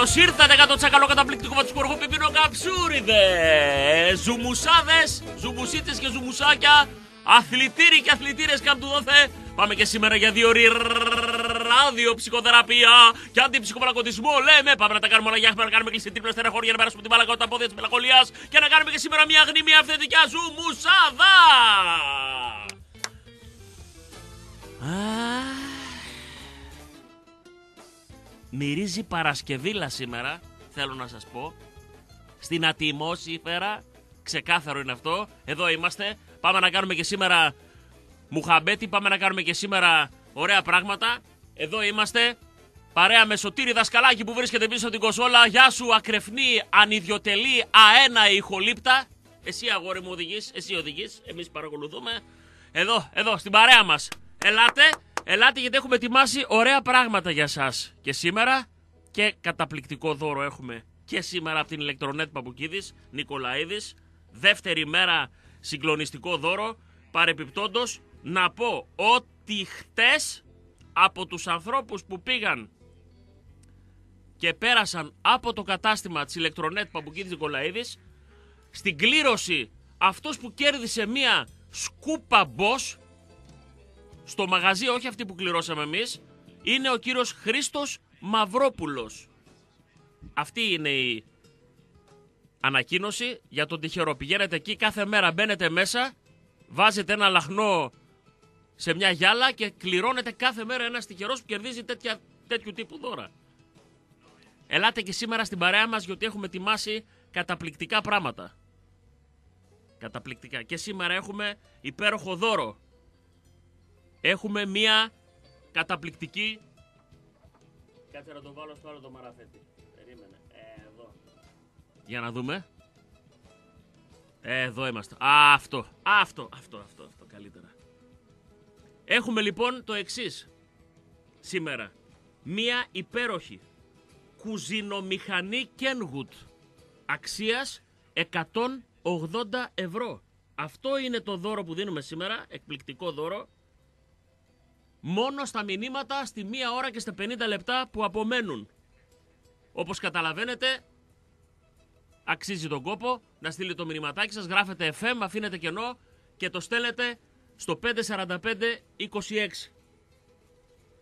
Καλώς ήρθατε 100% καταπληκτικό με του που πιπίνο καψούριδες. Ζουμουσάδες, ζουμουσίτες και ζουμουσάκια. Αθλητήρι και αθλητήρες καμπτουδόθε. Πάμε και σήμερα για δύο ώρε ράδιο ψυχοθεραπεία και αντιψυχοπραγματισμό. Λέμε, πάμε να τα κάνουμε όλα για να κάνουμε κλειστή τρίπλα στεναχώρια για να περάσουμε την μαλακότητα πόδια της μελαγχολίας και να κάνουμε και σήμερα μια γνήμια αυθεντικά ζουμουσάδα. Μυρίζει Παρασκευήλα σήμερα, θέλω να σας πω. Στην ατιμόσφαιρα, ξεκάθαρο είναι αυτό. Εδώ είμαστε. Πάμε να κάνουμε και σήμερα μουχαμπέτι, πάμε να κάνουμε και σήμερα ωραία πράγματα. Εδώ είμαστε. Παρέα με Σωτήρη Δασκαλάκη που βρίσκεται πίσω από την κοσόλα. Γεια σου, ακρεφνή, ανιδιοτελή, αένα ηχολήπτα. Εσύ αγόρι μου οδηγείς, εσύ οδηγείς, εμείς παρακολουθούμε. Εδώ, εδώ, στην παρέα μας. Ελάτε, ελάτε γιατί έχουμε ετοιμάσει ωραία πράγματα για σας. Και σήμερα και καταπληκτικό δώρο έχουμε και σήμερα από την ηλεκτρονέτ Παπουκίδης, Νικολαίδης. Δεύτερη μέρα συγκλονιστικό δώρο. Παρεπιπτόντος να πω ότι χτες από τους ανθρώπους που πήγαν και πέρασαν από το κατάστημα της ηλεκτρονέτ Παπουκίδης Νικολαίδης στην κλήρωση αυτός που κέρδισε μία σκούπα boss στο μαγαζί, όχι αυτή που κληρώσαμε εμείς, είναι ο κύριος Χρήστος Μαυρόπουλος. Αυτή είναι η ανακοίνωση για τον τυχερό. Πηγαίνετε εκεί κάθε μέρα, μπαίνετε μέσα, βάζετε ένα λαχνό σε μια γυάλα και κληρώνετε κάθε μέρα ένας τυχερός που κερδίζει τέτοια, τέτοιου τύπου δώρα. Ελάτε και σήμερα στην παρέα μας γιατί έχουμε ετοιμάσει καταπληκτικά πράγματα. Καταπληκτικά. Και σήμερα έχουμε υπέροχο δώρο έχουμε μία καταπληκτική... Κάτσε να το βάλω στο άλλο το μαραφέτη. Περίμενε. Ε, εδώ. Για να δούμε. Ε, εδώ είμαστε. Α, αυτό. Αυτό, αυτό, αυτό, αυτό. Καλύτερα. Έχουμε λοιπόν το εξής. Σήμερα. Μία υπέροχη κουζινομηχανή Kenwood αξίας 180 ευρώ. Αυτό είναι το δώρο που δίνουμε σήμερα, εκπληκτικό δώρο μόνο στα μηνύματα στη μία ώρα και στα 50 λεπτά που απομένουν. Όπως καταλαβαίνετε, αξίζει τον κόπο να στείλετε το μηνυματάκι σας, γράφετε FM, αφήνετε κενό και το στέλνετε στο 54526.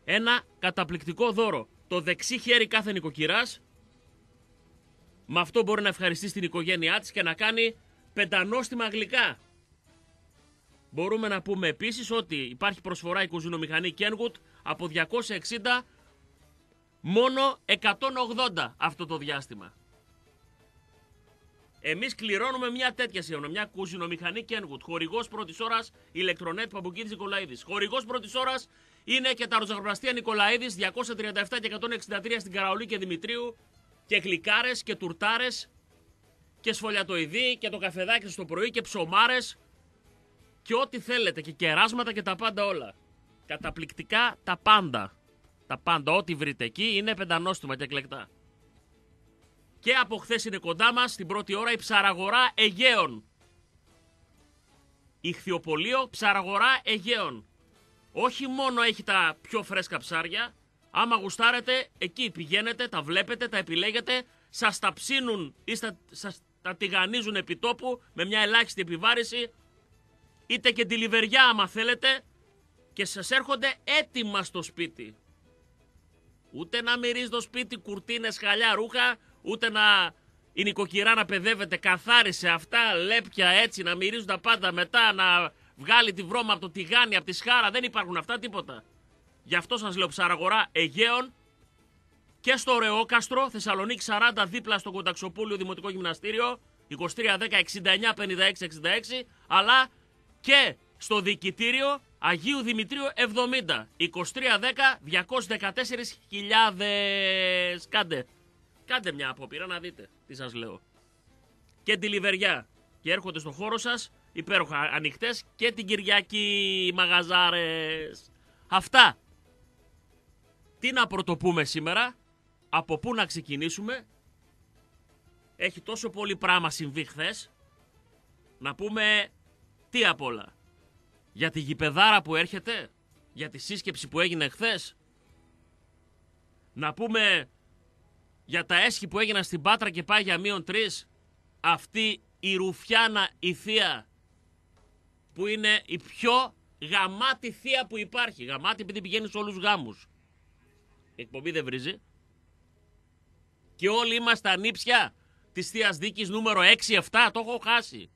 Ένα καταπληκτικό δώρο. Το δεξί χέρι κάθε νοικοκυράς, με αυτό μπορεί να ευχαριστήσει την οικογένειά της και να κάνει πεντανόστιμα γλυκά. Μπορούμε να πούμε επίσης ότι υπάρχει προσφορά η κουζινομηχανή Kenwood από 260 μόνο 180 αυτό το διάστημα. Εμείς κληρώνουμε μια τέτοια σύμφωνα, μια κουζινομηχανή Kenwood. Χορηγός πρώτης ώρας ηλεκτρονέτ Παμπουκίδης Νικολαίδης. Χορηγός πρώτης ώρας είναι και τα ροζαγροπλαστεία Νικολαίδης 237 και 163 στην Καραολή και Δημητρίου και γλυκάρες και τουρτάρες και σφολιατοειδή και το καφεδάκι στο πρωί και ψωμάρες και ό,τι θέλετε και κεράσματα και τα πάντα όλα. Καταπληκτικά τα πάντα. Τα πάντα, ό,τι βρείτε εκεί είναι πεντανόστιμα και εκλεκτά. Και από χθες είναι κοντά μας την πρώτη ώρα η ψαραγορά Αιγαίων. Ηχθιοπολείο ψαραγορά Αιγαίων. Όχι μόνο έχει τα πιο φρέσκα ψάρια, άμα γουστάρετε εκεί πηγαίνετε, τα βλέπετε, τα επιλέγετε, σας τα ψήνουν ή σας τα τηγανίζουν επί τόπου με μια ελάχιστη επιβάρηση είτε και τη λιβεριά άμα θέλετε και σας έρχονται έτοιμα στο σπίτι. Ούτε να μυρίζεις το σπίτι κουρτίνες, χαλιά, ρούχα, ούτε να η νοικοκυρά να παιδεύεται, καθάρισε αυτά, λέπια έτσι, να μυρίζουν τα πάντα μετά, να βγάλει τη βρώμα από το τηγάνι, από τη σχάρα, δεν υπάρχουν αυτά τίποτα. Γι' αυτό σας λέω ψαραγορά Αιγαίων και στο Ρεόκαστρο, Θεσσαλονίκη 40 δίπλα στο Κονταξοπούλιο Δημοτικό Γυμναστήριο, 2310 69 56 66, αλλά και στο διοικητήριο Αγίου Δημητρίου 70. 2310 214 χιλιάδες. Κάντε. Κάντε μια απόπειρα να δείτε τι σας λέω. Και τη Λιβεριά. Και έρχονται στο χώρο σας υπέροχα ανοιχτές και την Κυριακή μαγαζάρες. Αυτά. Τι να πρωτοπούμε σήμερα. Από πού να ξεκινήσουμε. Έχει τόσο πολύ πράγμα συμβεί χθες. Να πούμε τι απ' όλα. Για τη γηπεδάρα που έρχεται. Για τη σύσκεψη που έγινε χθες. Να πούμε για τα έσχη που έγιναν στην Πάτρα και πάει για μείον τρεις. Αυτή η Ρουφιάνα η θεία που είναι η πιο γαμάτη θεία που υπάρχει. Γαμάτη επειδή πηγαίνει σε όλους τους γάμους. Η εκπομπή δεν βρίζει. Και όλοι είμαστε ανήψια της θείας δίκης νούμερο 6-7. Το έχω χάσει.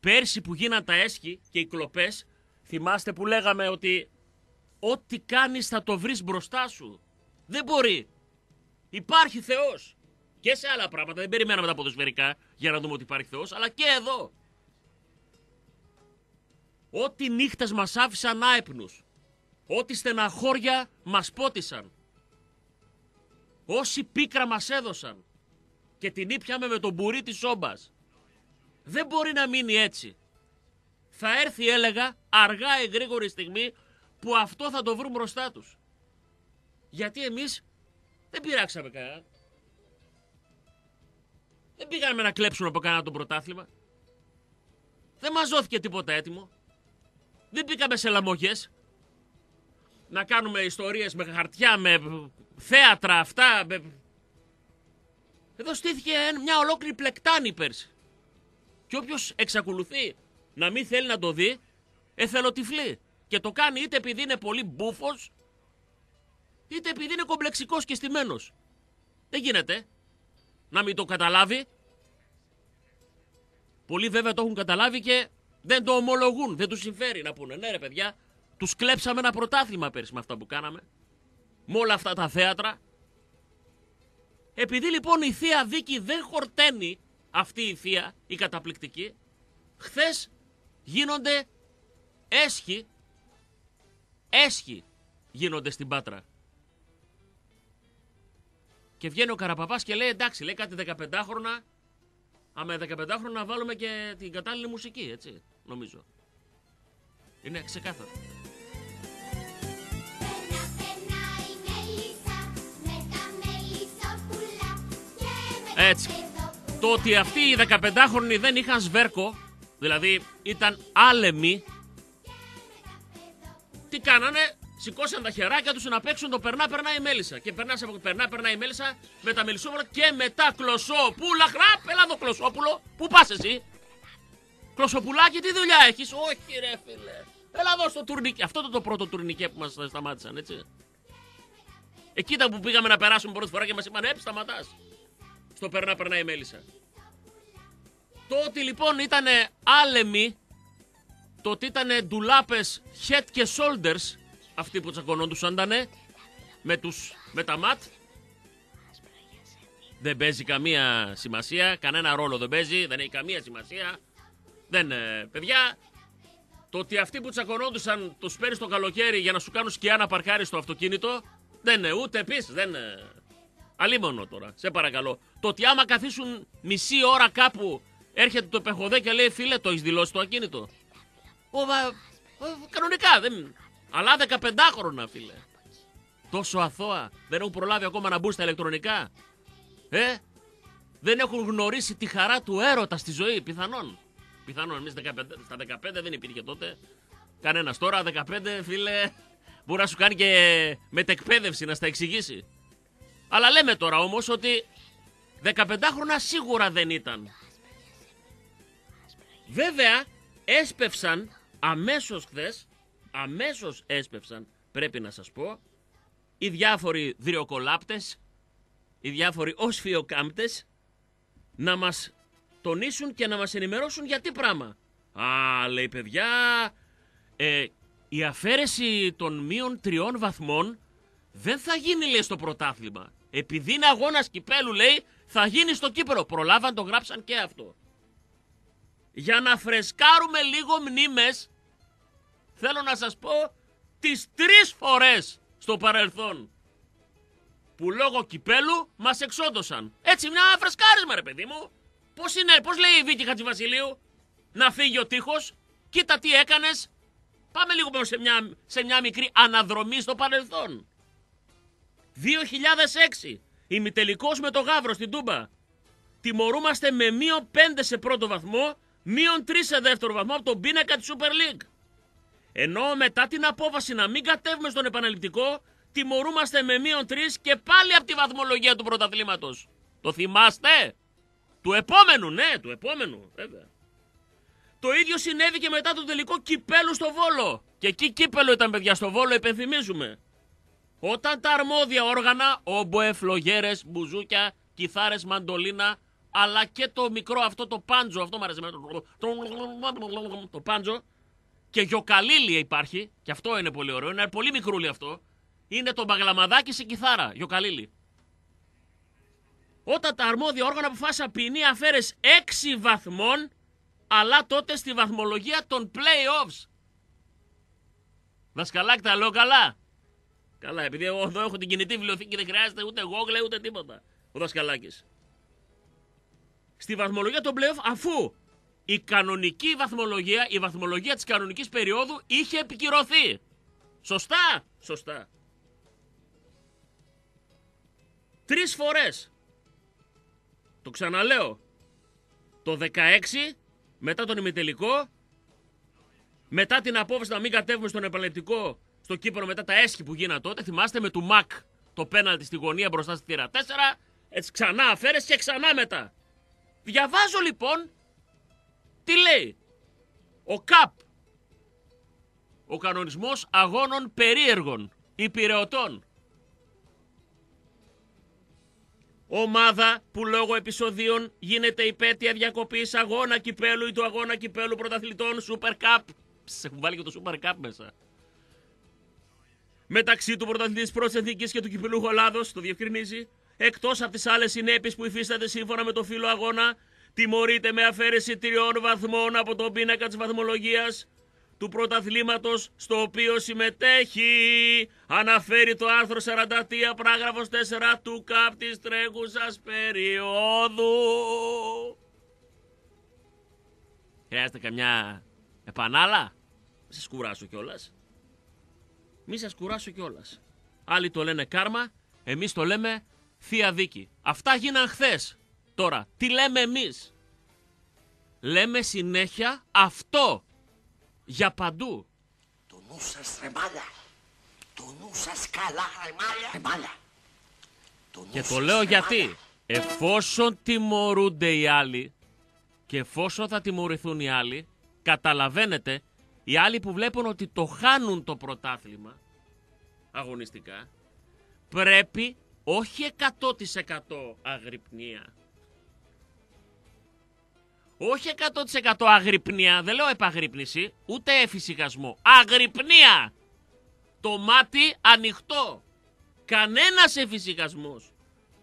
Πέρσι που γίναν τα έσχη και οι κλοπές, θυμάστε που λέγαμε ότι ό,τι κάνεις θα το βρεις μπροστά σου. Δεν μπορεί. Υπάρχει Θεός. Και σε άλλα πράγματα. Δεν περιμέναμε τα ποδοσφαιρικά για να δούμε ότι υπάρχει Θεός, αλλά και εδώ. Ό,τι νύχτες μας άφησαν άεπνους. Ό,τι στεναχώρια μας πότισαν. Όση πίκρα μας έδωσαν. Και την ήπιαμε με τον μπουρί της όμπας. Δεν μπορεί να μείνει έτσι. Θα έρθει έλεγα αργά ή γρήγορη στιγμή που αυτό θα το βρουν μπροστά τους. Γιατί εμείς δεν πειράξαμε κανένα. Δεν πήγαμε να κλέψουμε από κανένα το πρωτάθλημα. Δεν μας δόθηκε τίποτα έτοιμο. Δεν πήγαμε σε λαμογές. Να κάνουμε ιστορίες με χαρτιά, με θέατρα αυτά. Με... Εδώ στήθηκε μια ολόκληρη πλεκτάνη πέρσι. Και όποιος εξακολουθεί να μην θέλει να το δει, εθελοτυφλεί. Και το κάνει είτε επειδή είναι πολύ μπούφος, είτε επειδή είναι κομπλεξικός και στημένος. Δεν γίνεται να μην το καταλάβει. Πολλοί βέβαια το έχουν καταλάβει και δεν το ομολογούν. Δεν τους συμφέρει να πούνε. Ναι, ρε παιδιά, τους κλέψαμε ένα πρωτάθλημα πέρσι με αυτά που κάναμε. Με όλα αυτά τα θέατρα. Επειδή λοιπόν η θεία δίκη δεν χορταίνει αυτή η θεία, η καταπληκτική, χθες γίνονται έσχοι, έσχοι γίνονται στην Πάτρα. Και βγαίνει ο Καραπαπάς και λέει εντάξει, λέει κάτι 15χρονα, άμα 15χρονα να βάλουμε και την κατάλληλη μουσική, έτσι, νομίζω. Είναι ξεκάθαρο. Έτσι. Το ότι αυτοί οι 15χρονοι δεν είχαν σβέρκο, δηλαδή ήταν άλεμοι, τι κάνανε, σηκώσαν τα χεράκια τους να παίξουν το περνά περνά η μέλισσα. Και περνάς από περνά περνά η μέλισσα με τα μελισσόπουλα και μετά κλωσόπουλα. Χραπ, έλα εδώ κλωσόπουλο. Πού πας εσύ, Κλωσοπουλάκι, τι δουλειά έχεις; Όχι, ρε φίλε. Έλα εδώ στο τουρνικέ. Αυτό ήταν το πρώτο τουρνικέ που μας σταμάτησαν, έτσι. Εκεί ήταν που πήγαμε να περάσουμε πρώτη φορά και μας είπαν: Ε, σταματάς στο περνά περνά η μέλισσα. Το ότι λοιπόν ήταν άλεμοι, το ότι ήταν ντουλάπες head και shoulders, αυτοί που τσακωνόντουσαν ήταν με, τους, με τα ματ, δεν παίζει καμία σημασία, κανένα ρόλο δεν παίζει, δεν έχει καμία σημασία. Δεν, ε, παιδιά, το ότι αυτοί που τσακωνόντουσαν τους παίρνεις το καλοκαίρι για να σου κάνουν σκιά να παρκάρεις το αυτοκίνητο, δεν είναι ούτε επίση, δεν, Αλίμονο τώρα, σε παρακαλώ. Το ότι άμα καθίσουν μισή ώρα κάπου, έρχεται το πεχοδέ και λέει φίλε, το έχεις δηλώσει το ακίνητο. Ο, κανονικά, δεν. Αλλά 15 χρόνια, φίλε. Τόσο αθώα. Δεν έχουν προλάβει ακόμα να μπουν στα ηλεκτρονικά. Ε, δεν έχουν γνωρίσει τη χαρά του έρωτα στη ζωή, πιθανόν. Πιθανόν, εμείς στα 15 δεν υπήρχε τότε. Κανένας τώρα, 15, φίλε, μπορεί να σου κάνει και μετεκπαίδευση να στα εξηγήσει. Αλλά λέμε τώρα όμως ότι 15 χρόνια σίγουρα δεν ήταν. Βέβαια έσπευσαν αμέσως χθες, αμέσως έσπευσαν πρέπει να σας πω, οι διάφοροι δριοκολάπτες, οι διάφοροι οσφιοκάμπτες να μας τονίσουν και να μας ενημερώσουν για τι πράγμα. Α, λέει παιδιά, ε, η αφαίρεση των μείων τριών βαθμών δεν θα γίνει λέει στο πρωτάθλημα. Επειδή είναι αγώνας κυπέλου, λέει, θα γίνει στο κύπελο. Προλάβαν το γράψαν και αυτό. Για να φρεσκάρουμε λίγο μνήμες, θέλω να σας πω τις τρεις φορές στο παρελθόν που λόγω κυπέλου μας εξόντωσαν. Έτσι μια φρεσκάρισμα ρε παιδί μου. Πώς είναι, πώς λέει η Βίκη Χατζηβασιλείου να φύγει ο τείχος. Κοίτα τι έκανες. Πάμε λίγο σε μια, σε μια μικρή αναδρομή στο παρελθόν. 2006. Ημιτελικός με το Γαύρο στην Τούμπα. Τιμωρούμαστε με μείον 5 σε πρώτο βαθμό, μείον 3 σε δεύτερο βαθμό από τον πίνακα της Super League. Ενώ μετά την απόφαση να μην κατέβουμε στον επαναληπτικό, τιμωρούμαστε με μείον 3 και πάλι από τη βαθμολογία του πρωταθλήματος. Το θυμάστε; Του επόμενου, ναι, του επόμενου, βέβαια. Το ίδιο συνέβη και μετά το τελικό κυπέλου στο Βόλο. Και εκεί κύπελο ήταν παιδιά στο Βόλο, υπενθυμίζουμε. Όταν τα αρμόδια όργανα, όμποε, φλογέρες, μπουζούκια, κιθάρες, μαντολίνα, αλλά και το μικρό αυτό το πάντζο, αυτό μου αρέσει το πάντζο, και γιοκαλίλι υπάρχει, και αυτό είναι πολύ ωραίο, είναι πολύ μικρούλι αυτό, είναι το μπαγλαμαδάκι σε κιθάρα, γιοκαλίλι. Όταν τα αρμόδια όργανα αποφάσισαν ποινή αφαίρεση 6 βαθμών, αλλά τότε στη βαθμολογία των play-offs. Δασκαλάκι τα λέω καλά. Καλά, επειδή εγώ εδώ έχω την κινητή βιβλιοθήκη δεν χρειάζεται ούτε Google ούτε τίποτα. Ο Δασκαλάκης. Στη βαθμολογία των play-off αφού η κανονική βαθμολογία, η βαθμολογία της κανονικής περίοδου είχε επικυρωθεί. Σωστά, σωστά. Τρεις φορές. Το ξαναλέω. Το 16 μετά τον ημιτελικό, μετά την απόφαση να μην κατέβουμε στον επαναληπτικό στο κύπρο μετά τα έσχη που γίνανε τότε, θυμάστε με του Μακ το πέναλτι στη γωνία μπροστά στη θύρα 4, έτσι ξανά αφαίρεση και ξανά μετά. Διαβάζω λοιπόν τι λέει. Ο ΚΑΠ, ο κανονισμός αγώνων περίεργων, υπηρεωτών. Ομάδα που λόγω επεισοδίων γίνεται υπέτεια διακοπής αγώνα κυπέλου ή του αγώνα κυπέλου πρωταθλητών Super Cup. Σε έχουν βάλει και το Super Cup μέσα. Μεταξύ του πρωταθλητής τη πρώτης εθνικής και του κυπελού Ελλάδος, το διευκρινίζει, εκτός από τις άλλες συνέπειες που υφίσταται σύμφωνα με το φύλλο αγώνα, τιμωρείται με αφαίρεση τριών βαθμών από τον πίνακα της βαθμολογίας του πρωταθλήματος στο οποίο συμμετέχει. Αναφέρει το άρθρο 43 πράγραφος 4 του ΚΑΠ της τρέχουσας περίοδου. Χρειάζεται καμιά επανάλα; Μη σας κουράσω κιόλας. Μη σας κουράσω κιόλας. Άλλοι το λένε κάρμα, εμείς το λέμε θεία δίκη. Αυτά γίναν χθες. Τώρα, τι λέμε εμείς; Λέμε συνέχεια αυτό για παντού. Το νου σας ρεμάλια. Το νου σας καλά ρεμάλια. Ρεμάλια. Το νου Και το σας λέω ρεμάλια. γιατί. Εφόσον τιμωρούνται οι άλλοι και εφόσον θα τιμωρηθούν οι άλλοι, καταλαβαίνετε, οι άλλοι που βλέπουν ότι το χάνουν το πρωτάθλημα αγωνιστικά, πρέπει όχι 100% αγρυπνία, όχι 100% αγρυπνία, δεν λέω επαγρύπνηση, ούτε εφησυχασμό. Αγρυπνία! Το μάτι ανοιχτό. Κανένας εφησυχασμός.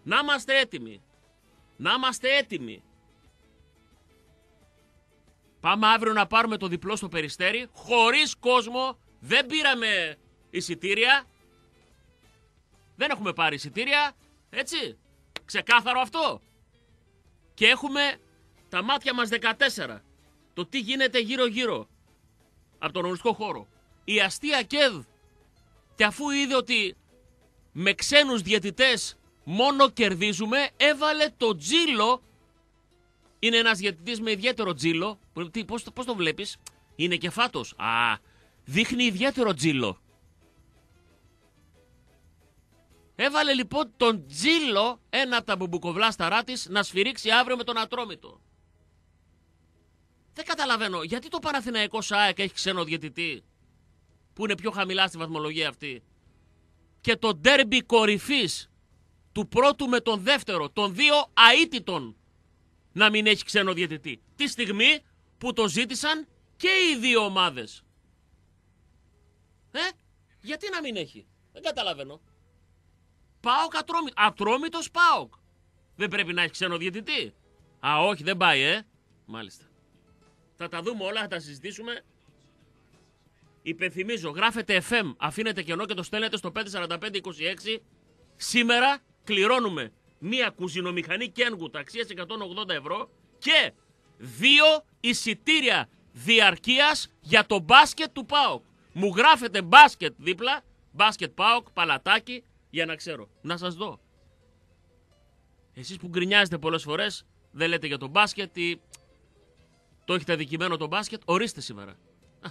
Να είμαστε έτοιμοι. Να είμαστε έτοιμοι. Πάμε αύριο να πάρουμε το διπλό στο περιστέρι. Χωρίς κόσμο. Δεν πήραμε εισιτήρια. Δεν έχουμε πάρει εισιτήρια. Έτσι. Ξεκάθαρο αυτό. Και έχουμε τα μάτια μας 14. Το τι γίνεται γύρω-γύρω από τον οριστικό χώρο. Η αστεία ΚΕΔ και αφού είδε ότι με ξένους διαιτητές μόνο κερδίζουμε, έβαλε το τζίλο. Είναι ένας διαιτητής με ιδιαίτερο τζίλο. Που- Τι, πώς, το- πώς το βλέπεις, είναι και φάτος. Α, δείχνει ιδιαίτερο τζίλο. Έβαλε λοιπόν τον τζίλο, ένα από τα μπουμπουκοβλάσταρά της, να σφυρίξει αύριο με τον Ατρόμητο. Δεν καταλαβαίνω, γιατί το Παναθηναϊκό ΣΑΕΚ έχει ξένο διαιτητή, που είναι πιο χαμηλά στη βαθμολογία αυτή. Και το ντέρμπι κορυφής του πρώτου με τον δεύτερο, των δύο αίτητων, να μην έχει ξένο διαιτητή. Τη στιγμή που το ζήτησαν και οι δύο ομάδες. Ε, γιατί να μην έχει; Δεν καταλαβαίνω. Πάοκ ατρόμητο. Ατρόμητος Πάοκ. Δεν πρέπει να έχει ξένο διαιτητή. Α, όχι, δεν πάει, ε. Μάλιστα. Θα τα δούμε όλα, θα τα συζητήσουμε. Υπενθυμίζω, γράφετε FM, αφήνετε κενό και το στέλνετε στο 54526. Σήμερα κληρώνουμε μία κουζινομηχανή Kenwood αξίας 180 ευρώ και δύο εισιτήρια διαρκείας για το μπάσκετ του ΠΑΟΚ. Μου γράφετε μπάσκετ δίπλα, μπάσκετ ΠΑΟΚ, παλατάκι, για να ξέρω. Να σας δω. Εσείς που γκρινιάζετε πολλές φορές, δεν λέτε για το μπάσκετ ή το έχετε αδικημένο το μπάσκετ, ορίστε σήμερα. Α,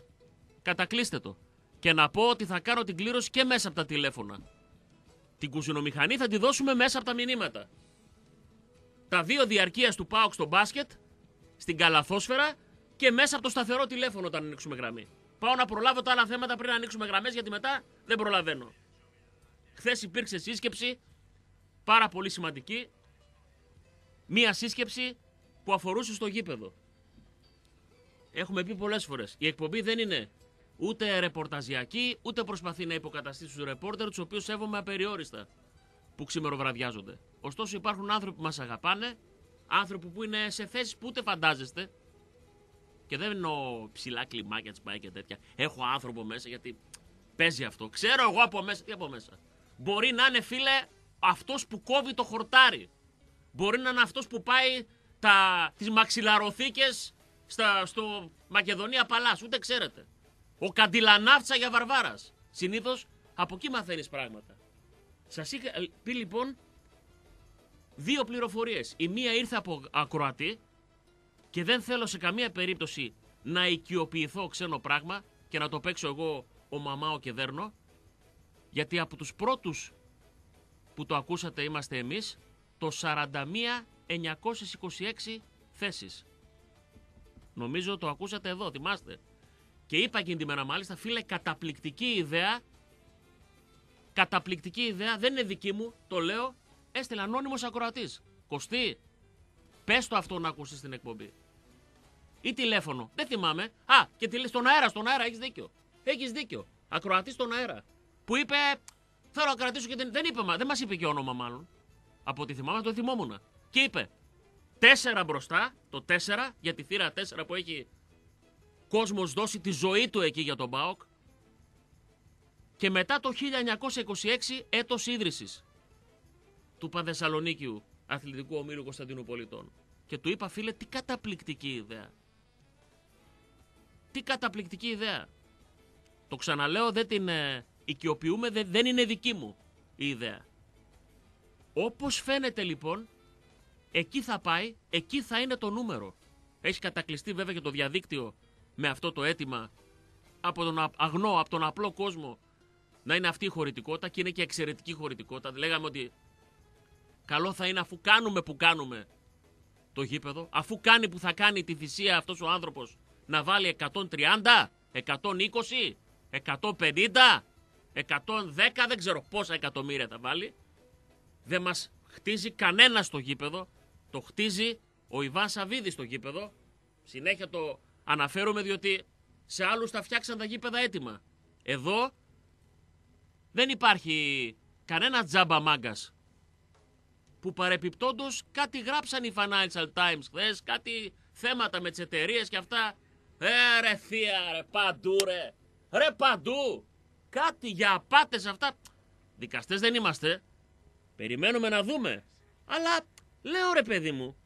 κατακλείστε το. Και να πω ότι θα κάνω την κλήρωση και μέσα από τα τηλέφωνα. Την κουζινομηχανή θα τη δώσουμε μέσα από τα μηνύματα. Τα δύο διαρκείας του ΠΑΟΚ στο μπάσκετ, στην καλαθόσφαιρα και μέσα από το σταθερό τηλέφωνο όταν ανοίξουμε γραμμή. Πάω να προλάβω τα άλλα θέματα πριν να ανοίξουμε γραμμές γιατί μετά δεν προλαβαίνω. Χθες υπήρξε σύσκεψη πάρα πολύ σημαντική. Μία σύσκεψη που αφορούσε στο γήπεδο. Έχουμε πει πολλές φορές. Η εκπομπή δεν είναι ούτε ρεπορταζιακή, ούτε προσπαθεί να υποκαταστήσει τους ρεπόρτερ, τους οποίους σέβομαι απεριόριστα που ξημεροβραδιάζονται. Ωστόσο, υπάρχουν άνθρωποι που μας αγαπάνε, άνθρωποι που είναι σε θέσεις που ούτε φαντάζεστε. Και δεν εννοώ ψηλά κλιμάκια, τσπάει και τέτοια. Έχω άνθρωπο μέσα γιατί παίζει αυτό. Ξέρω εγώ από μέσα. Τι από μέσα. Μπορεί να είναι φίλε αυτός που κόβει το χορτάρι. Μπορεί να είναι αυτός που πάει τα, τις μαξιλαροθήκες στα, στο Μακεδονία Παλάς. Ούτε ξέρετε. Ο Καντιλανάφτσα για Βαρβάρας. Συνήθως από εκεί μαθαίνεις πράγματα. Σας είχα πει λοιπόν δύο πληροφορίες. Η μία ήρθε από ακροατή και δεν θέλω σε καμία περίπτωση να οικειοποιηθώ ξένο πράγμα και να το παίξω εγώ ο μαμάο και δέρνω γιατί από τους πρώτους που το ακούσατε είμαστε εμείς το 41 926 θέσεις. Νομίζω το ακούσατε εδώ, θυμάστε. Και είπα εκείνη τη μέρα μάλιστα, φίλε, καταπληκτική ιδέα. Καταπληκτική ιδέα, δεν είναι δική μου, το λέω. Έστειλε ανώνυμος ακροατής. Κωστή, πες το αυτό να ακούσεις την εκπομπή. Ή τηλέφωνο, δεν θυμάμαι. Α, και τηλέφωνο στον αέρα, στον αέρα, έχεις δίκιο. Έχεις δίκιο. Ακροατής στον αέρα. Που είπε, θέλω να κρατήσω και δεν, δεν είπε, δεν μας είπε και όνομα μάλλον. Από ό,τι θυμάμαι, το θυμόμουν. Και είπε, τέσσερα μπροστά, το τέσσερα, για τη θύρα τέσσερα που έχει κόσμος δώσει τη ζωή του εκεί για τον ΠΑΟΚ. Και μετά το 1926 έτος ίδρυσης του Παδεσσαλονίκιου Αθλητικού Ομίλου Κωνσταντίνου Πολιτών. Και του είπα φίλε τι καταπληκτική ιδέα. Τι καταπληκτική ιδέα. Το ξαναλέω δεν την ε, οικειοποιούμε, δεν, δεν είναι δική μου η ιδέα. Όπως φαίνεται λοιπόν, εκεί θα πάει, εκεί θα είναι το νούμερο. Έχει κατακλειστεί βέβαια και το διαδίκτυο με αυτό το αίτημα από τον αγνό, από τον απλό κόσμο να είναι αυτή η χωρητικότητα και είναι και εξαιρετική χωρητικότητα. Λέγαμε ότι καλό θα είναι αφού κάνουμε που κάνουμε το γήπεδο, αφού κάνει που θα κάνει τη θυσία αυτός ο άνθρωπος να βάλει 130, 120, 150, 110, δεν ξέρω πόσα εκατομμύρια θα βάλει. Δεν μας χτίζει κανένα στο γήπεδο. Το χτίζει ο Ιβάν Σαββίδης στο γήπεδο. Συνέχεια το αναφέρομαι διότι σε άλλους τα φτιάξαν τα γήπεδα έτοιμα. Εδώ δεν υπάρχει κανένας τζάμπα μάγκας που παρεπιπτόντως κάτι γράψαν οι Financial Times χθες, κάτι θέματα με τις εταιρείες και αυτά. Ε ρε θεία ρε παντού ρε, ρε παντού. Κάτι για απάτες αυτά. Δικαστές δεν είμαστε. Περιμένουμε να δούμε. Αλλά λέω ρε παιδί μου,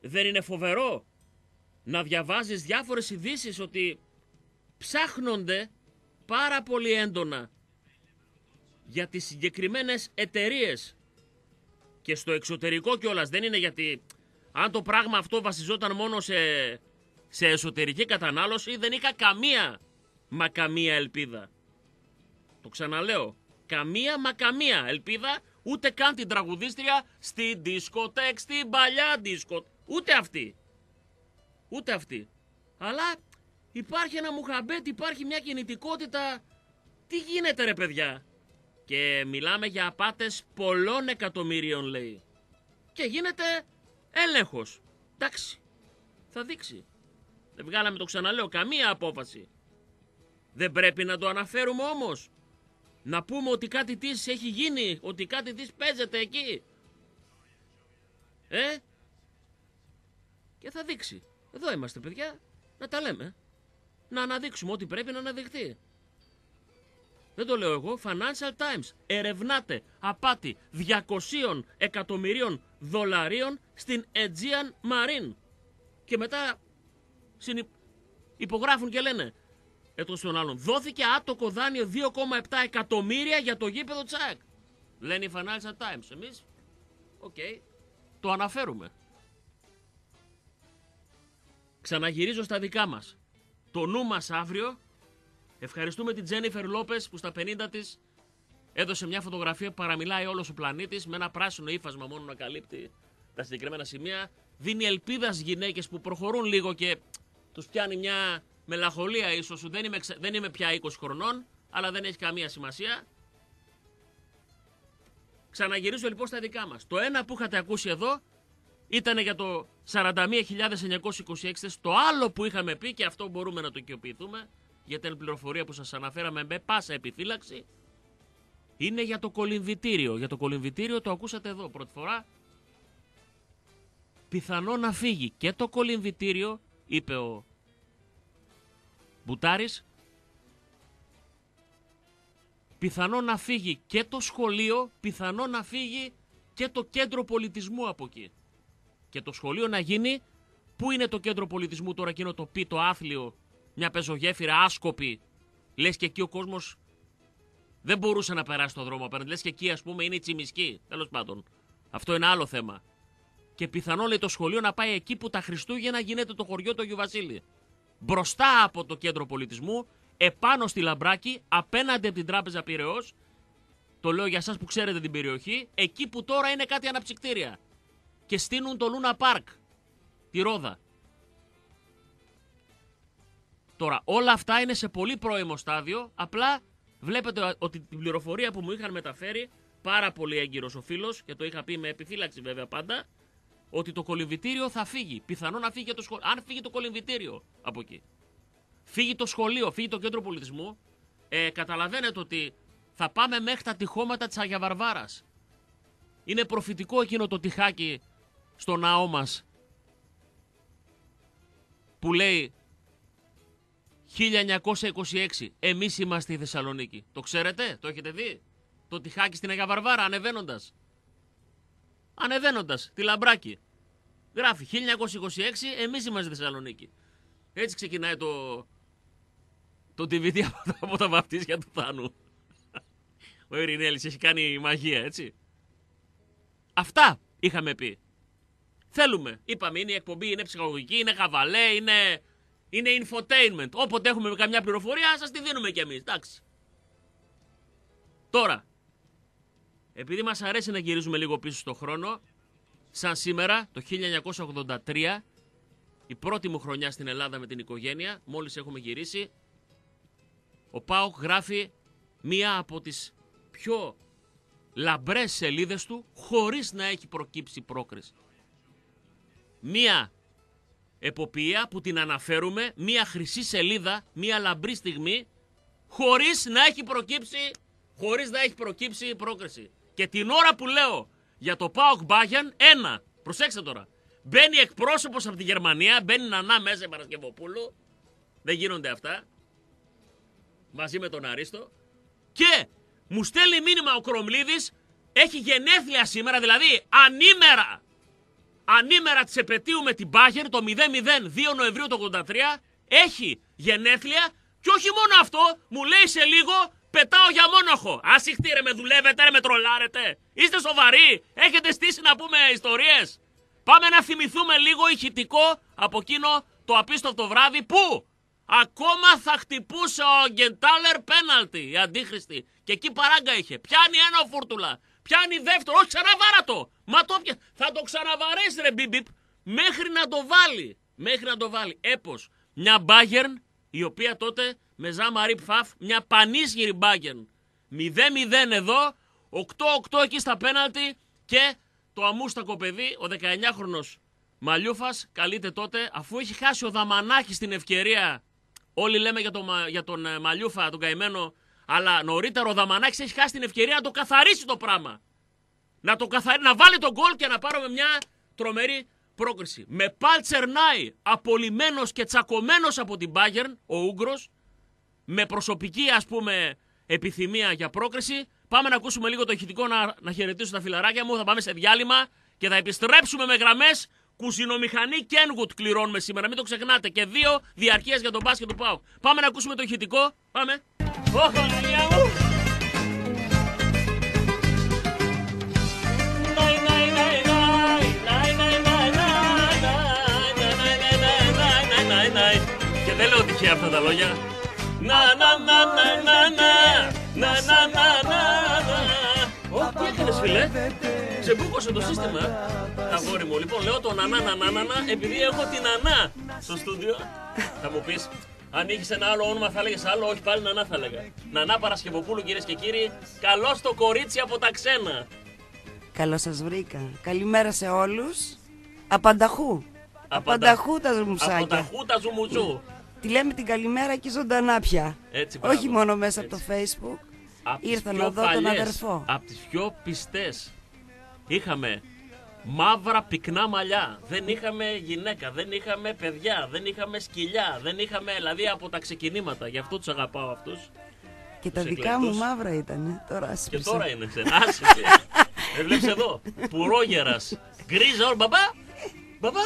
δεν είναι φοβερό να διαβάζεις διάφορες ειδήσεις ότι ψάχνονται πάρα πολύ έντονα για τις συγκεκριμένες εταιρείες και στο εξωτερικό κιόλας δεν είναι γιατί αν το πράγμα αυτό βασιζόταν μόνο σε, σε εσωτερική κατανάλωση δεν είχα καμία μα καμία ελπίδα. Το ξαναλέω. Καμία μα καμία ελπίδα ούτε καν την τραγουδίστρια στη δισκοτέκ, στην παλιά δισκοτέκ. Ούτε αυτή. Ούτε αυτή. Αλλά υπάρχει ένα μουχαμπέτ, υπάρχει μια κινητικότητα. Τι γίνεται ρε παιδιά; Και μιλάμε για απάτες πολλών εκατομμυρίων λέει. Και γίνεται έλεγχος. Εντάξει. Θα δείξει. Δεν βγάλαμε το ξαναλέω καμία απόφαση. Δεν πρέπει να το αναφέρουμε όμως. Να πούμε ότι κάτι της έχει γίνει, ότι κάτι της παίζεται εκεί. Ε, και θα δείξει. Εδώ είμαστε παιδιά, να τα λέμε. Να αναδείξουμε ό,τι πρέπει να αναδειχθεί. Δεν το λέω εγώ, Financial Times ερευνάται απάτη 200 εκατομμυρίων δολαρίων στην Aegean Marine. Και μετά υπογράφουν και λένε, έτος στον άλλον, δόθηκε άτοκο δάνειο 2,7 εκατομμύρια για το γήπεδο Τσάκ. Λένε οι Financial Times. Εμείς, οκ, το αναφέρουμε. Ξαναγυρίζω στα δικά μας. Το νου μας αύριο. Ευχαριστούμε την Τζένιφερ Λόπες που στα 50 της έδωσε μια φωτογραφία που παραμιλάει όλος ο πλανήτης με ένα πράσινο ύφασμα μόνο να καλύπτει τα συγκεκριμένα σημεία. Δίνει ελπίδας στι γυναίκες που προχωρούν λίγο και τους πιάνει μια μελαγχολία ίσως. Δεν, είμαι, ξε- δεν είμαι πια 20 χρονών, αλλά δεν έχει καμία σημασία. Ξαναγυρίζω λοιπόν στα δικά μας. Το ένα που είχατε ακούσει εδώ ήταν για το 41.926 θέσεις. Το άλλο που είχαμε πει και αυτό μπορούμε να το οικειοποιηθούμε για την πληροφορία που σας αναφέραμε με πάσα επιφύλαξη είναι για το κολυμβητήριο. Για το κολυμβητήριο το ακούσατε εδώ πρώτη φορά. Πιθανό να φύγει και το κολυμβητήριο, είπε ο Μπουτάρης. Πιθανό να φύγει και το σχολείο, πιθανό να φύγει και το κέντρο πολιτισμού από εκεί. Και το σχολείο να γίνει, πού είναι το κέντρο πολιτισμού τώρα εκείνο το πει το άθλιο, μια πεζογέφυρα άσκοπη. Λες και εκεί ο κόσμος δεν μπορούσε να περάσει το δρόμο απέναντι. Λες και εκεί ας πούμε είναι η τσιμισκή. Τέλος πάντων. Αυτό είναι άλλο θέμα. Και πιθανό λέει το σχολείο να πάει εκεί που τα Χριστούγεννα γίνεται το χωριό του Αγίου Βασίλη. Μπροστά από το κέντρο πολιτισμού, επάνω στη Λαμπράκη, απέναντι από την τράπεζα Πυραιός, το λέω για εσάς που ξέρετε την περιοχή, εκεί που τώρα είναι κάτι αναψυκτήρια. Και στείνουν το Λούνα Πάρκ, τη Ρόδα. Τώρα, όλα αυτά είναι σε πολύ πρώιμο στάδιο. Απλά βλέπετε ότι την πληροφορία που μου είχαν μεταφέρει πάρα πολύ έγκυρος ο φίλος, και το είχα πει με επιφύλαξη βέβαια πάντα, ότι το κολυμβητήριο θα φύγει. Πιθανόν να φύγει και το σχολείο. Αν φύγει το κολυμβητήριο από εκεί, φύγει το σχολείο, φύγει το κέντρο πολιτισμού, ε, καταλαβαίνετε ότι θα πάμε μέχρι τα τυχώματα της Αγία Βαρβάρας. Είναι προφητικό εκείνο το τυχάκι στο ναό μας που λέει 1926. Εμείς είμαστε η Θεσσαλονίκη. Το ξέρετε, το έχετε δει; Το τυχάκι στην Αγία Βαρβάρα ανεβαίνοντας. Ανεβαίνοντας τη λαμπράκι. Γράφει 1926, εμείς είμαστε η Θεσσαλονίκη. Έτσι ξεκινάει το. Το DVD από τα, από τα βαφτίσια του Θάνου. Ο Ειρηνέλης έχει κάνει μαγεία, έτσι. Αυτά είχαμε πει. Θέλουμε. Είπαμε, είναι η εκπομπή, είναι ψυχολογική, είναι χαβαλέ, είναι, είναι infotainment. Όποτε έχουμε καμιά πληροφορία, σας τη δίνουμε κι εμείς. Εντάξει. Τώρα, επειδή μας αρέσει να γυρίζουμε λίγο πίσω στο χρόνο, σαν σήμερα, το 1983, η πρώτη μου χρονιά στην Ελλάδα με την οικογένεια, μόλις έχουμε γυρίσει, ο Πάοκ γράφει μία από τις πιο λαμπρές σελίδες του χωρίς να έχει προκύψει πρόκριση. Μία εποπία που την αναφέρουμε, μία χρυσή σελίδα, μία λαμπρή στιγμή χωρίς να έχει προκύψει, χωρίς να έχει προκύψει πρόκριση. Και την ώρα που λέω για το ΠΑΟΚ Μπάγιαν, ένα, προσέξτε τώρα, μπαίνει εκπρόσωπος από τη Γερμανία, μπαίνει Νανά μέσα Παρασκευοπούλου, δεν γίνονται αυτά, μαζί με τον Αρίστο, και μου στέλνει μήνυμα ο Κρομλίδης, έχει γενέθλια σήμερα, δηλαδή ανήμερα, ανήμερα της επαιτίου με την Bayern, το 0-0, 2 Νοεμβρίου του 83, έχει γενέθλια και όχι μόνο αυτό, μου λέει σε λίγο πετάω για μόνοχο. Άσυχτη ρε με δουλεύετε, ρε με τρολάρετε. Είστε σοβαροί, έχετε στήσει να πούμε ιστορίες. Πάμε να θυμηθούμε λίγο ηχητικό από εκείνο το απίστευτο βράδυ που ακόμα θα χτυπούσε ο Γκεντάλερ πέναλτι, η αντίχρηστη. Και εκεί παράγκα είχε. Πιάνει ένα ο Φούρτουλα. Πιάνει δεύτερο. Όχι, ξαναβάρα το. Μα το πια... Θα το ξαναβαρέσει ρε μπιμπιπ. Μέχρι να το βάλει. Μέχρι να το βάλει. Έπως. Μια μπάγερν η οποία τότε με Ζάμα Ριπ Φαφ μια πανίσχυρη μπάγερν. 0-0 εδώ. 8-8 εκεί στα πέναλτι. Και το αμούστακο παιδί, ο 19χρονος Μαλιούφας, καλείται τότε αφού έχει χάσει ο Δαμανάκης την ευκαιρία. Όλοι λέμε για, το, για τον ε, Μαλιούφα, τον καημένο αλλά νωρίτερα ο Δαμανάκης έχει χάσει την ευκαιρία να το καθαρίσει το πράγμα. Να, το καθαρί... να βάλει τον γκολ και να πάρουμε μια τρομερή πρόκριση. Με Παλτσερνάι απολυμμένος και τσακωμένος από την Bayern, ο Ούγκρος, με προσωπική ας πούμε επιθυμία για πρόκριση. Πάμε να ακούσουμε λίγο το ηχητικό να, να χαιρετήσω τα φιλαράκια μου. Θα πάμε σε διάλειμμα και θα επιστρέψουμε με γραμμές Κουζινομηχανή Kenwood κληρώνουμε σήμερα, μην το ξεχνάτε. Και δύο διαρκείες για τον μπάσκετ του Πάου. Πάμε να ακούσουμε το ηχητικό. Πάμε. Ωχ, μου. Και δεν λέω τυχαία αυτά τα λόγια. Να να να να να να να να να να φίλε. Ξεμπούκωσε το σύστημα. Αγόρι μου. Λοιπόν, λέω τον Ανά Νανά Νανά επειδή έχω την Ανά στο στούντιο. Θα μου πει, αν είχε ένα άλλο όνομα θα έλεγε άλλο, όχι πάλι Νανά θα έλεγα. Νανά Παρασκευοπούλου κυρίες και κύριοι, καλώς το κορίτσι από τα ξένα. Καλώς σας βρήκα. Καλημέρα σε όλους. Απανταχού. Απανταχού τα ζουμουσάκια. Απανταχού τα ζουμουτσού. Τη λέμε την καλημέρα και ζωντανά πια. Έτσι, μπράβο. Όχι μόνο μέσα Έτσι. από το facebook. Απ' τις Ήρθα πιο να δω τον παλιές, αδερφό. Απ' τις πιο πιστές. Είχαμε μαύρα πυκνά μαλλιά. Δεν είχαμε γυναίκα, δεν είχαμε παιδιά, δεν είχαμε σκυλιά, δεν είχαμε δηλαδή από τα ξεκινήματα. Γι' αυτό τους αγαπάω αυτούς. Και τα τους δικά μου εκλεκτούς. μαύρα ήταν. Τώρα Και άσπρησα. τώρα είναι ξένα. Άσε. Δεν βλέπεις εδώ. Πουρόγερας. Γκρίζα όλα. Μπαμπά, μπαμπά,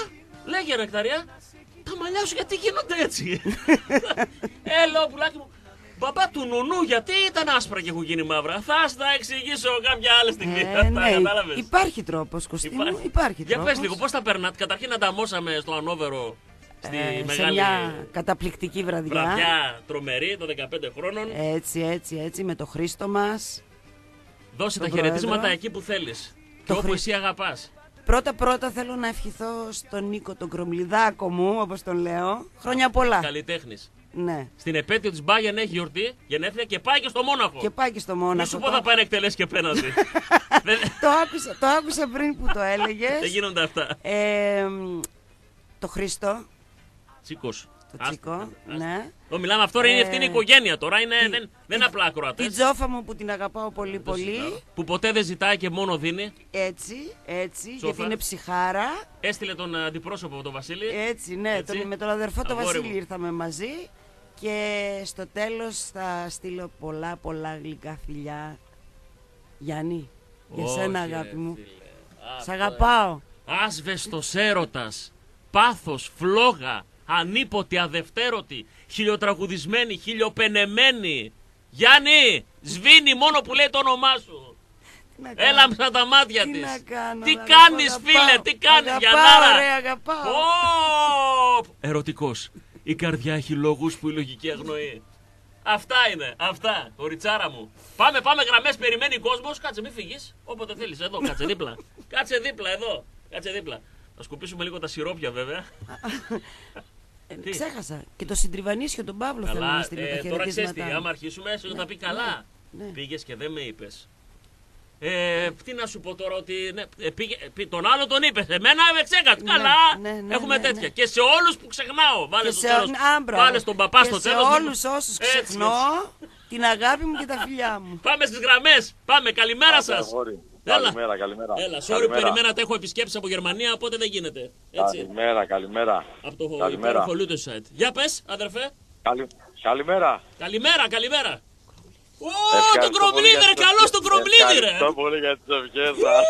λέγε ρε Εκταρία. Τα μαλλιά σου γιατί γίνονται έτσι; Έλα πουλάκι μου. Μπαμπά του νουνού γιατί ήταν άσπρα και έχουν γίνει μαύρα; Θα στα εξηγήσω κάποια άλλη στιγμή. Ε, Τα ναι, κατάλαβες. υπάρχει τρόπος, Κωστή μου, υπάρχει Για τρόπος. πες λίγο, πώς τα περνάτε. Καταρχήν ανταμώσαμε στο Ανόβερο στη Ε, σε μεγάλη μια καταπληκτική βραδιά. βραδιά τρομερή των 15 χρόνων. Έτσι, έτσι, έτσι, με το Χρήστο μας. Δώσε τα τον χαιρετίσματα Πρόεδρο. εκεί που θέλεις. Και Το όπου Χρή- εσύ αγαπάς. Πρώτα πρώτα θέλω να ευχηθώ στον Νίκο τον Κρομλιδάκο μου, όπως τον λέω. Χρόνια πολλά. Καλλιτέχνης. Ναι. Στην επέτειο της Μπάγεν έχει γιορτή, γενέθλια και πάει και στο Μόναχο. Και πάει και στο Μόναχο. Μη σου πω Το- θα πάει να εκτελέσει και πέναντι. δεν, το, άκουσα, το άκουσα πριν που το έλεγες. δεν γίνονται αυτά. Ε, μ, το Χρήστο, Τσίκος. Το Τσίκο, ναι. Το μιλάμε αυτό είναι Ε, ευθύνη οικογένεια τώρα. Είναι, τη- δεν, δεν είναι απλά ακροατές. Την τζόφα μου που την αγαπάω πολύ πολύ. Που ποτέ δεν ζητάει και μόνο δίνει. Έτσι, έτσι, Τζόφα. γιατί είναι ψυχάρα. Έστειλε τον αντιπρόσωπο τον Βασίλη. Έτσι, ναι, Έτσι. τον, με τον αδερφό τον Αγόρι Βασίλη μου. ήρθαμε μαζί. Και στο τέλος θα στείλω πολλά πολλά γλυκά φιλιά. Γιάννη, για Όχι, σένα ρε, αγάπη μου. φίλε. Σ' Αυτό αγαπάω. Άσβεστος έρωτας, πάθος, φλόγα, ανίποτη, αδευτέρωτη, χιλιοτραγουδισμένη, χιλιοπενεμένη. Γιάννη, σβήνει μόνο που λέει το όνομά σου. Τι να κάνω; Έλα στα μάτια Τι της. να κάνω, Τι αγαπάω, κάνεις αγαπάω. φίλε, τι κάνεις Αγαπάω, Γιαννάρα; ρε, αγαπάω. Ω, Ερωτικός. Η καρδιά έχει λόγους που η λογική αγνοεί. Αυτά είναι, αυτά, κοριτσάρα μου. Πάμε, πάμε γραμμές, περιμένει ο κόσμος. Κάτσε, μην φύγεις. Όποτε θέλεις, εδώ, κάτσε δίπλα. κάτσε δίπλα, εδώ. Κάτσε δίπλα. Θα σκουπίσουμε λίγο τα σιρόπια βέβαια. Ε, Τι; ξέχασα. Και το συντριβανίσιο τον Παύλο θέλω Καλά, να στείλει τα ε, τώρα ξέρεις τι, χαιρετίσματα. άμα αρχίσουμε, σου θα πει καλά. ναι. Πήγες και δεν με είπες. Ε, τι να σου πω τώρα, ότι ναι, ε, πήγε, ε, πή- τον άλλο τον είπες. Εμένα με ξέχασες. Ναι, Καλά. ναι, ναι, Έχουμε ναι, τέτοια. ναι. Και σε όλους που ξεχνάω. Βάλε Και στο σε, τέλος, α, μπράβο. βάλε τον παπά και στο σε τέλος. όλους όσους Έτσι, ξεχνώ, την αγάπη μου και τα φιλιά μου. Πάμε στις γραμμές. Πάμε. Καλημέρα σας. Αγόρι. Έλα. Καλημέρα, καλημέρα. Έλα, sorry, Καλημέρα. περιμένατε. Έχω επισκέψεις από Γερμανία, οπότε δεν γίνεται. Έτσι. Καλημέρα, καλημέρα. Από το Καλημέρα. υπέροχο Lute site. Για πες, αδερφέ. Καλη... Καλημέρα. Καλημέρα, καλημέρα. Ω, Ευχαριστώ τον πολύ Κρομπλίδη, για ρε, τις καλός ευχές- τον Κρομπλίδη, ρε. Ευχαριστώ πολύ για τις ευχές σας.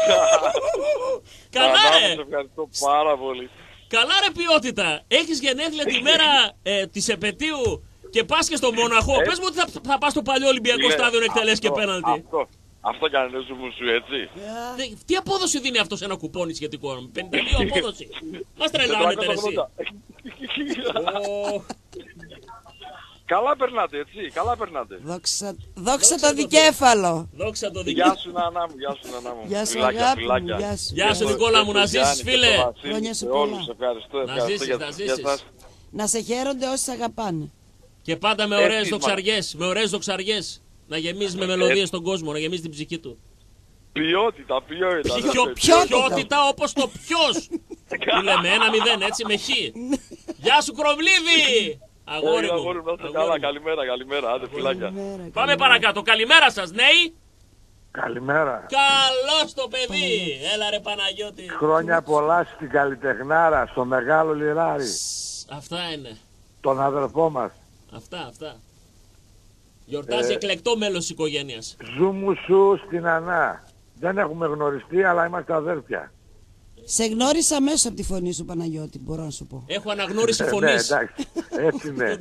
Καλά, Μαμά μου, ρε. σε ευχαριστώ πάρα πολύ. Καλά ρε ποιότητα. Έχεις γενέθλια τη μέρα ε, της επαιτίου και πας και στο Μόναχο. Ε. Πες μου ότι θα, θα πας στο παλιό Ολυμπιακό Ναι, στάδιο να εκτελέσεις και αυτό- πέναλτι. Αυτό, αυτό κάνει το ζουμού σου, έτσι. Δε- Τι απόδοση δίνει αυτός σε ένα κουπόνι σχετικό. 52 απόδοση. Μας τρελάνετε ρε εσύ. 480. Ω, Καλά περνάτε, έτσι. Καλά περνάτε. Δόξα, δόξα Δόξα το τω δικέφαλο. Δόξα το Γεια δικαίωμα. σου, Νανά μου, γεια σου, Νανά μου. Γεια σου Φιλάκια, αγάπη μου, φιλάκια. γεια σου. Γεια σου, Και Νικόλα στο- μου, και να στο ζήσεις, Γιάννη και φίλε. στο Βασίλη, Χρόνια σου σε πολλά. όλους. Ευχαριστώ, Να ευχαριστώ ζήσεις, για να τις ευχές ζήσεις. σας. Να σε χαίρονται όσοι σε αγαπάνε. Και πάντα με Έτσι, ωραίες μα- δοξαριές. Με ωραίες δοξαριές. Να γεμίζει με μελωδίες τον κόσμο, να γεμίζει την ψυχή του. Ποιότητα, ποιότητα. δεν Ποιο, το ποιότητα. ποιότητα όπως το ποιος. Που λέμε ένα μηδέν έτσι με χ. Γεια σου Κροβλίδη. Αγόρι Αγόρι μου. μου, να είστε Αγόρι καλά. μου. Καλημέρα, καλημέρα. Άντε, φιλάκια. Καλημέρα, Πάμε καλημέρα. παρακάτω. Καλημέρα σας νέοι. Καλημέρα. Καλώς το παιδί. Έλα ρε Παναγιώτη. Χρόνια πολλά στην καλλιτεχνάρα, στο μεγάλο λιράρι, Αυτά είναι. τον αδερφό μας. Αυτά, αυτά. Γιορτάζει Ε. εκλεκτό μέλος της οικογένειας. Ζούμου σου στην Ανά. Δεν έχουμε γνωριστεί, αλλά είμαστε αδέρφια. Σε γνώρισα μέσω από τη φωνή σου Παναγιώτη, μπορώ να σου πω. Έχω αναγνώριση Ε, ναι, φωνής. εντάξει. Έτσι ναι.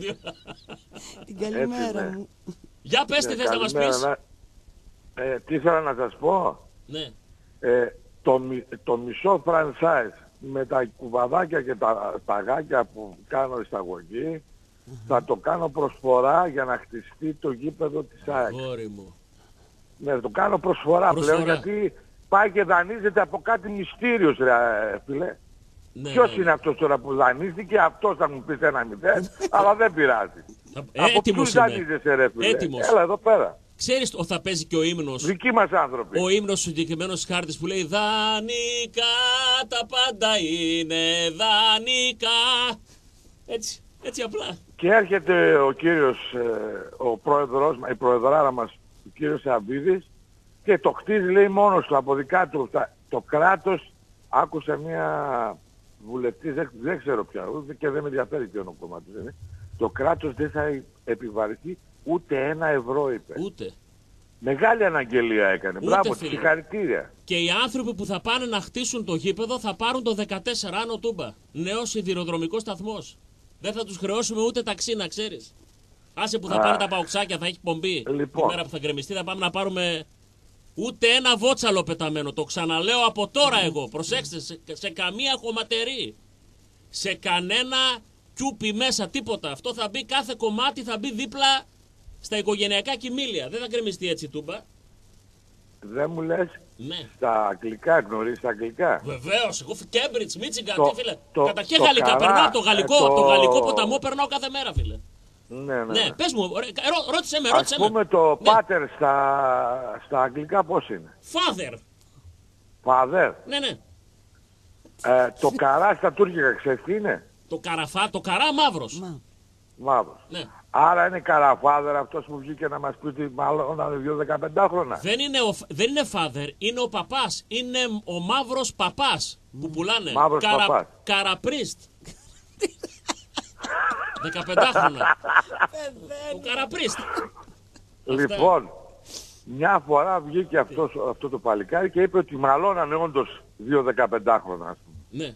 Την καλημέρα ναι. μου. Για πες τι Ναι, θες να μας καλημέρα, πεις. να- Ε, τι ήθελα να σας πω; Ναι. Ε, το, μι- το μισό franchise με τα κουβαδάκια και τα, τα γάκια που κάνω εισαγωγή θα το κάνω προσφορά για να χτιστεί το γήπεδο της ΑΕΚ. Αγόρι μου. Ναι, το κάνω προσφορά, Προσφορά. πλέον γιατί πάει και δανείζεται από κάτι μυστήριος ρε ε, φίλε. Ναι, Ποιος ναι. είναι αυτός τώρα που δανείστηκε, αυτός θα μου πεις ένα μηδέν, αλλά δεν πειράζει. Θα- από έτοιμος ποιους είμαι. δανείζεσαι ρε φίλε; Έτοιμος. Έλα εδώ πέρα. Ξέρεις ότι θα παίζει και ο ύμνος. Δικοί μας άνθρωποι. Ο ύμνος του συγκεκριμένο χάρτη που λέει Δανεικά τα πάντα είναι δανεικά. Έτσι, έτσι απλά. Και έρχεται ο κύριος, ε, ο πρόεδρος, μα- η προεδράρα μας, ο κύριος Αμπίδης και το χτίζει λέει μόνος του από δικά του. Τα- Το κράτος, άκουσε μια βουλευτής, δεν, δεν ξέρω πια, ούτε και δεν με ενδιαφέρει ποιο είναι ο κόμμα της, είναι. Το κράτος δεν θα επιβαρυνθεί ούτε ένα ευρώ είπε. Ούτε. Μεγάλη αναγγελία έκανε. Ούτε, Μπράβο, φίλε. συγχαρητήρια. Και οι άνθρωποι που θα πάνε να χτίσουν το γήπεδο θα πάρουν το 14 άνω τούμπα. Νέος σιδηροδρομικός σταθμός. Δεν θα τους χρεώσουμε ούτε ταξί, να ξέρεις. Άσε που θα Α. πάνε τα παουξάκια, θα έχει πομπή. Λοιπόν. Τη μέρα που θα γκρεμιστεί θα πάμε να πάρουμε ούτε ένα βότσαλο πεταμένο. Το ξαναλέω από τώρα εγώ. Προσέξτε, σε, σε καμία χωματερή. Σε κανένα κιούπι μέσα, τίποτα. Αυτό θα μπει, κάθε κομμάτι θα μπει δίπλα στα οικογενειακά κοιμήλια. Δεν θα γκρεμιστεί έτσι η τούμπα. Δεν μου λες Ναι. στα αγγλικά, γνωρίζεις τα αγγλικά; Βεβαίως, εγώ Κέμπριτζ, Μίτσιγκαν, Το- τι φίλε. το- Καταρχήν το γαλλικά, καρά, περνάω από το γαλλικό, ε, από το το- γαλλικό ποταμό περνάω κάθε μέρα, φίλε. Ναι, ναι. Ναι, πες μου, ρε, ρώ- ρώτησε με, Ας ρώτησε πούμε με. το Ναι. πάτερ στα, στα αγγλικά πώς είναι; Father, Father. ναι, ναι. Ε, το καρά στα τουρκικά ξέρεις τι είναι; Το καραφά, το καρά μαύρος. Μα, Μαύρος. Ναι. Άρα είναι καραφάδερ αυτός που βγήκε να μας πει ότι μάλλον είναι δύο 15 χρόνια. Δεν είναι, ο, δεν είναι father, είναι ο παπάς. Είναι ο μαύρος παπάς που πουλάνε. Μαύρος παπάς. Καραπρίστ. 15 χρόνια. ο καραπρίστ. Λοιπόν, μια φορά βγήκε αυτός, αυτό το παλικάρι και είπε ότι μαλώνανε όντως δύο 15 χρόνια. ας πούμε. Ναι,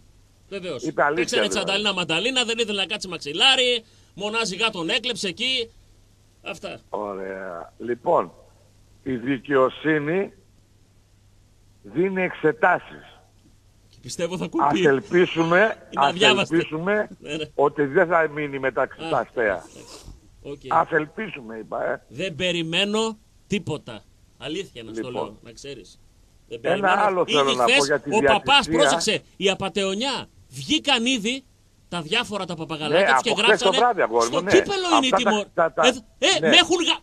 βεβαίως. Είπε αλήθεια, Έξανε δηλαδή. τσανταλίνα μανταλίνα, δεν ήθελε να κάτσει μαξιλάρι. Μονάζιγά τον έκλεψε εκεί. Αυτά. Ωραία. Λοιπόν, η δικαιοσύνη δίνει εξετάσεις. Και πιστεύω θα Ας κουμπεί. ελπίσουμε, Είναι ας αδιάβαστη. ελπίσουμε Ναι, ναι. ότι δεν θα μείνει μεταξύ Α, τα αστέα. Οκ. Ας ελπίσουμε είπα, ε. Δεν περιμένω τίποτα. Αλήθεια να στο Λοιπόν. λέω, να ξέρεις. Δεν Ένα περιμένω. άλλο Ήδη θέλω να πω χθες για τη Ο παπάς, διατησία. πρόσεξε, η απατεωνιά βγήκαν ήδη τα διάφορα τα παπαγαλάκια Ναι, τους και από χθες το γράψανε βράδυ, αγόρι μου, στο ναι. κύπελο είναι η Αυτά τα- τιμωρ... τα- τα- Ε, ε, ναι. με έχουν γα...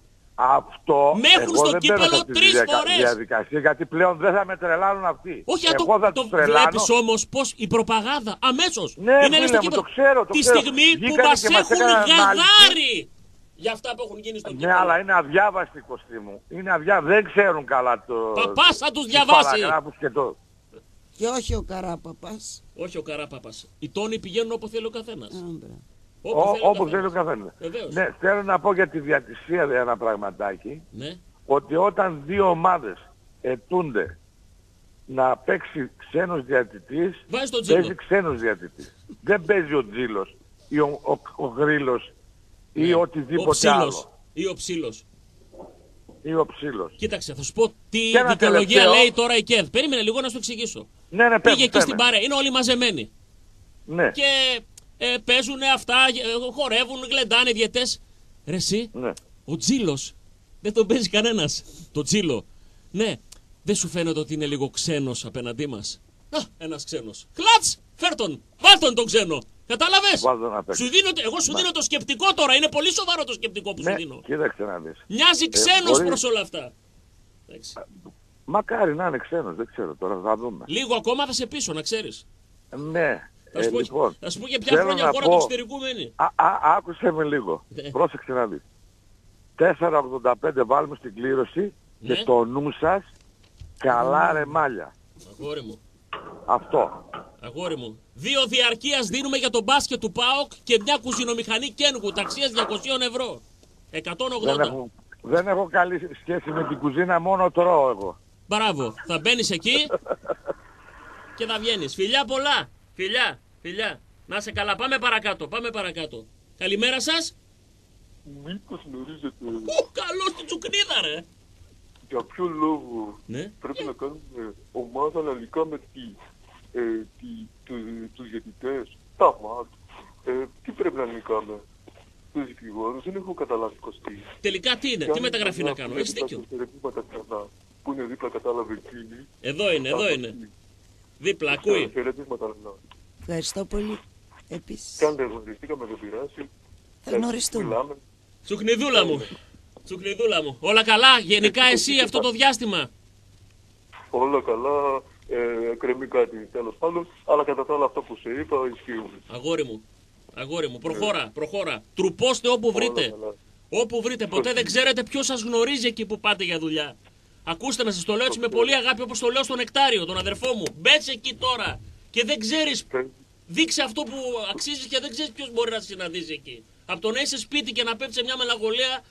Αυτό Με έχουν εγώ στο δεν κύπελο μπαίνω σε αυτή τη τρεις διακα- φορές. διαδικασία γιατί πλέον δεν θα με τρελάνουν αυτοί. Όχι, αν εγώ το, θα το τους τρελάνω. βλέπεις όμως πως η προπαγάνδα αμέσως Ναι, είναι φίλε στο μου, κύπελο. το ξέρω, το Τη ξέρω. στιγμή που Βγήκανε μας και μας έχουν έκαναν γαδάρει για αυτά που έχουν γίνει στο Ναι, κύπελο. αλλά είναι αδιάβαστη κοστί μου. Είναι αδιάβαστη. Δεν ξέρουν καλά το... Παπάς θα τους τους διαβάσει. παραγράφους και το... και όχι ο καράπαπας. Όχι ο καράπαπας. Οι τόνοι πηγαίνουν όπου θέλει ο καθένας. Α, μπράβο. Όπου Ό, θέλει ο όπου καθένας. θέλει ο καθένας. Βεβαίως. Ναι, θέλω να πω για τη διατησία δε, ένα πραγματάκι. Ναι. Ότι όταν δύο ομάδες ετούνται να παίξει ξένος διατητής, Βάζεις τον τζίλο. παίζει ξένος διατητής. Δεν παίζει ο τζίλος ή ο, ο, ο γρίλος ή Ναι. Ο οτιδήποτε ψήλος. άλλο. Ή ο ψήλος. Ή ο ψήλος. Κοίταξε, θα σου πω τι Και ένα δικαιολογία τελευταίο. λέει τώρα η ΚΕΔ. Περίμενε λίγο να σου το εξηγήσω. Ναι, ναι, Πήγε πες, εκεί στην πες. παρέα. Είναι όλοι μαζεμένοι. Ναι, Και ε, παίζουν αυτά, ε, χορεύουν, γλεντάνε διαιτές. Ρε εσύ, ναι. ο Τζίλος δεν τον παίζει κανένας. Το Τζίλο. Ναι, δεν σου φαίνεται ότι είναι λίγο ξένος απέναντί μας; Α, ένας ξένος. Κλατς! Φέρ τον! Βάλ τον τον ξένο! Κατάλαβες! Βάλ τον να παίξει. Σου δίνω, εγώ σου δίνω το σκεπτικό τώρα. Είναι πολύ σοβαρό το σκεπτικό που σου Ναι, δίνω. κοίταξε να δεις. Μοιάζει ξένος μπορεί- προς όλα αυτά. Εντάξει. Μακάρι να είναι ξένος, δεν ξέρω τώρα, θα δούμε. Λίγο ακόμα θα σε πείσω, να ξέρεις. Ναι, Θα, ε, σου πω- λοιπόν, θα σου πω για ποια θέλω χρόνια να χώρα πω- του εξωτερικού μένει. α, α, άκουσε με λίγο. Ναι. Πρόσεξε να δεις. 4,85 βάλουμε στην κλήρωση Ναι. και το νου σας καλά ρεμάλια. Αγόρι μου. Αυτό. Αγόρι μου. Δύο διαρκείας δίνουμε για τον μπάσκετ του ΠΑΟΚ και μια κουζινομηχανή Κένγου ταξίας 200 ευρώ. 180. Δεν έχω, δεν έχω καλή σχέση με την κουζίνα, μόνο τρώω εγώ. Μπράβο. Θα μπαίνεις εκεί και θα βγαίνεις. Φιλιά πολλά. Φιλιά. Φιλιά. Να σε καλά. Πάμε παρακάτω. Πάμε παρακάτω. Καλημέρα σας. Μήπως γνωρίζετε Καλός στην τσουκνίδα, ρε. για ποιο λόγο Ναι. πρέπει να κάνουμε ομάδα αναλυτικά με τη, ε, τη, του, τους διαιτητές, τα ΜΑΤ. Ε, τι πρέπει να νικάμε. Τους δικηγόρους δεν έχω καταλάβει κοστί. Τελικά τι είναι. Τι μεταγραφή να κάνω. Έχεις δίκιο. Τα στερεπίματα ξανά. που είναι δίπλα κατάλαβε εκείνη. Εδώ είναι, εδώ είναι. Δίπλα, ακούει. Χαιρετίσματα, Λένα. Ευχαριστώ πολύ. Επίσης, Κι αν δεν γνωριστήκαμε, δεν πειράζει. θα γνωριστούμε. Μιλάμε. Τσουκνιδούλα μου. Τσουκνιδούλα μου. Όλα καλά, γενικά εσύ αυτό το διάστημα; Όλα καλά. Ε, κρεμεί κάτι τέλος πάντων. Αλλά κατά τα άλλα αυτά που σε είπα ισχύουν. Αγόρι μου. Αγόρι μου, προχώρα, προχώρα. Τρουπώστε όπου βρείτε. Όλα καλά. Όπου βρείτε. Ποτέ δεν ξέρετε ποιος σας γνωρίζει εκεί που πάτε για δουλειά. Ακούστε να σας το λέω έτσι με πολύ αγάπη όπως το λέω στον Νεκτάριο, τον αδερφό μου. Μπες εκεί τώρα και δεν ξέρεις. Δείξε αυτό που αξίζεις και δεν ξέρεις ποιος μπορεί να σε συναντήσει εκεί. Από το να είσαι σπίτι και να πέφτει σε μια μελαγχολία,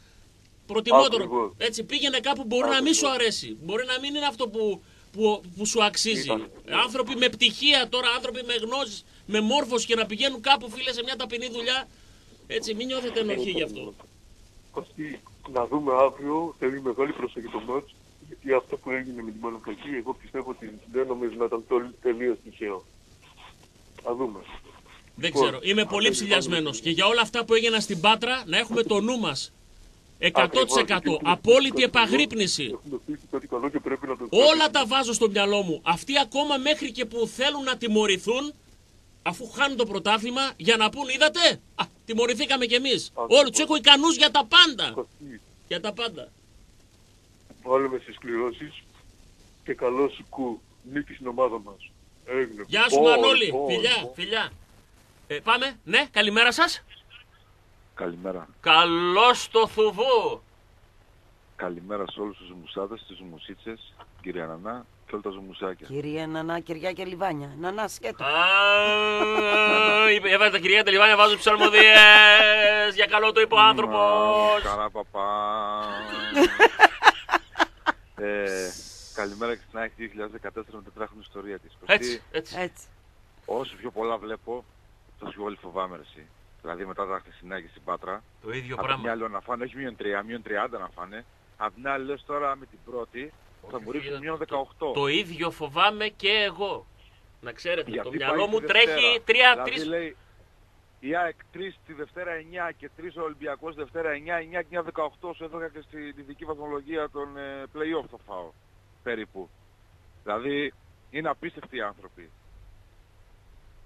προτιμότερο. Ακριβώς. Έτσι, πήγαινε κάπου που μπορεί να μην σου αρέσει. Μπορεί να μην είναι αυτό που, που, που σου αξίζει. Ήταν. Άνθρωποι με πτυχία τώρα, άνθρωποι με γνώσεις, με μόρφωση και να πηγαίνουν κάπου, φίλε, σε μια ταπεινή δουλειά. Έτσι, μην νιώθετε ενοχή γι' αυτό. Κωστή, να δούμε αύριο, θέλει μεγάλη προσοχή το μάτς, γιατί αυτό που έγινε με την Παναθηναϊκή, εγώ πιστεύω ότι δεν νομίζω να ήταν τελείως τυχαίο. Θα δούμε. Δεν Λοιπόν, ξέρω. Είμαι πολύ αυτό ψηλιασμένος. λοιπόν. Και για όλα αυτά που έγιναν στην Πάτρα να έχουμε το νου μας. 100%. Ακριβώς, γιατί έχουμε Απόλυτη στήσει κάτι επαγρύπνηση. καλό, Έχουμε στήσει κάτι καλό και πρέπει να το Όλα τα βάζω στο μυαλό μου. Αυτοί ακόμα μέχρι και που θέλουν να τιμωρηθούν, αφού χάνουν το πρωτάθλημα, για να πούν, είδατε, α, τιμωρηθήκαμε κι εμείς. Ακριβώς. Όλοι τους έχω ικανούς για τα πάντα. Κωστή, Για τα πάντα. βάλουμε στις κληρώσεις και καλό σου κου. Νίκη στην ομάδα μας. Έγινε. Γεια σου Πω, Μανώλη. πω, Φιλιά, πω. φιλιά. Ε, πάμε. Ναι, καλημέρα σας. Καλημέρα. Καλώς το θουβού. Καλημέρα σε όλους τους μουσάδες, τους μουσίτσες, κυρία Νανά και όλα τα ζουμουσάκια. Κυρία Νανά, κυριά και λιβάνια. Νανά, σκέτο. Α, είπε- Έβαλε τα κυρία Τελειβάνια, βάζω ψαλμοδίες. Για καλό το είπε ο άνθρωπος. Καλά παπά. ε, καλημέρα και στην ΑΕΚ 2014 με τετράχρονη ιστορία της. Έτσι, έτσι. Έτσι. Όσο πιο πολλά βλέπω, τόσο πιο πολύ φοβάμαι ρε εσύ. Δηλαδή μετά τα χθεσινά και στην Πάτρα. Το ίδιο Από την πράγμα. άλλη να φάνε, όχι μείον 3, μείον 30 να φάνε. Απ' την άλλη λες τώρα με την πρώτη θα Όχι, μου ρίξουν όχι, μείον το- 18. Το ίδιο φοβάμαι και εγώ. Να ξέρετε, Γιατί το πάει μυαλό τη μου Δευτέρα. τρέχει τρία, Δηλαδή τρεις... λέει η ΑΕΚ 3 τη Δευτέρα 9 και 3 ο Ολυμπιακός Δευτέρα 9, 9 και 9 18 σου έδωκα και στη δική βαθμολογία των ε, play-off θα φάω περίπου. Δηλαδή είναι απίστευτοι οι άνθρωποι.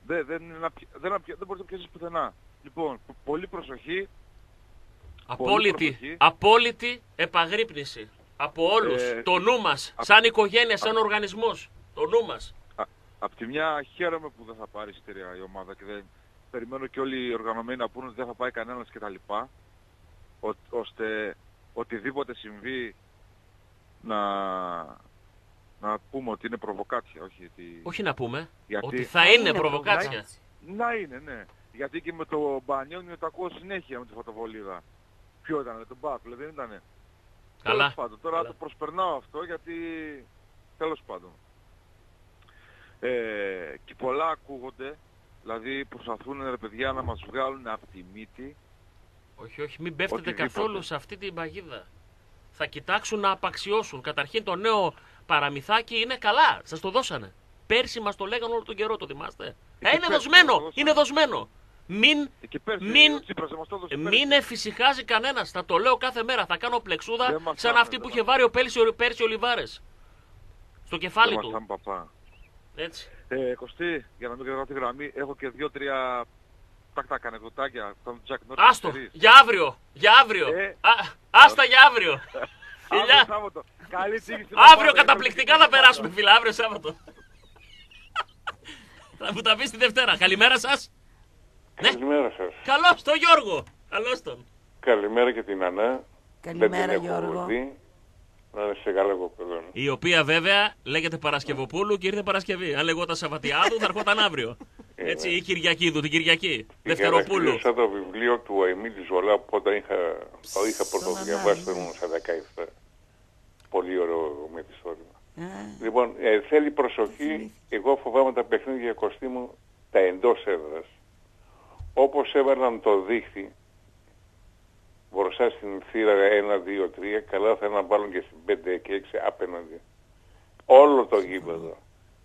Δεν, δεν, είναι να πι- δεν, να πι- δεν μπορείς να πιάσεις πουθενά. Λοιπόν, πο- πολύ προσοχή. Απόλυτη, προσοχή. απόλυτη επαγρύπνηση. Από όλους. Ε, το νου μας. α- Σαν οικογένεια, σαν οργανισμός. Το νου μας. Α, απ' τη μια χαίρομαι που δεν θα πάρει εισιτήρια η ομάδα και δεν περιμένω και όλοι οι οργανωμένοι να πούνε ότι δεν θα πάει κανένας και τα λοιπά ο- ώστε οτιδήποτε συμβεί να, να πούμε ότι είναι προβοκάτσια όχι ότι... Όχι να πούμε. Γιατί- Ότι θα είναι Είναι προβοκάτσια. προβοκάτσια. Να είναι ναι γιατί και με το Μπανιόνιο το ακούω συνέχεια με τη φωτοβολίδα ποιο ήταν το Μπάκλε δεν ήτανε Καλά. Τέλος πάντων, τώρα Καλά. το προσπερνάω αυτό γιατί τέλος πάντων. Ε, και πολλά ακούγονται, δηλαδή προσπαθούν ρε παιδιά να μας βγάλουν από τη μύτη. Όχι, όχι, μην πέφτετε Οτιδήποτε. καθόλου σε αυτή την παγίδα. Θα κοιτάξουν να απαξιώσουν. Καταρχήν το νέο παραμυθάκι είναι καλά. Σας το δώσανε. Πέρσι μας το λέγανε όλο τον καιρό, το θυμάστε; Ε, και είναι πέρσι δοσμένο, μας το δώσανε. είναι δοσμένο. Μην, Ε, Και πέρσι, Μην- ο Τσίπρας δεν μας το έδωσε πέρσι. μην εφησυχάζει κανένας. Θα το λέω κάθε μέρα. Θα κάνω πλεξούδα Δεν μας σαν κάνε, αυτή δεν που μας είχε βάλει ο πέρσι, ο πέρσι ο Λιβάρες. Στο κεφάλι Δεν μας του. σαν παπά. Έτσι. Ε, Κωστή, για να μην κρατάω τη γραμμή, έχω και δύο-τρία τάκτα ανεκδοτάκια. Τον Τζακ Νόρις Άστο, Αστερής. για αύριο, για αύριο. Ε. Α, άστα για αύριο. Αύριο Φιλιά. Σάββατο. Καλή τύχη στην Αύριο ομάδα, καταπληκτικά καλή θα τύχη στην περάσουμε, ομάδα. φίλε, αύριο Σάββατο. θα μου τα πεις τη Δευτέρα. Καλημέρα σας. Ναι. Καλημέρα σας. Καλώς τον Γιώργο. Καλώς τον. Καλημέρα και την Ανά. Καλημέρα, Δεν την Γιώργο. έχω δει. Να είναι σε καλό κοπέδο. Η οποία βέβαια λέγεται Παρασκευοπούλου και ήρθε Παρασκευή. Αν λεγόταν Σαββατιάδου θα ερχόταν αύριο. Έτσι, ή Κυριακίδου την Κυριακή. Δευτεροπούλου. Είχα το βιβλίο του Εμίλης Ζολά που όταν είχα, το είχα πρωτοδιαβάσει Ανά, όταν ήμουν στα 17. Πολύ ωραίο με τη ιστορία. Α, Λοιπόν, ε, θέλει προσοχή. Εγώ φοβάμαι τα παιχνίδια κοστί μου τα εντός έδρας. Όπως έβαλαν το δίχτυ μπροστά στην θύρα 1, 2, 3, καλά θα να βάλουν και στην 5 και 6 απέναντι. Όλο το γήπεδο.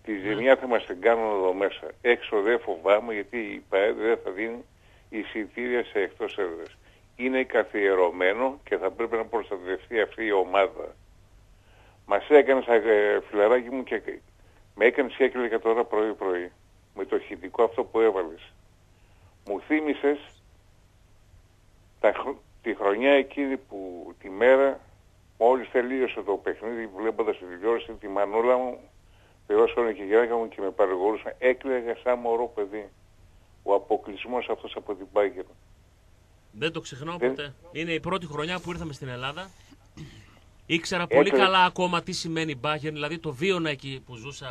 Τη ζημιά θα μας την κάνουν εδώ μέσα. Έξω δεν φοβάμαι γιατί η ΠαΕ δεν θα δίνει εισιτήρια σε εκτός έδρας. Είναι καθιερωμένο και θα πρέπει να προστατευτεί αυτή η ομάδα. Μας έκανε ε, φιλαράκι μου και με έκανε και έκλαιγε και τώρα πρωί πρωί. Με το ηχητικό αυτό που έβαλες. Μου θύμισες τα, χρ- τη χρονιά εκείνη που τη μέρα μόλις τελείωσε το παιχνίδι βλέποντας τη τηλεόραση τη μανούλα μου πειρόσανε και η γυναίκα μου και με παρηγορούσαν. Έκλαιγα σαν μωρό παιδί. Ο αποκλεισμός αυτός από την Πάγκερ. Δεν το ξεχνάω Δεν- ποτέ. Είναι η πρώτη χρονιά που ήρθαμε στην Ελλάδα. Ήξερα πολύ Έκανε- καλά ακόμα τι σημαίνει Bayern, δηλαδή το βίωνα εκεί που ζούσα,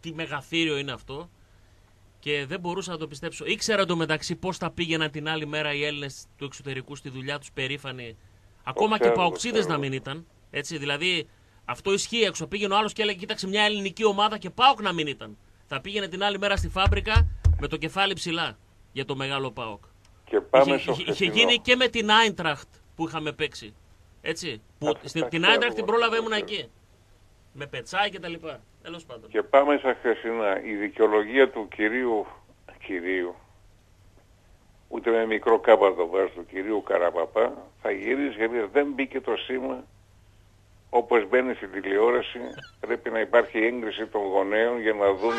τι μεγαθύριο είναι αυτό. Και δεν μπορούσα να το πιστέψω. Ήξερα εντωμεταξύ πώς θα πήγαιναν την άλλη μέρα οι Έλληνες του εξωτερικού στη δουλειά τους περήφανοι. Ακόμα και ξέρω, το παοξίδες ξέρω. να μην ήταν. Έτσι, δηλαδή αυτό ισχύει έξω. Πήγαινε ο άλλος και έλεγε: Κοίταξε μια ελληνική ομάδα και πάοκ να μην ήταν. Θα πήγαινε την άλλη μέρα στη φάμπρικα με το κεφάλι ψηλά για το μεγάλο πάοκ. Και πάμε Είχε, στο είχε- είχε χθεσινό. γίνει και με την Άιντραχτ που είχαμε παίξει. Έτσι. Που Αυτά στην, τα την ξέρω, Άιντραχτ την αυτά πρόλαβα τα ήμουν ξέρω. εκεί. Με πετσάει και τα λοιπά. Τέλος πάντων. Και πάμε στα χθεσινά. Η δικαιολογία του κυρίου, κυρίου, ούτε με μικρό κάμπαρτο βάζει του κυρίου Καραπαπά, θα γυρίσει γιατί δεν μπήκε το σήμα όπως μπαίνει στην τηλεόραση. Πρέπει να υπάρχει έγκριση των γονέων για να δουν.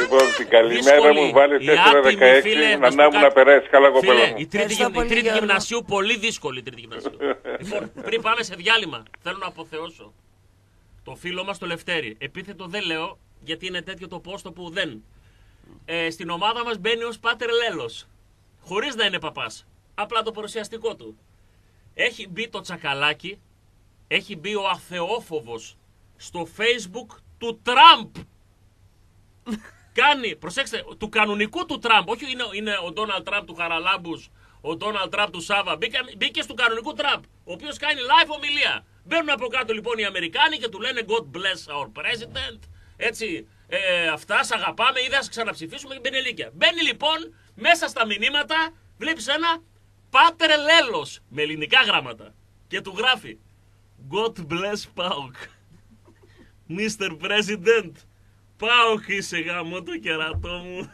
Λοιπόν, την καλημέρα Δύσκολη. μου βάλε Η άτιμη, 4-16 φίλε, να να να σου μου πω να κάτι. περάσει καλά κοπέλα Φίλε, μου. η τρίτη, Ευχαριστώ γυμ- η πολύ, τρίτη Γιώργο. γυμνασίου, πολύ δύσκολη η τρίτη γυμνασίου. λοιπόν, πριν πάμε σε διάλειμμα, θέλω να αποθεώσω το φίλο μας το Λευτέρη. Επίθετο δεν λέω, γιατί είναι τέτοιο το πόστο που δεν. Ε, στην ομάδα μας μπαίνει ως πάτερ Λέλος. Χωρίς να είναι παπάς. Απλά το παρουσιαστικό του. Έχει μπει το τσακαλάκι, έχει μπει ο αθεόφοβος στο facebook του Τραμπ. Κάνει, προσέξτε, του κανονικού του Τραμπ, όχι είναι, είναι ο Ντόναλτ Τραμπ του Χαραλάμπους, ο Ντόναλτ Τραμπ του Σάβα, μπήκε, μπήκε στο κανονικού Τραμπ, ο οποίος κάνει live ομιλία. Μπαίνουν από κάτω λοιπόν οι Αμερικάνοι και του λένε God bless our president, έτσι, ε, αυτά, σ' αγαπάμε, ή θα σε ξαναψηφίσουμε και μπαίνει ηλικία. Μπαίνει λοιπόν μέσα στα μηνύματα, βλέπεις ένα Πάτερ Λέλος με ελληνικά γράμματα και του γράφει God bless Pauk. Mr. President, Πάοκ είσαι γάμο το κερατό μου.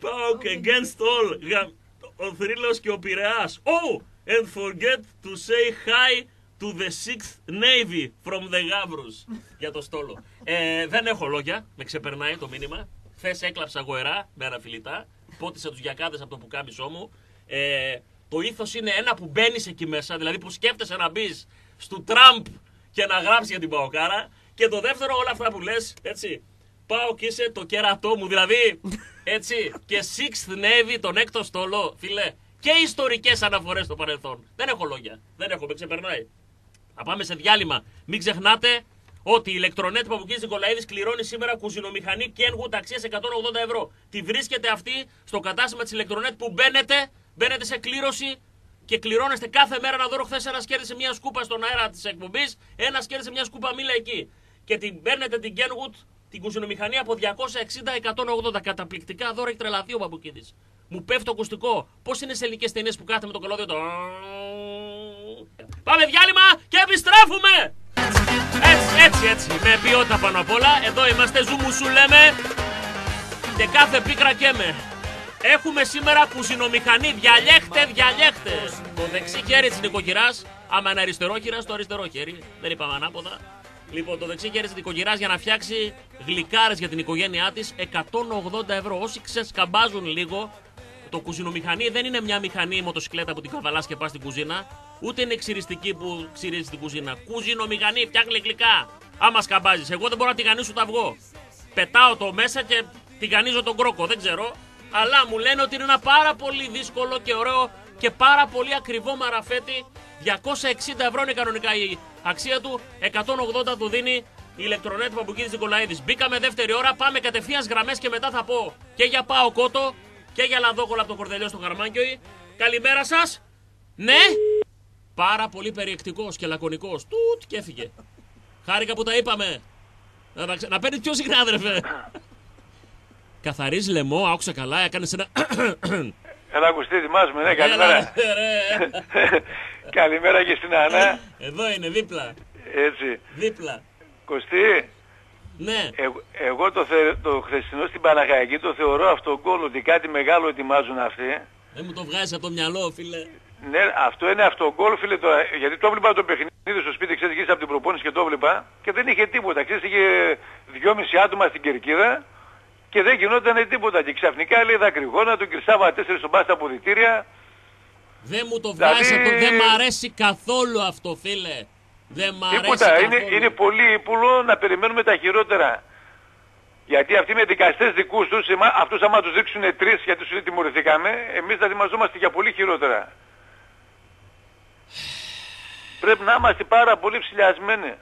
Πάοκ against all. Γα... Ο θρύλος και ο Πειραιάς. Oh, and forget to say hi to the 6th Navy from the Gavrus. Για το στόλο. Ε, δεν έχω λόγια, με ξεπερνάει το μήνυμα. Χθες έκλαψα γοερά με αναφιλητά. Πότισα τους γιακάδες από το πουκάμισό μου. Ε, το ήθος είναι ένα που μπαίνεις εκεί μέσα, δηλαδή που σκέφτεσαι να μπεις στο Τραμπ και να γράψεις για την Παοκάρα. Και το δεύτερο, όλα αυτά που λες, έτσι. Πάω και είσαι το κέρατό μου, δηλαδή. Έτσι. Και Sixth Navy, τον έκτο στόλο, φίλε. Και ιστορικές αναφορές στο παρελθόν. Δεν έχω λόγια. Δεν έχω, με ξεπερνάει. Θα πάμε σε διάλειμμα. Μην ξεχνάτε ότι η ηλεκτρονέτ Παπουκής Νικολαίδης κληρώνει σήμερα κουζινομηχανή Kenwood αξίας 180 ευρώ. Τη βρίσκεται αυτή στο κατάστημα της ηλεκτρονέτ που μπαίνετε, μπαίνετε σε κλήρωση και κληρώνεστε κάθε μέρα ένα δώρο. Χθες ένας κέρδισε μια σκούπα στον αέρα της εκπομπής, ένας κέρδισε μια σκούπα μήλα εκεί. Και την παίρνετε την Kenwood, την κουζινομηχανή από 260-180. Καταπληκτικά δώρα έχει τρελαθεί ο Παπουκίδης. Μου πέφτει το ακουστικό. Πώς είναι σε ελληνικές ταινίες που κάθεται με το καλώδιο το. Πάμε διάλειμμα και επιστρέφουμε! Έτσι, έτσι, έτσι. Με ποιότητα πάνω απ' όλα. Εδώ είμαστε, ζούμου σου λέμε. Και κάθε πίκρα καίμε. Έχουμε σήμερα κουζινομηχανή. Διαλέχτε, διαλέχτε. Το δεξί χέρι της νοικοκυράς. Άμα είναι αριστερό χειρά, το αριστερό χέρι. Δεν είπαμε ανάποδα. Λοιπόν, το δεξί χέρι τη νοικοκυρά για να φτιάξει γλυκάρες για την οικογένειά της 180 ευρώ. Όσοι ξεσκαμπάζουν λίγο, το κουζινομηχανή δεν είναι μια μηχανή μοτοσυκλέτα που την καβαλάς και πας στην κουζίνα. Ούτε είναι ξυριστική που ξυρίζει την κουζίνα. Κουζινομηχανή φτιάχνει γλυκά. Άμα σκαμπάζεις. Εγώ δεν μπορώ να τηγανίσω το αυγό. Πετάω το μέσα και τηγανίζω τον κρόκο. Δεν ξέρω. Αλλά μου λένε ότι είναι ένα πάρα πολύ δύσκολο και ωραίο και πάρα πολύ ακριβό μαραφέτη. 260 ευρώ είναι κανονικά η αξία του. 180 του δίνει η ηλεκτρονέτ Παπουκίδης Νικολαίδης. Μπήκαμε δεύτερη ώρα, πάμε κατευθείαν γραμμές και μετά θα πω και για Πάο Κότο και για Λαδόκολα από το Κορδελιό στο Καρμάνκιο. Καλημέρα σας. Ναι. Πάρα πολύ περιεκτικός και λακωνικός. Τουτ και έφυγε. Χάρηκα που τα είπαμε. Να, τα ξε- να παίρνεις πιο συχνά, αδερφέ. Καθαρίζει λαιμό, άκουσα καλά, έκανες ένα. Έλα, Ακουστή, θυμάσαι, ναι, Έλα, καλημέρα. ρε. καλημέρα και στην Ανά. Εδώ είναι, δίπλα. Έτσι. Δίπλα. Κωστή, Ναι. εγώ, εγώ το, θε, το χθεσινό στην Παναχαϊκή το θεωρώ αυτό γκολ ότι κάτι μεγάλο ετοιμάζουν αυτοί. Δεν μου το βγάζεις από το μυαλό, φίλε. Ναι, αυτό είναι αυτογκόλ, φίλε, τώρα, γιατί το έβλεπα το παιχνίδι στο σπίτι, ξέρεις, γύρισα από την προπόνηση και το έβλεπα και δεν είχε τίποτα. Ξέρεις, είχε δυόμιση άτομα στην κερκίδα και δεν γινόταν τίποτα. Και ξαφνικά λέει δακρυγόνα, τον Κυρσάβα τέσσερις στον πάστα αποδητήρια. Δεν μου το Δηλαδή- βγάζεις αυτό, δεν μ' αρέσει καθόλου αυτό, φίλε. Δεν μ' αρέσει Τίποτα. καθόλου. Είναι, είναι πολύ ύπουλο να περιμένουμε τα χειρότερα. Γιατί αυτοί με δικαστές δικούς τους, εμά- αυτούς άμα τους δείξουν τρεις γιατί σου λέει τιμωρηθήκαμε, εμείς θα ετοιμαζόμαστε για πολύ χειρότερα. Πρέπει να είμαστε πάρα πολύ ψηλιασμένοι.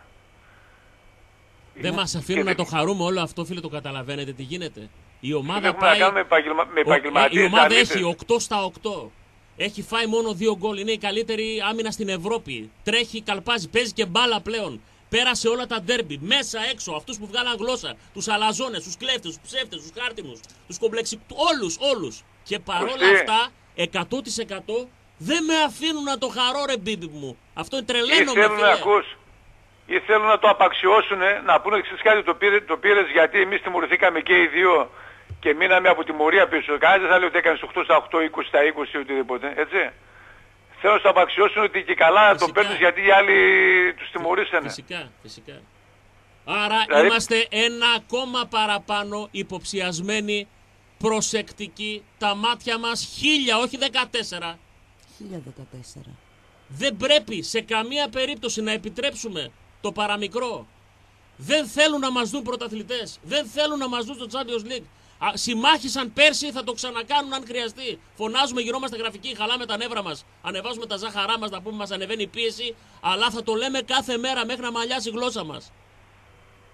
Δεν μας αφήνουν να το χαρούμε όλο αυτό, φίλε, το καταλαβαίνετε τι γίνεται. Η ομάδα Έχουμε πάει. να κάνουμε επαγγελμα... με Ο- ε, επαγγελματίες η ομάδα αλήτες. έχει 8 στα 8. Έχει φάει μόνο δύο γκολ. Είναι η καλύτερη άμυνα στην Ευρώπη. Τρέχει, καλπάζει, παίζει και μπάλα πλέον. Πέρασε όλα τα ντέρμπι. Μέσα, έξω. Αυτούς που βγάλαν γλώσσα. Τους αλαζόνες, τους κλέφτες, τους ψεύτες, τους χάρτινου. Τους κομπλεξικού. Όλους, όλους. Και παρόλα Κωστή. αυτά, 100% δεν με αφήνουν να το χαρώ, ρε μπίμπι μου. Αυτό είναι Ή τρελαίνομαι, θέλουν να φίλε. ακούς, ή θέλουν να το απαξιώσουν, να πούνε ξέρεις κάτι το, πήρε, το πήρες γιατί εμείς τιμωρηθήκαμε και οι δύο και μείναμε από τιμωρία πίσω. Κανένας δεν θα λέει ότι έκανες 8 στα 8, 20 στα 20 ή οτιδήποτε, έτσι. Θέλουν να το απαξιώσουν ότι και καλά το Φυσικά. παίρνεις γιατί οι άλλοι τους τιμωρήσανε. Φυσικά, φυσικά. Άρα Δηλαδή- είμαστε ένα ακόμα παραπάνω υποψιασμένοι, προσεκτικοί, τα μάτια μας χίλια, όχι 14. 1014. Δεν πρέπει σε καμία περίπτωση να επιτρέψουμε το παραμικρό. Δεν θέλουν να μας δουν πρωταθλητές. Δεν θέλουν να μας δουν στο Champions League. Α, συμμάχησαν πέρσι, θα το ξανακάνουν αν χρειαστεί. Φωνάζουμε, γυρόμαστε γραφική, χαλάμε τα νεύρα μας. Ανεβάζουμε τα ζάχαρά μας, να πούμε μας ανεβαίνει η πίεση. Αλλά θα το λέμε κάθε μέρα μέχρι να μαλλιάσει η γλώσσα μας.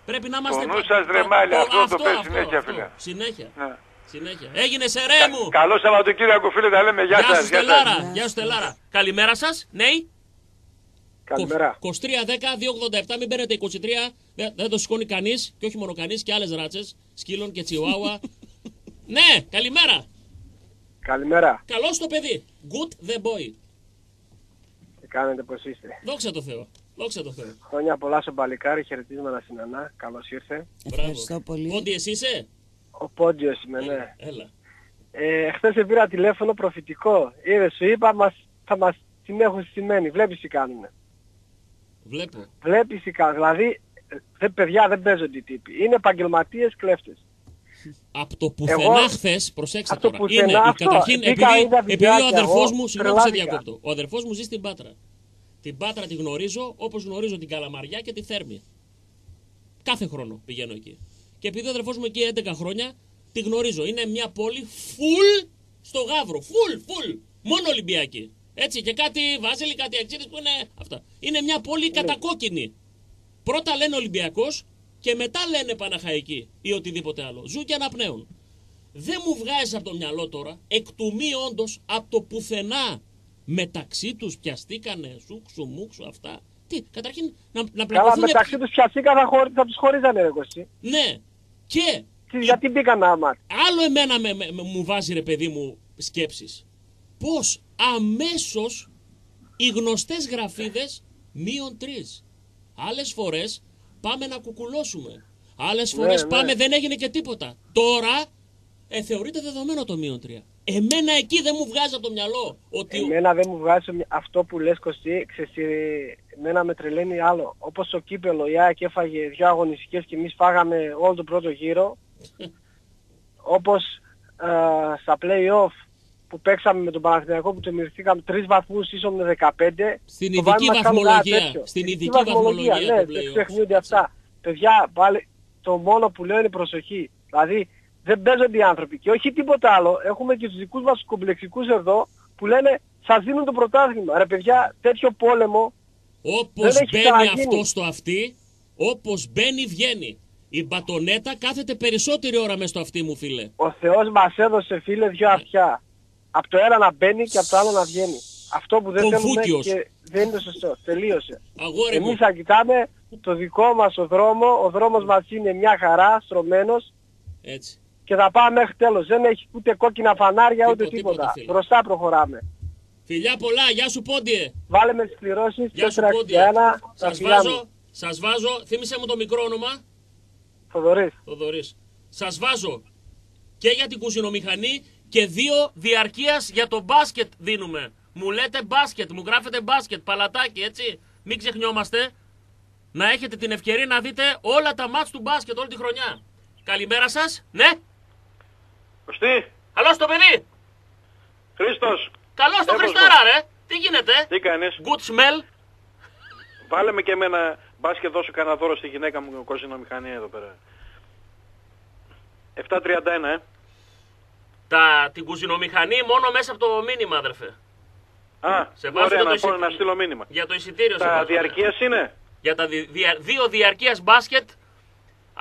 Πρέπει να είμαστε... νου πα- σας, ρε πα- μάλια, το- αυτό το πες συνέχεια, φίλε. Συνέχεια. Ναι. Συνέχεια. Έγινε σε ρε μου. Καλό Σαββατοκύριακο φίλε, τα λέμε. Γεια, Γεια σας. σου Στελάρα. Γεια σου Στελάρα. Καλημέρα σας. Ναι. Καλημέρα. 23-10-287, μην παίρνετε 23. Δεν, δεν το σηκώνει κανείς και όχι μόνο κανείς και άλλες ράτσες. Σκύλων και τσιουάουα. ναι, καλημέρα. Καλημέρα. Καλό το παιδί. Good the boy. Τι κάνετε, πώς είστε; Δόξα τω Θεώ. Δόξα τω Θεώ. Χρόνια πολλά στο Παλικάρι, χαιρετίσματα στην Ανά. Καλώς ήρθε. Ευχαριστώ πολύ. Πόντι, εσύ είσαι; Ο Πόντιος είμαι, ναι. Έλα. Ε, χθες σε πήρα τηλέφωνο προφητικό. Είδε, σου είπα, μας, θα μας την έχουν στημένη. Βλέπεις τι κάνουνε. Βλέπω. Βλέπεις τι κάνουν. Δηλαδή, ε, δεν, παιδιά δεν παίζονται οι τύποι. Είναι επαγγελματίες κλέφτες. Από το πουθενά Εγώ- χθες, προσέξτε από το τώρα. πουθενά είναι, αυτό. καταρχήν, Μπήκα, επειδή, είδα επειδή ο βιντεάκια, αδερφός εγώ μου, συγγνώμη που σε τρελάθηκα. διακόπτω. Ο αδερφός μου ζει στην Πάτρα. Την Πάτρα τη γνωρίζω όπως γνωρίζω την Καλαμαριά και τη Θέρμη. Κάθε χρόνο πηγαίνω εκεί. Και επειδή ο αδερφός μου εκεί 11 χρόνια, τη γνωρίζω. Είναι μια πόλη full στο Γαύρο. Full, full. Μόνο Ολυμπιακή. Έτσι και κάτι βάζελοι, κάτι αξίδε που είναι αυτά. Είναι μια πόλη κατακόκκινη. Πρώτα λένε Ολυμπιακός και μετά λένε Παναχαϊκή ή οτιδήποτε άλλο. Ζουν και αναπνέουν. Δεν μου βγάζει από το μυαλό τώρα, εκ του μη όντως από το πουθενά μεταξύ τους πιαστήκανε σούξου, μουξου, αυτά. Τι, καταρχήν να, να Καλά, πλακωθούν. μεταξύ τους πιαστήκα θα, χωρί, θα τους χωρίζανε ρε Κωστή. Ναι. Και Τι, γιατί μπήκαν άμα; άλλο εμένα με, με- με- μου βάζει ρε παιδί μου σκέψεις. Πώς αμέσως οι γνωστές γραφίδες μείον τρεις. Άλλες φορές πάμε να κουκουλώσουμε. Άλλες Ναι, φορές ναι. πάμε δεν έγινε και τίποτα. Τώρα ε, θεωρείται δεδομένο το μείον τρία. Εμένα εκεί δεν μου βγάζει από το μυαλό ότι... Εμένα δεν μου βγάζει μυ- αυτό που λες Κωστή, ξέρεις, τι, εμένα με τρελαίνει άλλο. Όπως το κύπελο η ΑΕΚ έφαγε δύο αγωνιστικές και εμείς φάγαμε όλο τον πρώτο γύρο. Όπως ε, στα play-off που παίξαμε με τον Παναθηναϊκό που το μοιρθήκαμε τρεις βαθμούς ίσον με 15. Στην το ειδική βάλουμε να κάνουμε κάτι βαθμολογία. τέτοιο. Στην ειδική βαθμολογία ναι, το δεν play-off. ξεχνιούνται αυτά. Παιδιά, πάλι το μόνο που λέω είναι προσοχή. Δηλαδή δεν παίζονται οι άνθρωποι και όχι τίποτα άλλο. Έχουμε και τους δικούς μας κομπλεξικούς εδώ που λένε σας δίνουν το πρωτάθλημα. Ρε παιδιά, τέτοιο πόλεμο Όπως Δεν έχει μπαίνει ξαναγίνει. αυτό στο αυτί, όπως μπαίνει βγαίνει. Η μπατονέτα κάθεται περισσότερη ώρα μέσα στο αυτί μου φίλε. ο Θεός μας έδωσε φίλε δυο αυτιά. Από το ένα να μπαίνει και από το άλλο να βγαίνει. Αυτό που δεν θέλουμε Κομφούκιος. και δεν είναι σωστό. Τελείωσε. Αγόρι μου. Εμείς θα κοιτάμε το δικό μας ο δρόμο. Ο δρόμος μας είναι μια χαρά, στρωμένος Έτσι. και θα πάμε μέχρι τέλος. Δεν έχει ούτε κόκκινα φανάρια ούτε Τίποτα, τίποτα. τίποτα, φίλε. Μπροστά προχωράμε. Φιλιά πολλά, γεια σου Πόντιε. Βάλε με τις πληρώσεις Γεια σου 461 Πόντιε. τα Σας φιλιά μου. βάζω, σας βάζω, θύμισε μου το μικρό όνομα. Θοδωρής. Θοδωρής. Σας βάζω και για την κουζινομηχανή και δύο διαρκείας για το μπάσκετ δίνουμε. Μου λέτε μπάσκετ, μου γράφετε μπάσκετ, παλατάκι, έτσι. Μην ξεχνιόμαστε να έχετε την ευκαιρία να δείτε όλα τα μάτς του μπάσκετ όλη τη χρονιά. Καλημέρα σας. Ναι. Κωστή, Καλώς το παιδί. Χρήστος, Καλώς το Εύωσμο. Χριστάρα, ρε. Τι γίνεται; τι κάνεις; Good smell. Βάλε με και εμένα μπάσκετ δώσω κανένα δώρο στη γυναίκα μου κόζινα μηχανία εδώ πέρα. 7.31 ε. Τα, την κουζινομηχανή μόνο μέσα από το μήνυμα, αδερφέ. Α, Σε βάζω ωραία, το να, πω, εισιτήριο. να στείλω μήνυμα. Για το εισιτήριο σε Τα βάζω. διαρκείας είναι; Για τα δι- δια- δύο διαρκείας μπάσκετ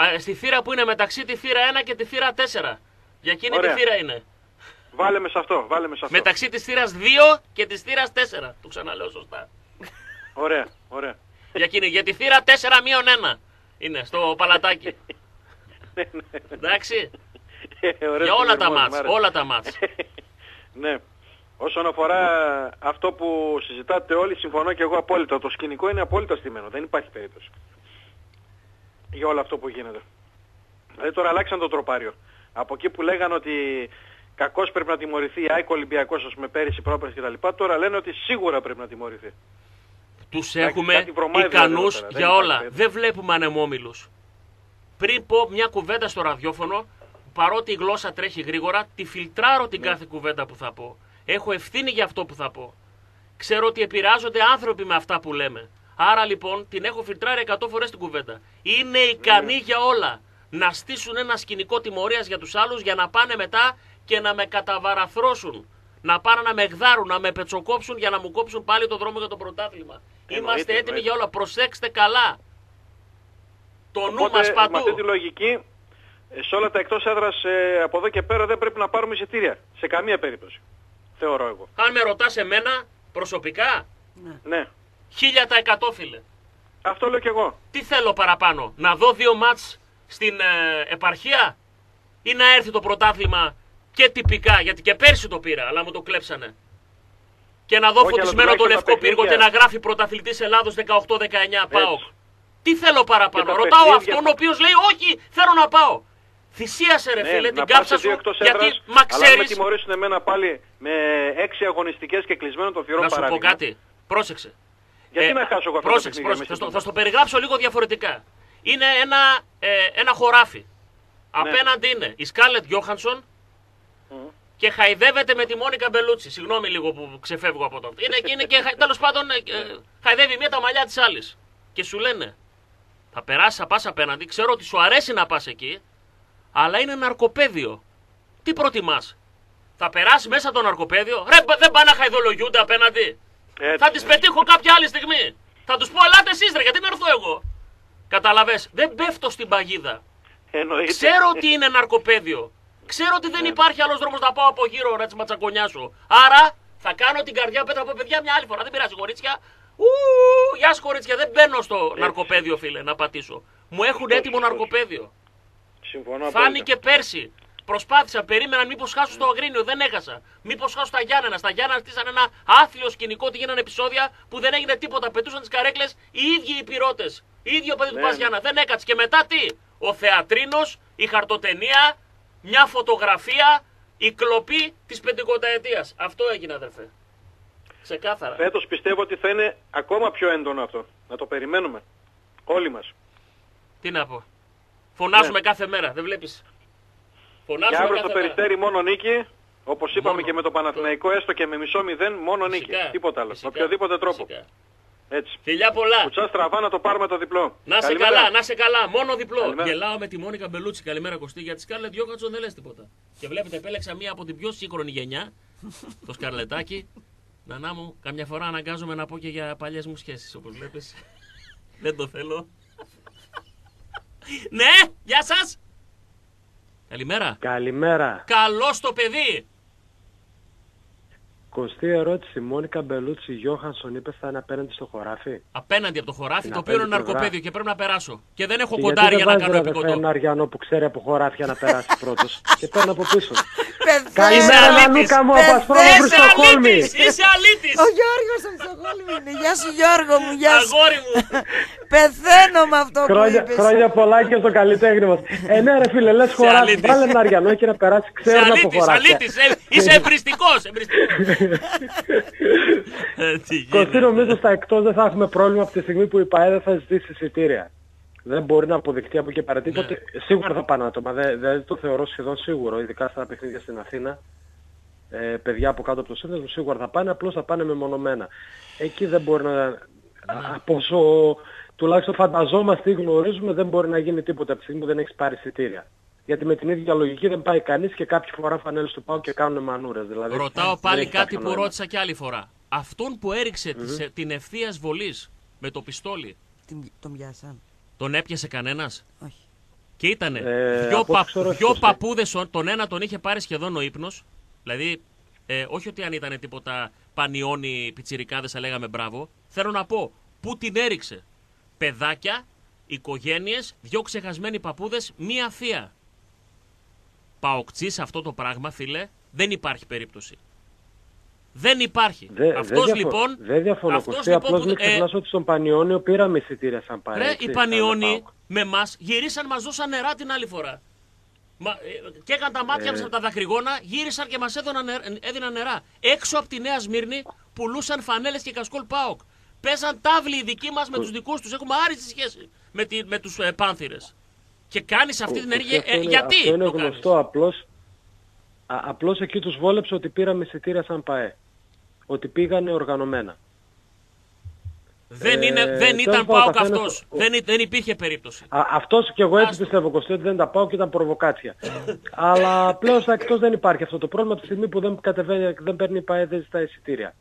α, στη θύρα που είναι μεταξύ τη θύρα 1 και τη θύρα 4. Για εκείνη Ωραία. τη θύρα είναι. Βάλε με σε αυτό, βάλε με σε αυτό. Μεταξύ της θύρας 2 και της θύρας 4. Το ξαναλέω σωστά. Ωραία, ωραία. Για, εκείνη, για τη θύρα 4 μείον 1. Είναι στο παλατάκι. Εντάξει. Ε, ωραίος Για όλα τα συνειρμός, μάτς. μ' άρεσε. Όλα τα μάτς. ναι. Όσον αφορά αυτό που συζητάτε όλοι, συμφωνώ και εγώ απόλυτα. Το σκηνικό είναι απόλυτα στημένο. Δεν υπάρχει περίπτωση. Για όλο αυτό που γίνεται. Δηλαδή τώρα αλλάξαν το τροπάριο. Από εκεί που λέγανε ότι κακώς πρέπει να τιμωρηθεί η ΑΕΚ Ολυμπιακός ας πούμε πέρυσι, πρόπερσι κτλ. Τώρα λένε ότι σίγουρα πρέπει να τιμωρηθεί. Τους Εντάξει, έχουμε κάτι βρωμάει δηλαδή ικανούς εδώ πέρα. για Δεν όλα. υπάρχει περίπτωση. Δεν βλέπουμε ανεμόμυλους. Πριν πω μια κουβέντα στο ραδιόφωνο, παρότι η γλώσσα τρέχει γρήγορα, τη φιλτράρω Ναι. την κάθε κουβέντα που θα πω. Έχω ευθύνη για αυτό που θα πω. Ξέρω ότι επηρεάζονται άνθρωποι με αυτά που λέμε. Άρα λοιπόν την έχω φιλτράρει 100 φορές την κουβέντα. Είναι ικανοί Ναι. για όλα. Να στήσουν ένα σκηνικό τιμωρίας για τους άλλους για να πάνε μετά και να με καταβαραθρώσουν. Να πάνε να με γδάρουν, να με πετσοκόψουν για να μου κόψουν πάλι το δρόμο για το πρωτάθλημα. Εννοείται, Είμαστε έτοιμοι εννοείται. για όλα. Προσέξτε καλά. Το νου Οπότε, μας με παντού. αυτή τη λογική, ε, σε όλα τα εκτός έδρας ε, από εδώ και πέρα δεν πρέπει να πάρουμε εισιτήρια. Σε καμία περίπτωση. Θεωρώ εγώ. Αν με ρωτάς εμένα προσωπικά, Ναι. 1000% φίλε. Αυτό λέω κι εγώ. Τι θέλω παραπάνω, να δω δύο μάτς στην ε, επαρχία ή να έρθει το πρωτάθλημα και τυπικά, γιατί και πέρσι το πήρα, αλλά μου το κλέψανε. Και να δω Όχι, αλλά φωτισμένο το τουλάχιστον τα λευκό πύργο και παιχνίδια. να γράφει πρωταθλητής Ελλάδος 18-19 ΠΑΟΚ. Τι θέλω παραπάνω, Και τα ρωτάω παιχνίδια- αυτόν ο οποίος λέει όχι, θέλω να πάω. Θυσίασε ρε Ναι, φίλε να την πας κάψα σε δύο σου, εκτός γιατί έδρας, μα Αλλά αν με ξέρεις... τιμωρήσουν εμένα πάλι με έξι αγωνιστικές και κλεισμένο το θηρόν Να σου πω παράδειγμα. κάτι, πρόσεξε. Γιατί Ε, να χάσω εγώ αυτά τα πρόσεξε, παιχνίδια πρόσεξε. μέσα Θα, στο, στην θα στο περιγράψω λίγο διαφορετικά. Είναι ένα, ε, ένα χωράφι. Ναι. Απέναντι είναι η Σκάλετ Γιώχανσον και χαϊδεύεται με τη Μόνικα Μπελούτσι. Συγγνώμη λίγο που ξεφεύγω από το. Είναι, είναι και χα- τέλος πάντων ε, ε, χαϊδεύει η μία τα μαλλιά της άλλης. Και σου λένε, θα περάσεις, θα πας απέναντι, ξέρω ότι σου αρέσει να πας εκεί, αλλά είναι ναρκοπαίδιο. Τι προτιμάς, θα περάσει μέσα το ναρκοπαίδιο, ρε μπα- δεν πάνε να χαϊδολογιούνται απέναντι. Έτσι, Θα τις πετύχω κάποια άλλη στιγμή. Θα τους πω, ελάτε εσείς ρε, γιατί να έρθω εγώ. Καταλαβες, δεν πέφτω στην παγίδα. Εννοείται. Ξέρω ότι είναι ναρκοπαίδιο. Ξέρω ότι δεν υπάρχει άλλος δρόμος να πάω από γύρω να τις ματσακονιάσω. Άρα θα κάνω την καρδιά πέτρα από παιδιά μια άλλη φορά. Δεν πειράζει κορίτσια. Ου, γεια σου κορίτσια, δεν μπαίνω στο ναρκοπαίδιο φίλε να πατήσω. Μου έχουν έτοιμο ναρκοπαίδιο. Συμφωνώ Φάνηκε πέρσι. Προσπάθησα, περίμεναν μήπως χάσω στο Αγρίνιο, δεν έχασα. Μήπως χάσω στα Γιάννενα. Στα Γιάννενα στήσαν ένα άθλιο σκηνικό ότι γίνανε επεισόδια που δεν έγινε τίποτα. Πετούσαν τις καρέκλες οι ίδιοι οι πυρώτε. ίδιο παιδί του Ναι, Πας ναι. Γιάννα. Δεν έκατσε. Και μετά τι; Ο θεατρίνος, η χαρτοτενία, μια φωτογραφία, η κλοπή της πεντηκονταετίας. Αυτό έγινε, αδερφέ. Ξεκάθαρα. Φέτος πιστεύω ότι θα είναι ακόμα πιο έντονο αυτό. Να το περιμένουμε. Όλοι μας. Τι να πω. Φωνάζουμε Ναι. κάθε μέρα, δεν βλέπεις; Για Φωνάζουμε αύριο στο κάθε μέρα. Περιστέρι μόνο νίκη. Όπως είπαμε Μόνο. και με το Παναθηναϊκό, έστω και με μισό μηδέν, μόνο νίκη. Φυσικά, Τίποτα άλλο. Με φυσικά, οποιοδήποτε τρόπο. φυσικά. Έτσι. Φιλιά πολλά. Κουτσά στραβά να το πάρουμε το διπλό. Να σε Καλημέρα. καλά, να σε καλά. Μόνο διπλό. Καλημέρα. Γελάω με τη Μόνικα Μπελούτσι. Καλημέρα Κωστή. Για τη Σκάρλετ Γιώχατσον δεν λες τίποτα. Και βλέπετε, επέλεξα μία από την πιο σύγχρονη γενιά, το Σκαρλετάκι. Νανά μου, καμιά φορά αναγκάζομαι να πω και για παλιές μου σχέσεις, όπως βλέπεις. δεν το θέλω. Ναι, γεια σας. Καλημέρα. Καλημέρα. Καλό το παιδί. Κωστή ερώτηση. Μόνικα Μπελούτσι Γιώχανσον είπε θα είναι απέναντι στο χωράφι; Απέναντι από το χωράφι, Την το οποίο είναι απέναντι ναρκοπέδιο πλευρά. και πρέπει να περάσω. Και δεν έχω Και κοντάρι γιατί για να δεν κάνω βάζει, ρε, αδερφέ, επικοντό. ένα αριανό που ξέρει από χωράφια να περάσει πρώτος και παίρνει από πίσω. Καλημέρα, αλήτης. Νανούκα μου, από Ασπρόμαυρο Είσαι Στοχόλμη. αλήτης, είσαι αλήτης. Ο Γιώργος από Στοχόλμη είναι. Γεια σου Γιώργο μου, γεια σου. Αγόρι μου. Πεθαίνω με αυτό που Χρόνια, είπες. χρόνια πολλά και στο καλλιτέχνη μας. Ε, ναι ρε φίλε, λες χωράς, αλήτης. βάλε ένα αριανό και να περάσει, Είσαι ξέρω να αλήτης, αποχωράς. αλήτης. ε, Είσαι εμπριστικός. εμπριστικός. Ε, Τι Κωστή γίνεται. νομίζω στα εκτός δεν θα έχουμε πρόβλημα από τη στιγμή που η ΠαΕ δεν θα ζητήσει εισιτήρια. Δεν μπορεί να αποδειχτεί από εκεί πέρα τίποτε. Ναι. Σίγουρα θα πάνε άτομα. Δεν, δεν το θεωρώ σχεδόν σίγουρο, ειδικά στα παιχνίδια στην Αθήνα. Ε, παιδιά από κάτω από το σύνδεσμο σίγουρα θα πάνε, απλώς θα πάνε μεμονωμένα. Εκεί δεν μπορεί να... Ναι. α- Από όσο τουλάχιστον φανταζόμαστε ή γνωρίζουμε δεν μπορεί να γίνει τίποτα από τη στιγμή που δεν έχεις πάρει εισιτήρια. Γιατί με την ίδια λογική δεν πάει κανείς και κάποιοι φορά φανέλες του πάω και κάνουν μανούρες. Δηλαδή, Ρωτάω δεν πάλι έχει κάτι κάποιο που νόημα. ρώτησα και άλλη φορά. Αυτόν που έριξε τις- ε, την ευθεία βολή με το πιστόλι, Την- Τον πιάσαν. τον έπιασε κανένας; Όχι. Και ήταν Ε, δυο, από πα, όσο ξέρω, δυο ευτυχώς, ε. παππούδες, τον ένα τον είχε πάρει σχεδόν ο ύπνος. Δηλαδή, ε, όχι ότι αν ήταν τίποτα πανιόνι πιτσιρικάδες θα λέγαμε μπράβο. Θέλω να πω, πού την έριξε. Παιδάκια, οικογένειες, δυο ξεχασμένοι παππούδες, μία θεία. Παοκτσί σε αυτό το πράγμα, φίλε, δεν υπάρχει περίπτωση. Δεν υπάρχει. Δε- δεν αυτός διαφο- λοιπόν. Δεν διαφωνώ, αυτός, Κωστή, λοιπόν, απλώς που- μην ε, ξεχνάς ότι στον Πανιόνιο πήραμε εισιτήρια σαν παρέα. Ρε, έτσι, οι σαν Πανιόνιοι ΠΑΟΚ. με εμά γυρίσαν, μας δώσαν νερά την άλλη φορά. Μα, ε, και έκαναν τα μάτια Ε. μας από τα δακρυγόνα, γύρισαν και μας έδιναν νερά. Έξω από τη Νέα Σμύρνη πουλούσαν φανέλες και κασκόλ πάοκ. Παίζαν τάβλοι οι δικοί μας με τους δικούς τους. Έχουμε άριστη σχέση με, τη, με τους ε, πάνθυρες. Και κάνεις αυτή την Κωστή, ενέργεια. αυτό Ε, είναι- γιατί Αυτό είναι το κάνεις; γνωστό, απλώς, α, απλώς εκεί τους βόλεψε ότι πήραμε εισιτήρια σαν ΠαΕ. Ότι πήγανε οργανωμένα. Δεν, Ε, είναι, δεν τέλος ήταν πάντων, πάοκ καθένας- αυτός. Δεν, υ- δεν υπήρχε περίπτωση. Α, αυτός και εγώ έτσι πιστεύω, Κωστή, ότι δεν τα πάω και ήταν προβοκάτσια. Αλλά πλέον στα εκτός δεν υπάρχει αυτό το πρόβλημα από τη στιγμή που δεν, κατεβαίνει, δεν παίρνει η ΠαΕ δεν ζητά εισιτήρια.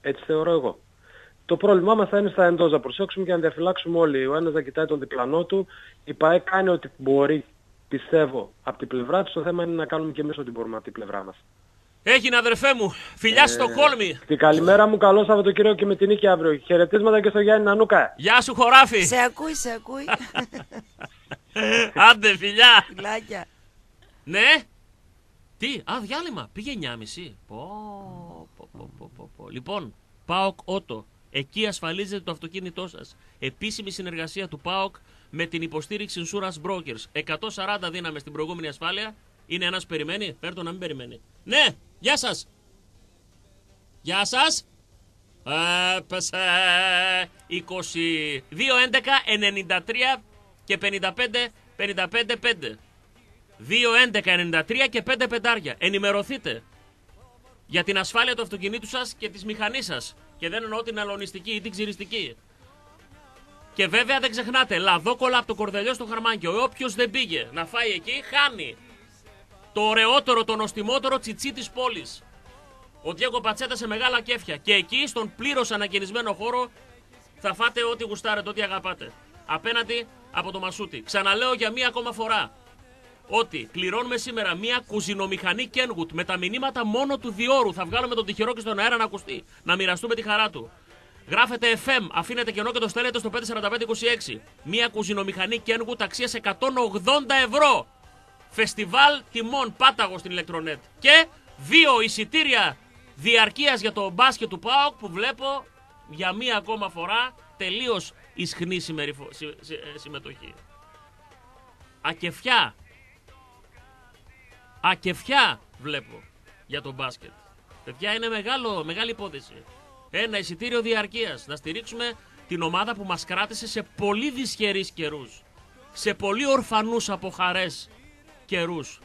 Έτσι θεωρώ εγώ. Το πρόβλημά μας θα είναι στα εντός. Να προσέξουμε και να διαφυλάξουμε όλοι. Ο ένας να κοιτάει τον διπλανό του. Η ΠαΕ κάνει ό,τι μπορεί, πιστεύω, από την πλευρά του. Το θέμα είναι να κάνουμε και εμείς ό,τι μπορούμε από την πλευρά μας. Έγινε αδερφέ μου. Φιλιά στο Στοκχόλμη. Την καλημέρα μου, καλό Σαββατοκύριακο και με την νίκη αύριο. Χαιρετίσματα και στο Γιάννη Νανούκα. Γεια σου χωράφι. Σε ακούει, σε ακούει. Άντε φιλιά. Φιλάκια. Ναι. Τι, α, διάλειμμα. Πήγε 9.30. Πω, πω, πω, πω, πω, πω. Λοιπόν, ΠΑΟΚ Ότο. Εκεί ασφαλίζεται το αυτοκίνητό σας. Επίσημη συνεργασία του ΠΑΟΚ με την υποστήριξη Insurance Brokers. 140 δίναμε στην προηγούμενη ασφάλεια. Είναι ένας περιμένει; Φέρ' το να μην περιμένει. Ναι, γεια σας. Γεια σας. Έπεσε 22, 11, 93 και 55, 55, 5. 2, 11, 93 και 5 πεντάρια. Ενημερωθείτε για την ασφάλεια του αυτοκινήτου σας και της μηχανής σας. Και δεν εννοώ την αλωνιστική ή την ξυριστική. Και βέβαια δεν ξεχνάτε, λαδόκολα από το κορδελιό στο χαρμάνκιο. Όποιος δεν πήγε να φάει εκεί, χάνει. Το ωραιότερο, το νοστιμότερο τσιτσί της πόλης. Ο Διέγκο Πατσέτα σε μεγάλα κέφια. Και εκεί, στον πλήρως ανακαινισμένο χώρο, θα φάτε ό,τι γουστάρετε, ό,τι αγαπάτε. Απέναντι από το Μασούτι. Ξαναλέω για μία ακόμα φορά ότι κληρώνουμε σήμερα μία κουζινομηχανή Kenwood με τα μηνύματα μόνο του διόρου. Θα βγάλουμε τον τυχερό και στον αέρα να ακουστεί. Να μοιραστούμε τη χαρά του. Γράφετε FM, αφήνετε κενό και το στέλνετε στο 54526. Μία κουζινομηχανή Kenwood αξίας 180 ευρώ. Φεστιβάλ τιμών πάταγος στην ηλεκτρονέτ. Και δύο εισιτήρια διαρκείας για το μπάσκετ του ΠΑΟΚ που βλέπω για μία ακόμα φορά τελείως ισχνή συμμεριφο- συ- συ- ε, συμμετοχή. Ακεφιά. Ακεφιά βλέπω για το μπάσκετ. Παιδιά είναι μεγάλο, μεγάλη υπόθεση. Ένα εισιτήριο διαρκείας. Να στηρίξουμε την ομάδα που μας κράτησε σε πολύ δυσχερείς καιρούς. Σε πολύ ορφανούς από χαρές καιρούς.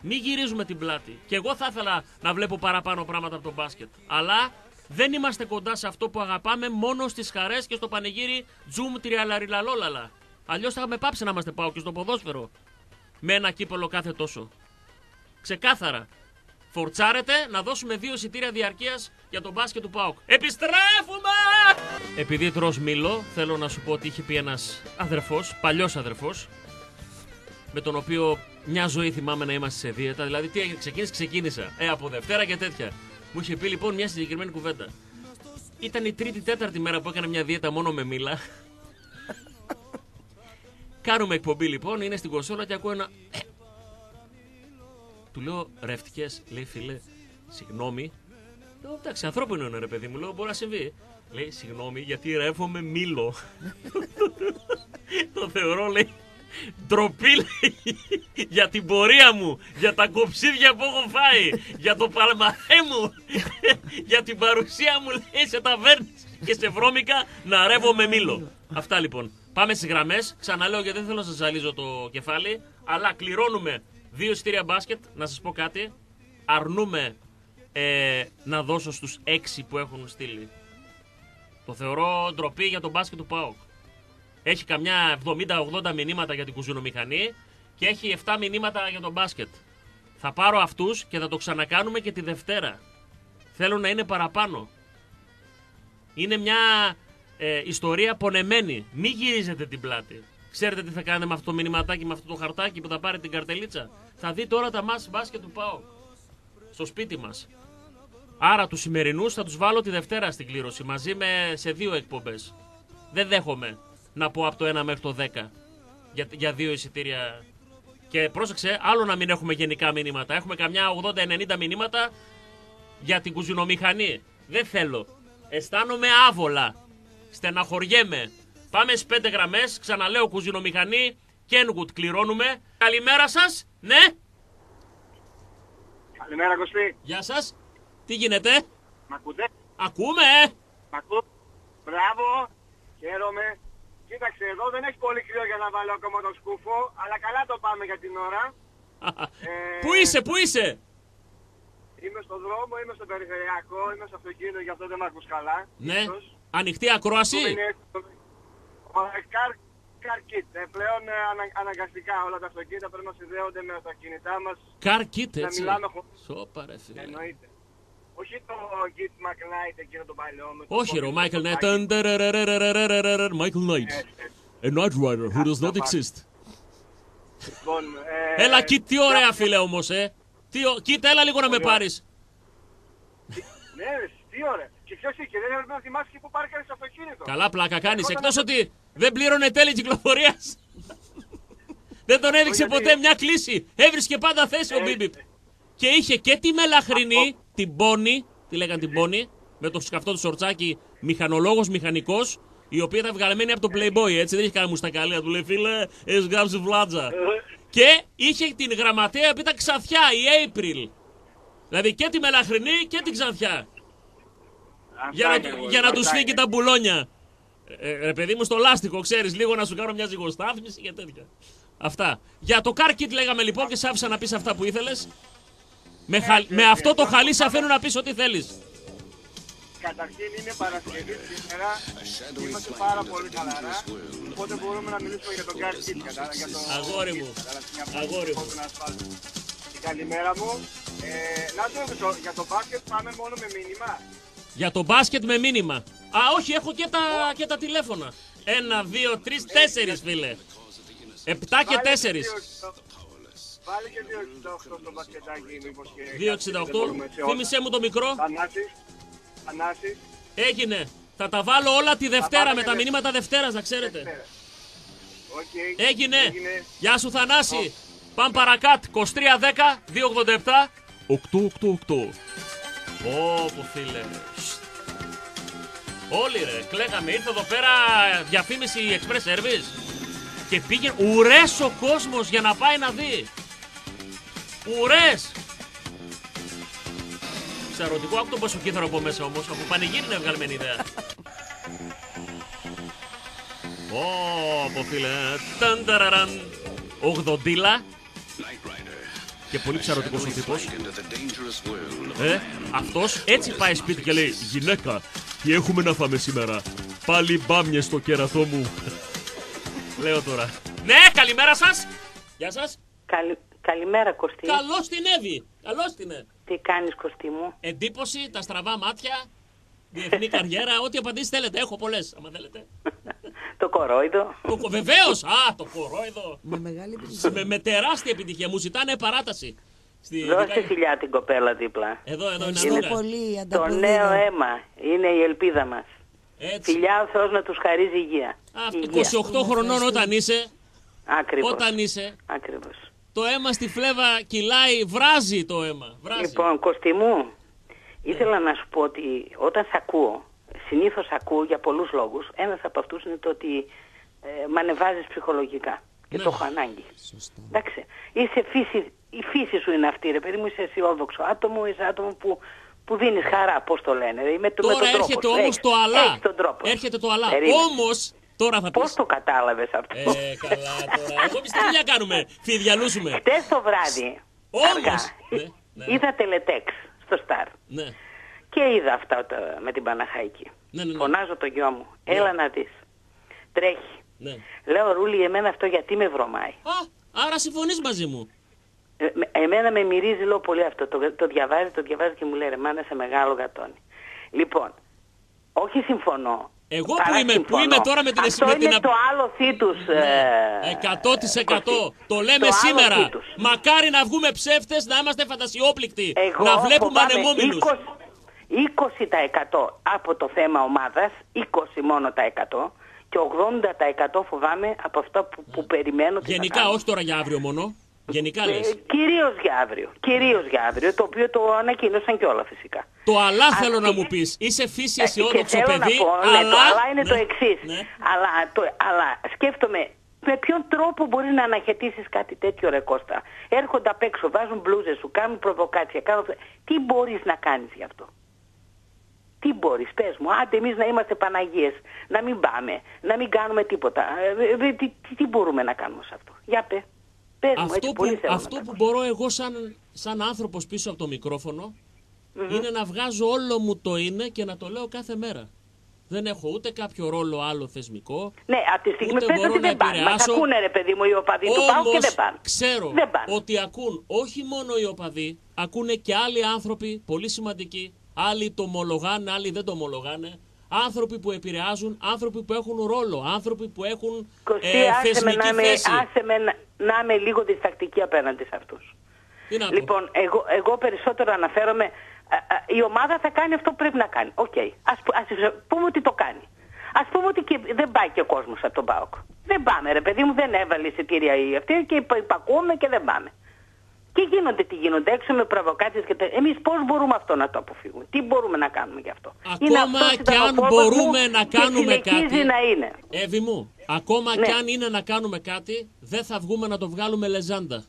Μην γυρίζουμε την πλάτη. Και εγώ θα ήθελα να βλέπω παραπάνω πράγματα από το μπάσκετ. Αλλά δεν είμαστε κοντά σε αυτό που αγαπάμε μόνο στις χαρές και στο πανηγύρι τζουμ τριαλαριλαλόλαλα. Αλλιώς θα είχαμε πάψει να είμαστε πάω και στο ποδόσφαιρο. Με ένα κύπελο κάθε τόσο. Ξεκάθαρα. Φορτσάρετε να δώσουμε δύο εισιτήρια διαρκείας για τον μπάσκετ του ΠΑΟΚ. Επιστρέφουμε! Επειδή τρως μήλο, θέλω να σου πω ότι είχε πει ένας αδερφός, παλιός αδερφός, με τον οποίο μια ζωή θυμάμαι να είμαστε σε δίαιτα. Δηλαδή, τι έγινε, ξεκίνησε, ξεκίνησα. Ε, από Δευτέρα και τέτοια. Μου είχε πει λοιπόν μια συγκεκριμένη κουβέντα. Ήταν η τρίτη, τέταρτη μέρα που έκανα μια δίαιτα μόνο με μήλα. Κάνουμε εκπομπή λοιπόν, είναι στην κονσόλα και ακούω ένα. Ε. Του λέω ρευτικέ, λέει φίλε, συγγνώμη. Λέω εντάξει, ανθρώπινο είναι ρε παιδί μου, λέω μπορεί να συμβεί. Λέει συγγνώμη γιατί ρεύομαι μήλο. Το θεωρώ λέει Ντροπή για την πορεία μου, για τα κοψίδια που έχω φάει, για το παλμαρέ μου, για την παρουσία μου λέει σε ταβέρνες και σε βρώμικα να ρεύω με μήλο. Αυτά λοιπόν. Πάμε στις γραμμές. Ξαναλέω γιατί δεν θέλω να σας ζαλίζω το κεφάλι. Αλλά κληρώνουμε δύο στήρια μπάσκετ. Να σας πω κάτι. Αρνούμε ε, να δώσω στους έξι που έχουν στείλει. Το θεωρώ ντροπή για τον μπάσκετ του ΠΑΟΚ. Έχει καμιά 70-80 μηνύματα για την κουζινομηχανή και έχει 7 μηνύματα για τον μπάσκετ. Θα πάρω αυτούς και θα το ξανακάνουμε και τη Δευτέρα. Θέλω να είναι παραπάνω. Είναι μια ε, ιστορία πονεμένη. Μην γυρίζετε την πλάτη. Ξέρετε τι θα κάνετε με αυτό το μηνυματάκι, με αυτό το χαρτάκι που θα πάρει την καρτελίτσα; Θα δει τώρα τα μάτς μπάσκετ του πάω. Στο σπίτι μας. Άρα τους σημερινούς θα τους βάλω τη Δευτέρα στην κλήρωση μαζί με σε δύο εκπομπές. Δεν δέχομαι να πω από το 1 μέχρι το 10 για, για δύο εισιτήρια. Και πρόσεξε, άλλο να μην έχουμε γενικά μηνύματα. Έχουμε καμιά 80-90 μηνύματα για την κουζινομηχανή. Δεν θέλω. Αισθάνομαι άβολα. Στεναχωριέμαι. Πάμε στις 5 γραμμές. Ξαναλέω κουζινομηχανή. Κένγκουτ κληρώνουμε. Καλημέρα σας. Ναι. Καλημέρα, Κωστή. Γεια σας. Τι γίνεται; Μ' ακούτε; Ακούμε. Μ' ακούτε. Μπράβο. Χαίρομαι. Κοίταξε, εδώ δεν έχει πολύ κρύο για να βάλω ακόμα το σκούφο, αλλά καλά το πάμε για την ώρα. Ε, πού είσαι, πού είσαι! Είμαι στον δρόμο, είμαι στο περιφερειακό, είμαι στο αυτοκίνητο, γι' αυτό δεν με ακούς καλά. Ναι, ανοιχτή ακρόαση; Καρκίτ, ε, πλέον ε, αναγκαστικά όλα τα αυτοκίνητα πρέπει να συνδέονται με τα κινητά μας. Καρκίτ. Να μιλάμε Εννοείται. Όχι το Git McKnight εκείνο το παλιό. Όχι ρε, ο Michael Knight. Michael Knight. A Knight Rider who does not exist. Λοιπόν, ε, έλα, Kit, τι ωραία φίλε όμως, ε. Kit, έλα λίγο να με πάρεις. Ναι, τι ωραία. Και ποιος είχε, δεν έπρεπε να θυμάσαι και που πάρει στο αυτοκίνητο. Καλά πλάκα κάνεις. Εκτός ότι δεν πλήρωνε τέλη κυκλοφορίας. δεν τον έδειξε ποτέ μια κλίση. Έβρισκε πάντα θέση ο ε, Μπίμπιπ. Και είχε και τη μελαχρινή, την Πόνη, τη λέγαν την Πόνη, με το σκαφτό του σορτσάκι, μηχανολόγος μηχανικός, η οποία ήταν βγαλμένη από το Playboy, έτσι δεν είχε κάνει μουστακαλία. Του λέει φίλε, έχεις γράψει βλάτζα. και είχε την γραμματέα που ήταν ξανθιά, η April. Δηλαδή και τη μελαχρινή και την ξανθιά. Για να, είναι, του- εγώ, για να αυτά του φύγει είναι. τα μπουλόνια. Ε, ε, ρε παιδί μου στο λάστιχο, ξέρεις, λίγο να σου κάνω μια ζυγοστάθμιση και τέτοια. Αυτά. Για το car kit λέγαμε λοιπόν και σ' άφησα να πεις αυτά που ήθελες. Με, χα- με αυτό το χαλί σε αφήνω να πεις ό,τι θέλεις. Καταρχήν είναι Παρασκευή σήμερα, είμαστε πάρα πολύ χαλαρά, οπότε μπορούμε να μιλήσουμε για το car kit, κατά, για το... Αγόρι μου. Καταρχήν, μια πρώτη Αγόρι μου. πόρτα να ασφάλουμε. Την καλημέρα μου. Ε, να το ρωτήσω, για το μπάσκετ πάμε μόνο με μήνυμα. Για το μπάσκετ με μήνυμα. Α, όχι, έχω και τα, και τα τηλέφωνα. Ένα, δύο, τρεις, τέσσερις φίλε. Επτά και Βάλε τέσσερις. 2,68. Βάλε και 2,68 στο μπασκετάκι, μήπως και... 2,68. Θύμησέ μου το μικρό. Θανάσης, Θανάσης, Έγινε. Θα τα βάλω όλα τη Δευτέρα πάμε με και τα δε- μηνύματα Δευτέρας, να ξέρετε. οκ. Έγινε. Γεια σου Θανάση. Πάμε παρακάτω. 2310 287 888. Ώπα φίλε. Σστ. Όλοι ρε, κλαίγαμε. Ήρθε εδώ πέρα διαφήμιση Express Service. Και πήγε ουρές ο κόσμος για να πάει να δει. Ουρές. Ξαρωτικό, άκου τον πόσο κύθαρο από μέσα όμως. Από πανηγύρι είναι βγαλμένη ιδέα. Ω, φίλε. Ταν ταραραν. Ογδοντίλα. Και πολύ ψαρωτικός ο τύπος. Ε, αυτός έτσι πάει σπίτι και λέει Γυναίκα, τι έχουμε να φάμε σήμερα; Πάλι μπάμιες στο κέρατό μου. Λέω τώρα. Ναι, καλημέρα σας. Γεια σας. Καλη... Καλημέρα Κωστή. Καλώς την Εύη. Καλώς την Εύη. Τι κάνεις Κωστή μου; Εντύπωση, τα στραβά μάτια, διεθνή καριέρα, ό,τι απαντήσεις θέλετε. Έχω πολλές, άμα θέλετε. Το κορόιδο. Το, κο- βεβαίως, α, το κορόιδο. Με μεγάλη επιτυχία. με, με τεράστια επιτυχία. Μου ζητάνε παράταση. Στη, Δώσε φιλιά την κοπέλα δίπλα. Εδώ, εδώ είναι Ευχαριστώ Ανούρα. πολύ, Το ανταποδίδω. νέο αίμα είναι η ελπίδα μας. Έτσι. Φιλιά ο Θεός να τους χαρίζει υγεία. Α, Υγεία. 28 χρονών όταν είσαι, Ακριβώς. όταν είσαι, Ακριβώς. Το αίμα στη φλέβα κυλάει, βράζει το αίμα. Βράζει. Λοιπόν, Κωστή μου, ήθελα να σου πω ότι όταν σε ακούω, συνήθως ακούω για πολλούς λόγους. Ένας από αυτούς είναι το ότι ε, με ανεβάζεις ψυχολογικά και Ναι. το έχω ανάγκη. Εντάξει, είσαι φύση, η φύση σου είναι αυτή ρε παιδί μου, είσαι αισιόδοξο άτομο, είσαι άτομο που, που δίνεις χαρά, πώς το λένε, ρε, με, το- με Τώρα τον τρόπο έρχεται σου. όμως Έχεις- το αλλά. έχεις τον τρόπο. Έρχεται το αλλά. Περίμενε. Όμως, τώρα θα Πώς πεις. το κατάλαβες αυτό; Ε, καλά τώρα. Εγώ εμείς τι δουλειά κάνουμε; Φιδιαλούσουμε. Χτες το βράδυ, Όμως. αργά, Ναι, ναι. είδα τελετέξ στο Σταρ. Ναι. Και είδα αυτά τα- με την Παναχαϊκή. Ναι, ναι, ναι. Φωνάζω το γιο μου. Έλα να δεις. Τρέχει. Ναι. Λέω Ρούλη εμένα αυτό γιατί με βρωμάει; Α, άρα συμφωνείς μαζί μου. Ε, με- εμένα με μυρίζει λέω πολύ αυτό. Το, το διαβάζει, το διαβάζει και μου λέει ρε μάνα σε μεγάλο γατόνι. Λοιπόν, όχι συμφωνώ. Εγώ Παρά που είμαι, που συμφωνώ. είμαι τώρα με την Αυτό με είναι την το άλλο θήτους. ε, 100% το λέμε το άλλο σήμερα. θήτους. Μακάρι να βγούμε ψεύτες, να είμαστε φαντασιόπληκτοι. Εγώ να βλέπουμε φοβάμαι ανεμόμυλους. 20, 20% από το θέμα ομάδας, 20 μόνο τα 100 και 80% φοβάμαι από αυτά που, που περιμένω τι θα Γενικά, κάνουν. όχι τώρα για αύριο μόνο. Γενικά λες. Ε, κυρίως για αύριο. Κυρίως για αύριο, το οποίο το ανακοίνωσαν και όλα φυσικά. Το αλλά Αυτή- θέλω να μου πεις. Είσαι φύση Ε, αισιόδοξο και θέλω παιδί, να πω, αλλά... ναι, το αλλά είναι Ναι. το εξή. Αλλά, το, αλλά σκέφτομαι με ποιον τρόπο μπορεί να αναχαιτήσεις κάτι τέτοιο ρε Κώστα; Έρχονται απ' έξω, βάζουν μπλούζες σου, κάνουν προβοκάτσια, κάνουν... Τι μπορείς να κάνεις γι' αυτό; Τι μπορείς, πες μου, άντε εμείς να είμαστε Παναγίες, να μην πάμε, να μην κάνουμε τίποτα. Ε, ε, τι, τι, τι μπορούμε να κάνουμε σε αυτό; Για πέ. Πες μου, Αυτό έτσι που, πολύ θέλω αυτό να που μπορώ εγώ σαν, σαν άνθρωπος πίσω από το μικρόφωνο είναι να βγάζω όλο μου το είναι και να το λέω κάθε μέρα. Δεν έχω ούτε κάποιο ρόλο άλλο θεσμικό. Ναι, από τη στιγμή Ούτε πες μπορώ ότι να δεν πάνε. Μας επηρεάσω. ακούνε ρε παιδί μου οι οπαδοί του πάω και Όμως δεν πάνε. ξέρω Δεν πάνε. ότι ακούν όχι μόνο οι οπαδοί, ακούνε και άλλοι άνθρωποι πολύ σημαντικοί. Άλλοι το ομολογάνε, άλλοι δεν το ομολογάνε. Άνθρωποι που επηρεάζουν, άνθρωποι που έχουν ρόλο, άνθρωποι που έχουν Κωστή, ε, άσε, με θεσμική να, είμαι, θέση. άσε με να, να είμαι λίγο διστακτική απέναντι σε αυτούς. Τι να πω; Λοιπόν, εγώ, εγώ περισσότερο αναφέρομαι, α, α, η ομάδα θα κάνει αυτό που πρέπει να κάνει. Οκ, ας, που- ας πούμε ότι το κάνει. Ας πούμε ότι και δεν πάει και ο κόσμος από τον ΠΑΟΚ. Δεν πάμε ρε παιδί μου, δεν έβαλε εισιτήρια η αυτή και υπα- υπακούμε και δεν πάμε. Και γίνονται τι γίνονται έξω με προβοκάτσες και τα... Εμείς πώς μπορούμε αυτό να το αποφύγουμε; Τι μπορούμε να κάνουμε γι' αυτό; Είναι Ακόμα αυτός και αν ήταν ο φόβος μπορούμε μου να και κάνουμε συνεχίζει κάτι. να είναι. Εύη μου, ακόμα Ναι. κι αν είναι να κάνουμε κάτι, δεν θα βγούμε να το βγάλουμε λεζάντα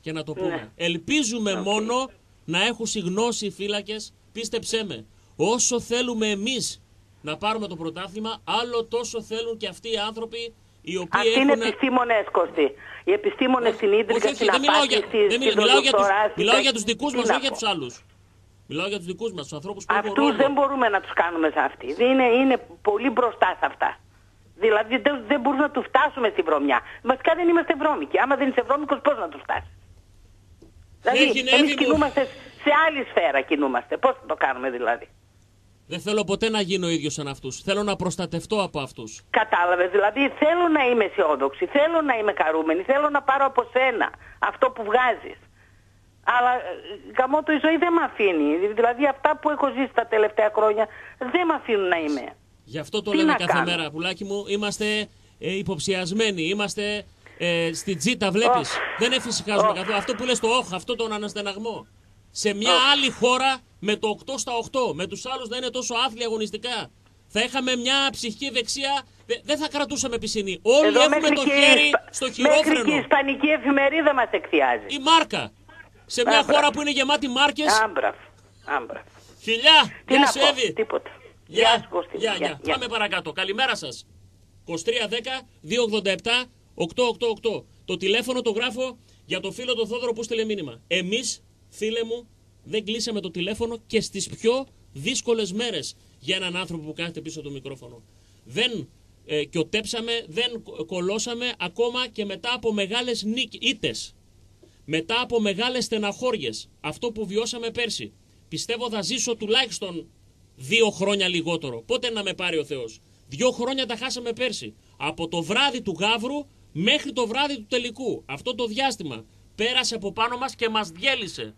και να το πούμε. Ναι. Ελπίζουμε μόνο να έχουν συγνώσει οι φύλακες, πίστεψέ με. Όσο θέλουμε εμείς να πάρουμε το πρωτάθλημα, άλλο τόσο θέλουν και αυτοί οι άνθρωποι οι οποίοι Αυτοί είναι έχουν... επιστήμονες, Κωστή. Οι επιστήμονες στην Ίντρικα, Όχι, όχι, στην δεν μιλάω για, απάντηση, δεν στην μιλάω, μιλάω, για τους, προδοκτορά, στην μιλάω κα- για τους δικούς Τι μας, να όχι για πω. τους άλλους. Μιλάω για τους δικούς μας, τους ανθρώπους που έχουν Αυτούς ρόλο. δεν μπορούμε να τους κάνουμε σε αυτή. Είναι, είναι πολύ μπροστά σε αυτά. Δηλαδή δεν, δεν μπορούμε να τους φτάσουμε στη βρωμιά. Βασικά δεν είμαστε βρώμικοι. Άμα δεν είσαι βρώμικος πώς να τους φτάσεις; Δηλαδή Έγινε, εμείς Εύη μου. κινούμαστε σε άλλη σφαίρα κινούμαστε. Πώς θα το κάνουμε δηλαδή; Δεν θέλω ποτέ να γίνω ίδιος σαν αυτούς. Θέλω να προστατευτώ από αυτούς. Κατάλαβες, δηλαδή θέλω να είμαι αισιόδοξη, θέλω να είμαι χαρούμενη, θέλω να πάρω από σένα αυτό που βγάζεις. Αλλά ε, γαμώ το η ζωή δεν με αφήνει. Δηλαδή αυτά που έχω ζήσει τα τελευταία χρόνια δεν με αφήνουν να είμαι. Γι' αυτό το Τι λέμε να κάθε κάνω; μέρα, πουλάκι μου. Είμαστε ε, υποψιασμένοι. Είμαστε ε, στην τζίτα, βλέπεις. Δεν εφησυχάζουμε Οχ. καθόλου. Αυτό που λες το όχ, αυτό τον αναστεναγμό. Σε μια άλλη χώρα με το 8 στα 8, με τους άλλους να είναι τόσο άθλια αγωνιστικά. Θα είχαμε μια ψυχική δεξιά, δε- δεν θα κρατούσαμε πισινή. Όλοι Εδώ έχουμε μέχρι το και η χέρι Ισπα- στο Μέχρι και η χειρόφρενο. Ισπανική εφημερίδα μας εκθιάζει. Η μάρκα. Σε μια Άμπρα. χώρα που είναι γεμάτη μάρκες. Άμπρα. Άμπρα. Φιλιά, Τι γεια να σου πω, Εύη. τίποτα. Γεια, σου, Κωστή. γεια, Γεια, γεια. γεια. Πάμε παρακάτω. Καλημέρα σας. 2310 287 888. Το τηλέφωνο το γράφω για το φίλο τον Θόδωρο που στείλε μήνυμα. Εμείς, φίλε μου, δεν κλείσαμε το τηλέφωνο και στις πιο δύσκολες μέρες για έναν άνθρωπο που κάθεται πίσω από το μικρόφωνο. Δεν ε, κιωτέψαμε, δεν κο- κολώσαμε ακόμα και μετά από μεγάλες νίκ, ήττες. Μετά από μεγάλες στεναχώριες, αυτό που βιώσαμε πέρσι. Πιστεύω θα ζήσω τουλάχιστον δύο χρόνια λιγότερο. Πότε να με πάρει ο Θεός. Δύο χρόνια τα χάσαμε πέρσι. Από το βράδυ του Γαύρου μέχρι το βράδυ του τελικού. Αυτό το διάστημα πέρασε από πάνω μας και μας διέλυσε.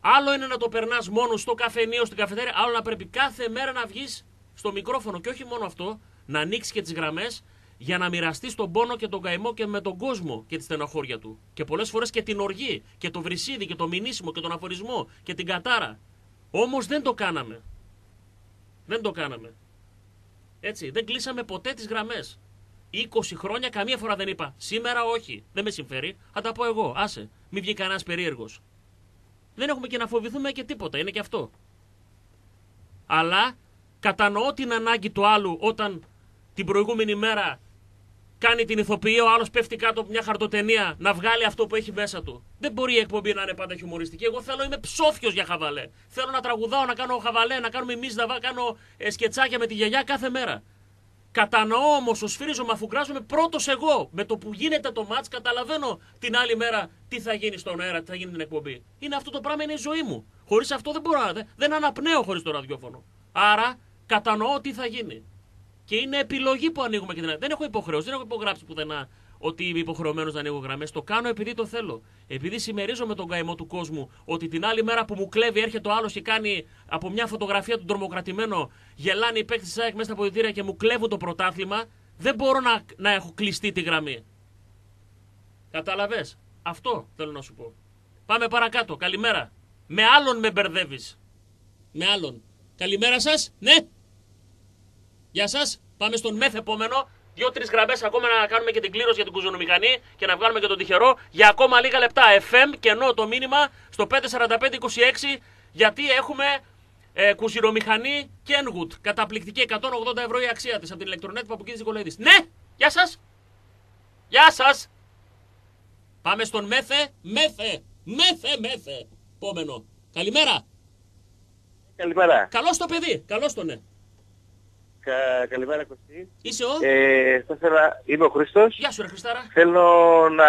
Άλλο είναι να το περνάς μόνος στο καφενείο, στην καφετέρια, άλλο να πρέπει κάθε μέρα να βγεις στο μικρόφωνο. Και όχι μόνο αυτό, να ανοίξεις και τις γραμμές για να μοιραστείς τον πόνο και τον καημό και με τον κόσμο και τη στενοχώρια του. Και πολλές φορές και την οργή και το βρυσίδι και το μηνύσιμο και τον αφορισμό και την κατάρα. Όμως δεν το κάναμε. Δεν το κάναμε. Έτσι, δεν κλείσαμε ποτέ τις γραμμές. 20 χρόνια καμία φορά δεν είπα. Σήμερα όχι. Δεν με συμφέρει. Θα τα πω εγώ. Άσε. Μην βγει κανένας περίεργος. Δεν έχουμε και να φοβηθούμε και τίποτα. Είναι και αυτό. Αλλά κατανοώ την ανάγκη του άλλου όταν την προηγούμενη μέρα κάνει την ηθοποιία, ο άλλος πέφτει κάτω από μια χαρτοτενία να βγάλει αυτό που έχει μέσα του. Δεν μπορεί η εκπομπή να είναι πάντα χιουμοριστική. Εγώ θέλω, είμαι ψόφιος για χαβαλέ. Θέλω να τραγουδάω, να κάνω χαβαλέ, να κάνουμε εμείς να κάνω ε, σκετσάκια με τη γιαγιά κάθε μέρα. Κατανοώ όμως, ο σφύριζομαι αφού κράζομαι πρώτος εγώ. Με το που γίνεται το μάτς, καταλαβαίνω την άλλη μέρα τι θα γίνει στον αέρα, τι θα γίνει την εκπομπή. Είναι αυτό το πράγμα, είναι η ζωή μου. Χωρίς αυτό δεν μπορώ να. Δεν, δεν αναπνέω χωρίς το ραδιόφωνο. Άρα κατανοώ τι θα γίνει. Και είναι επιλογή που ανοίγουμε και την Δεν έχω υποχρέωση, δεν έχω υπογράψει πουθενά ότι είμαι υποχρεωμένος να ανοίγω γραμμές. Το κάνω επειδή το θέλω. Επειδή συμμερίζομαι τον καημό του κόσμου ότι την άλλη μέρα που μου κλέβει έρχεται ο άλλος και κάνει από μια φωτογραφία του τρομοκρατημένο, γελάνε οι παίκτες της ΑΕΚ μέσα στα ποδητήρια και μου κλέβουν το πρωτάθλημα, δεν μπορώ να, να έχω κλειστεί τη γραμμή. Κατάλαβες; Αυτό θέλω να σου πω. Πάμε παρακάτω. Καλημέρα. Με άλλον με μπερδεύεις. Με άλλον. Καλημέρα σας. Ναι. Γεια σας. Πάμε στον μεθ επόμενο. Δύο-τρεις γραμμές ακόμα να κάνουμε και την κλήρωση για την κουζονομηχανή και να βγάλουμε και τον τυχερό για ακόμα λίγα λεπτά. FM και ενώ το μήνυμα στο 54526 γιατί έχουμε ε, κουζινομηχανή Kenwood. Καταπληκτική 180 ευρώ η αξία της από την ηλεκτρονέτ που αποκίνησε Νικολαίδη. Ναι! Γεια σας! Γεια σας! Πάμε στον μέθε, μέθε, μέθε, μέθε. Επόμενο. Καλημέρα. Καλημέρα. Καλώς το παιδί, καλώς το ναι. Κα, καλημέρα Κωστή. Είσαι ο; Ε, θα ήθελα, είμαι ο Χρήστος. Γεια σου ρε Χριστάρα. Θέλω να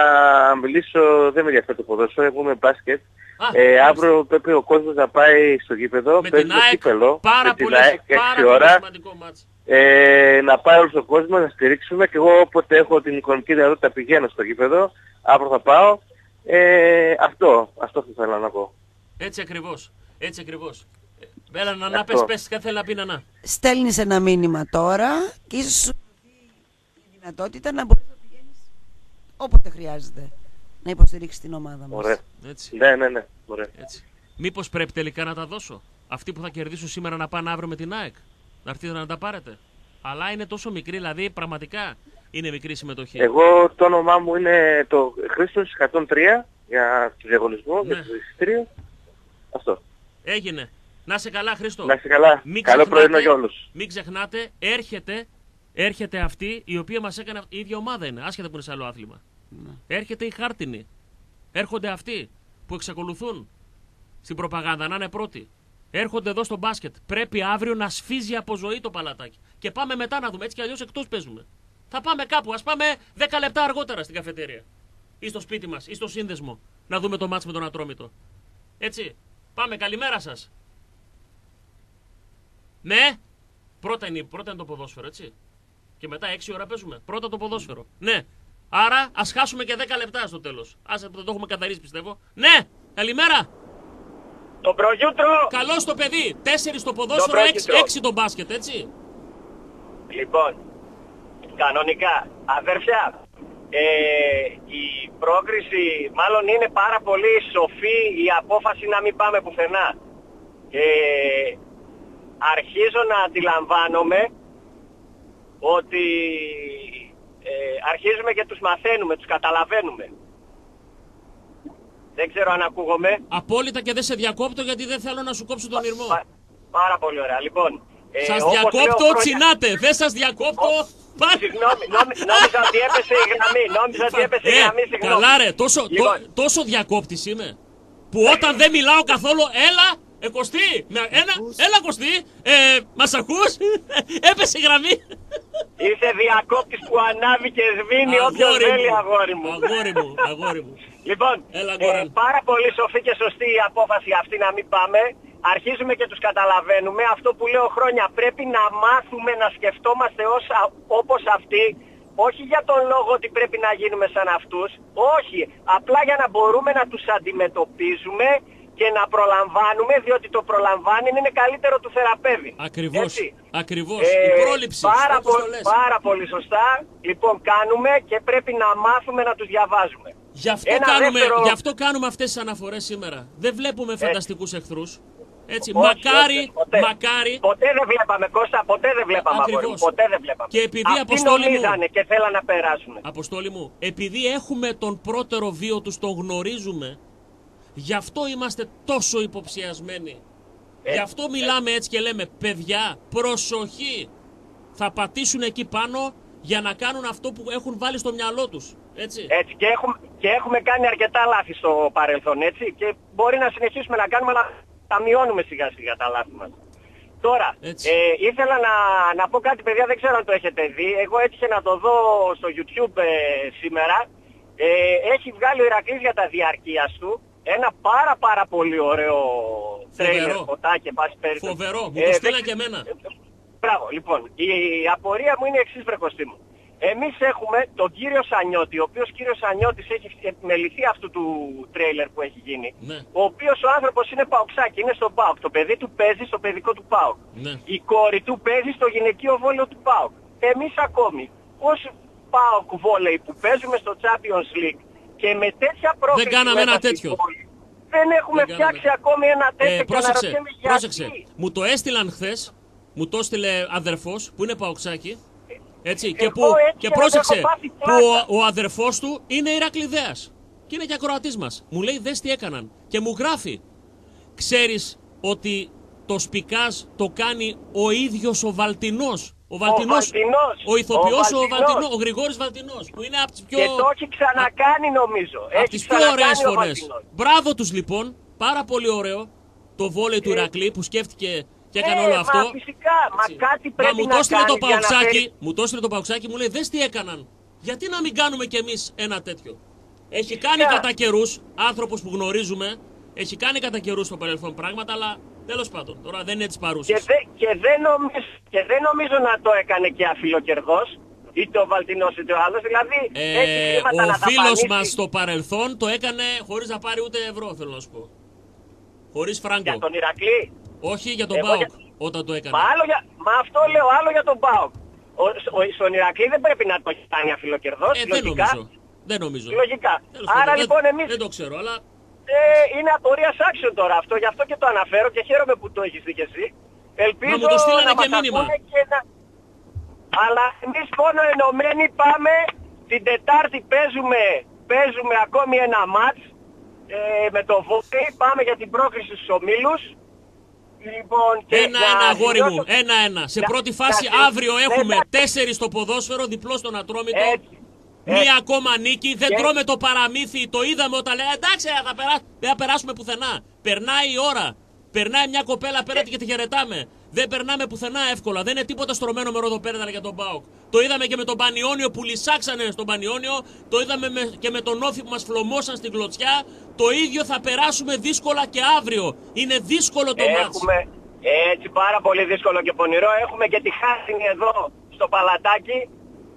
μιλήσω, δεν με ενδιαφέρει το ποδόσφαιρο, εγώ είμαι μπάσκετ. Α, ε, μάλιστα. αύριο πρέπει ο κόσμος να πάει στο γήπεδο, Με παίζει την το ΑΕΚ, κύπελο, πάρα με την πολύ, ΑΕΚ, 6 πάρα πολύ ώρα. σημαντικό μάτς. Ε, να πάει όλος ο κόσμος να στηρίξουμε και εγώ όποτε έχω την οικονομική δυνατότητα πηγαίνω στο γήπεδο, αύριο θα πάω. Ε, αυτό, αυτό θα ήθελα να πω. Έτσι ακριβώς, έτσι ακριβώς. Ε, Έλα να να Αυτό. πες, πες, κάτι θέλει να πει να να. Στέλνεις ένα μήνυμα τώρα και ίσως σου δοθεί η δυνατότητα να μπορείς να πηγαίνεις όποτε χρειάζεται να υποστηρίξεις την ομάδα μας. Ωραία. Έτσι. Ναι, ναι, ναι. Ωραία. Έτσι. Μήπως πρέπει τελικά να τα δώσω; Αυτοί που θα κερδίσουν σήμερα να πάνε αύριο με την ΑΕΚ. Να έρθετε να τα πάρετε. Αλλά είναι τόσο μικρή, δηλαδή πραγματικά είναι μικρή συμμετοχή. Εγώ το όνομά μου είναι το Χρήστος 103 για το διαγωνισμό, Ναι. για το εισιτήριο. Αυτό. Έγινε. Να σε καλά, Χρήστο. Να είστε καλά. Μην Καλό ξεχνάτε- πρωινό για όλους. Μην ξεχνάτε, έρχεται, έρχεται αυτή η οποία μας έκανε. Η ίδια ομάδα είναι, άσχετα που είναι σε άλλο άθλημα. Έρχεται η χάρτινη. Έρχονται αυτοί που εξακολουθούν στην προπαγάνδα να είναι πρώτοι. Έρχονται εδώ στο μπάσκετ. Πρέπει αύριο να σφίζει από ζωή το παλατάκι. Και πάμε μετά να δούμε. Έτσι κι αλλιώς εκτός παίζουμε. Θα πάμε κάπου. Α πάμε 10 λεπτά αργότερα στην καφετέρια. Ή στο σπίτι μας. Ή στο σύνδεσμο. Να δούμε το μάτς με τον Ατρόμητο. Έτσι. Πάμε. Καλημέρα σας. Ναι. Πρώτα είναι, πρώτα είναι το ποδόσφαιρο, έτσι. Και μετά 6 ώρα παίζουμε. Πρώτα το ποδόσφαιρο. Ναι. Άρα ας χάσουμε και 10 λεπτά στο τέλος. Άσε που δεν το έχουμε καθαρίσει πιστεύω. Ναι. Καλημέρα. Το προγιούτρο. Καλό το παιδί. 4 στο ποδόσφαιρο, πρόγιουτρο. 6 το μπάσκετ, έτσι. Λοιπόν, κανονικά, αδερφιά, ε, η πρόκριση μάλλον είναι πάρα πολύ σοφή η απόφαση να μην πάμε πουθενά. Ε, αρχίζω να αντιλαμβάνομαι ότι ε, αρχίζουμε και τους μαθαίνουμε, τους καταλαβαίνουμε. Δεν ξέρω αν ακούγομαι. Απόλυτα και δεν σε διακόπτω γιατί δεν θέλω να σου κόψω τον ήρμο. Πάρα πολύ ωραία. Λοιπόν, ε, Σας όπως λέω διακόπτω, χρόνια- τσινάτε. Δεν σας διακόπτω. Συγγνώμη, νόμι- νόμιζα ότι έπεσε η γραμμή. Νόμιζα ότι έπεσε η Ε, γραμμή, συγγνώμη. καλά ρε, τόσο, Λοιπόν, τό- τόσο διακόπτης είμαι. Που όταν δεν μιλάω καθόλου, έλα, ε, Κωστή, με- ένα, έλα Κωστή, ε, μας ακούς, έπεσε η γραμμή. Είσαι διακόπτης που ανάβει και σβήνει όποιος Αγόρι θέλει μου, αγόρι μου. Αγόρι μου, αγόρι μου. Λοιπόν, Έλα, ε, Γκόραν. πάρα πολύ σοφή και σωστή η απόφαση αυτή να μην πάμε. Αρχίζουμε και τους καταλαβαίνουμε. Αυτό που λέω χρόνια πρέπει να μάθουμε να σκεφτόμαστε όσα, όπως αυτοί. Όχι για τον λόγο ότι πρέπει να γίνουμε σαν αυτούς. Όχι. Απλά για να μπορούμε να τους αντιμετωπίζουμε και να προλαμβάνουμε, διότι το προλαμβάνει είναι καλύτερο του θεραπεύει. Ακριβώς, Έτσι. ακριβώς. Ε, Η πρόληψη, πάρα, όπως το πο- λες. πάρα πολύ σωστά. Λοιπόν, κάνουμε και πρέπει να μάθουμε να τους διαβάζουμε. Γι' αυτό, Ένα κάνουμε, δεύτερο- γι' αυτό κάνουμε αυτές τις αναφορές σήμερα. Δεν βλέπουμε φανταστικούς εχθρούς. Έτσι, Όχι, μακάρι, όχι, ποτέ. μακάρι. Ποτέ δεν βλέπαμε, Κώστα, ποτέ δεν βλέπαμε Ακριβώς. αγόρι μου, Ποτέ δεν βλέπαμε. Και επειδή, Αυτοί Αποστόλη μου- νομίζανε και θέλαν να περάσουν. Αποστόλη μου, επειδή έχουμε τον πρώτερο βίο τους, τον γνωρίζουμε, γι' αυτό είμαστε τόσο υποψιασμένοι. Ε, γι' αυτό μιλάμε έτσι και λέμε, παιδιά, προσοχή. Θα πατήσουν εκεί πάνω για να κάνουν αυτό που έχουν βάλει στο μυαλό τους. Έτσι. Έτσι, και έχουμε, και έχουμε κάνει αρκετά λάθη στο παρελθόν, έτσι, και μπορεί να συνεχίσουμε να κάνουμε, αλλά τα μειώνουμε σιγά σιγά τα λάθη μας. Τώρα, ε, ήθελα να, να πω κάτι, παιδιά, δεν ξέρω αν το έχετε δει. Εγώ έτυχε να το δω στο YouTube ε, σήμερα. Ε, έχει βγάλει ο Ηρακλής για τα διαρκείας του ένα πάρα πάρα πολύ ωραίο τρέιλερ, Φοβερό. φωτάκι, εν πάση περιπτώσει. Φοβερό, μου Ε, το δεν στείλαν και εμένα. Μπράβο, λοιπόν, η απορία μου είναι εξής βρεκοστή μου. Εμείς έχουμε τον κύριο Σανιώτη, ο οποίος κύριος Σανιώτης έχει επιμεληθεί αυτού του τρέιλερ που έχει γίνει. Ναι. Ο οποίος ο άνθρωπος είναι παουξάκι, είναι στον ΠΑΟΚ. Το παιδί του παίζει στο παιδικό του ΠΑΟΚ. Ναι. Η κόρη του παίζει στο γυναικείο βόλιο του ΠΑΟΚ. Εμείς ακόμη, ως ΠΑΟΚ βόλεϊ που παίζουμε στο Champions League και με τέτοια πρόκληση Δεν κάναμε ένα μέσα στην τέτοιο. πόλη, δεν έχουμε Δεν κάναμε. φτιάξει ακόμη ένα τέτοιο Ε, και πρόσεξε, αναρωτιέμαι γιατί. πρόσεξε. Μου το έστειλαν χθες, μου το έστειλε αδερφός που είναι παοξάκι. Έτσι, και, Εγώ που, έτσι και να το πρόσεξε, έχω πάθει που πλάκα. ο, ο αδερφός του είναι Ηρακλειδέας. Και είναι και ακροατής μας. Μου λέει δες τι έκαναν. Και μου γράφει, ξέρεις ότι το σπικάζ το κάνει ο ίδιος ο Βαλτινός. Ο Βαλτινός, Βαλτινός. ο ηθοποιός ο, Ο Βαλτινός. Βαλτινός, ο Γρηγόρης Βαλτινός, που είναι από τις πιο... Και το έχει ξανακάνει νομίζω. Από Έχει τις πιο ξανακάνει ωραίες ο φωνές. Βαλτινός. Μπράβο τους λοιπόν. Πάρα πολύ ωραίο. Το βόλεϊ του Ηρακλή που σκέφτηκε και έκανε Ε, όλο μα αυτό. φυσικά, μα κάτι Μα πρέπει μου να το έστειλε το κάνεις για να παουξάκι, φέρεις- μου το έστειλε το παουξάκι, μου λέει δες τι έκαναν. Γιατί να μην κάνουμε κι εμείς ένα τέτοιο. Έχει κάνει κατά καιρούς άνθρωπος που γνωρίζουμε, έχει κάνει κατά καιρούς στο παρελθόν πράγματα, αλλά τέλος πάντων, τώρα δεν είναι της Και, παρούσας. δε, και, δεν νομίζω, και δεν νομίζω να το έκανε και αφιλοκερδός, είτε ο Βαλτινός είτε ο άλλος, δηλαδή έχει Ε, χρήματα να ο φίλος δαπανίσει. μας στο παρελθόν το έκανε χωρίς να πάρει ούτε ευρώ, θέλω να σου πω. Χωρίς φράγκο. Για τον Ηρακλή; Όχι για τον Εγώ Πάοκ για- όταν το έκανε. Μα, άλλο για, μα αυτό λέω άλλο για τον ΠΑΟΚ. Ο, ο, στον Ηρακλή δεν πρέπει να το έχει κάνει αφιλοκερδός, Ε, δεν λογικά. νομίζω. Δεν νομίζω. Λογικά. Τέλος Άρα πάντων, λοιπόν δεν, εμείς δεν το ξέρω, αλλά ε, είναι απορία action τώρα αυτό, γι' αυτό και το αναφέρω και χαίρομαι που το έχεις δει και εσύ. Ελπίζω Μα μου το στείλανε να και μας μήνυμα. ακούνε και να... Αλλά εμείς μόνο ενωμένοι πάμε, την Τετάρτη παίζουμε, παίζουμε ακόμη ένα μάτς ε, με το Βόλι, πάμε για την πρόκριση στους ομίλους. Λοιπόν, και να Ένα-ένα αγόρι μου, δηλώσω- ένα-ένα. Σε να- πρώτη να φάση συ- αύριο δεν έχουμε θα- τέσσερις στο ποδόσφαιρο, διπλό στον Ατρόμητο. Μία έτσι. ακόμα νίκη, δεν Και- τρώμε το παραμύθι, το είδαμε όταν λέει εντάξει ε, θα περά... δεν θα περάσουμε πουθενά. Περνάει η ώρα, περνάει μια κοπέλα πέρα και τη χαιρετάμε. Δεν περνάμε πουθενά εύκολα, δεν είναι τίποτα στρωμένο με ροδοπέρδαλα για τον Μπάουκ. Το είδαμε και με τον Πανιόνιο που λυσάξανε στον Πανιόνιο, το είδαμε με- και με τον Όφη που μας φλωμώσαν στην κλωτσιά. Το ίδιο θα περάσουμε δύσκολα και αύριο. Είναι δύσκολο το μάτς. Έχουμε έτσι πάρα πολύ δύσκολο και πονηρό. Έχουμε και τη χάσινη εδώ στο παλατάκι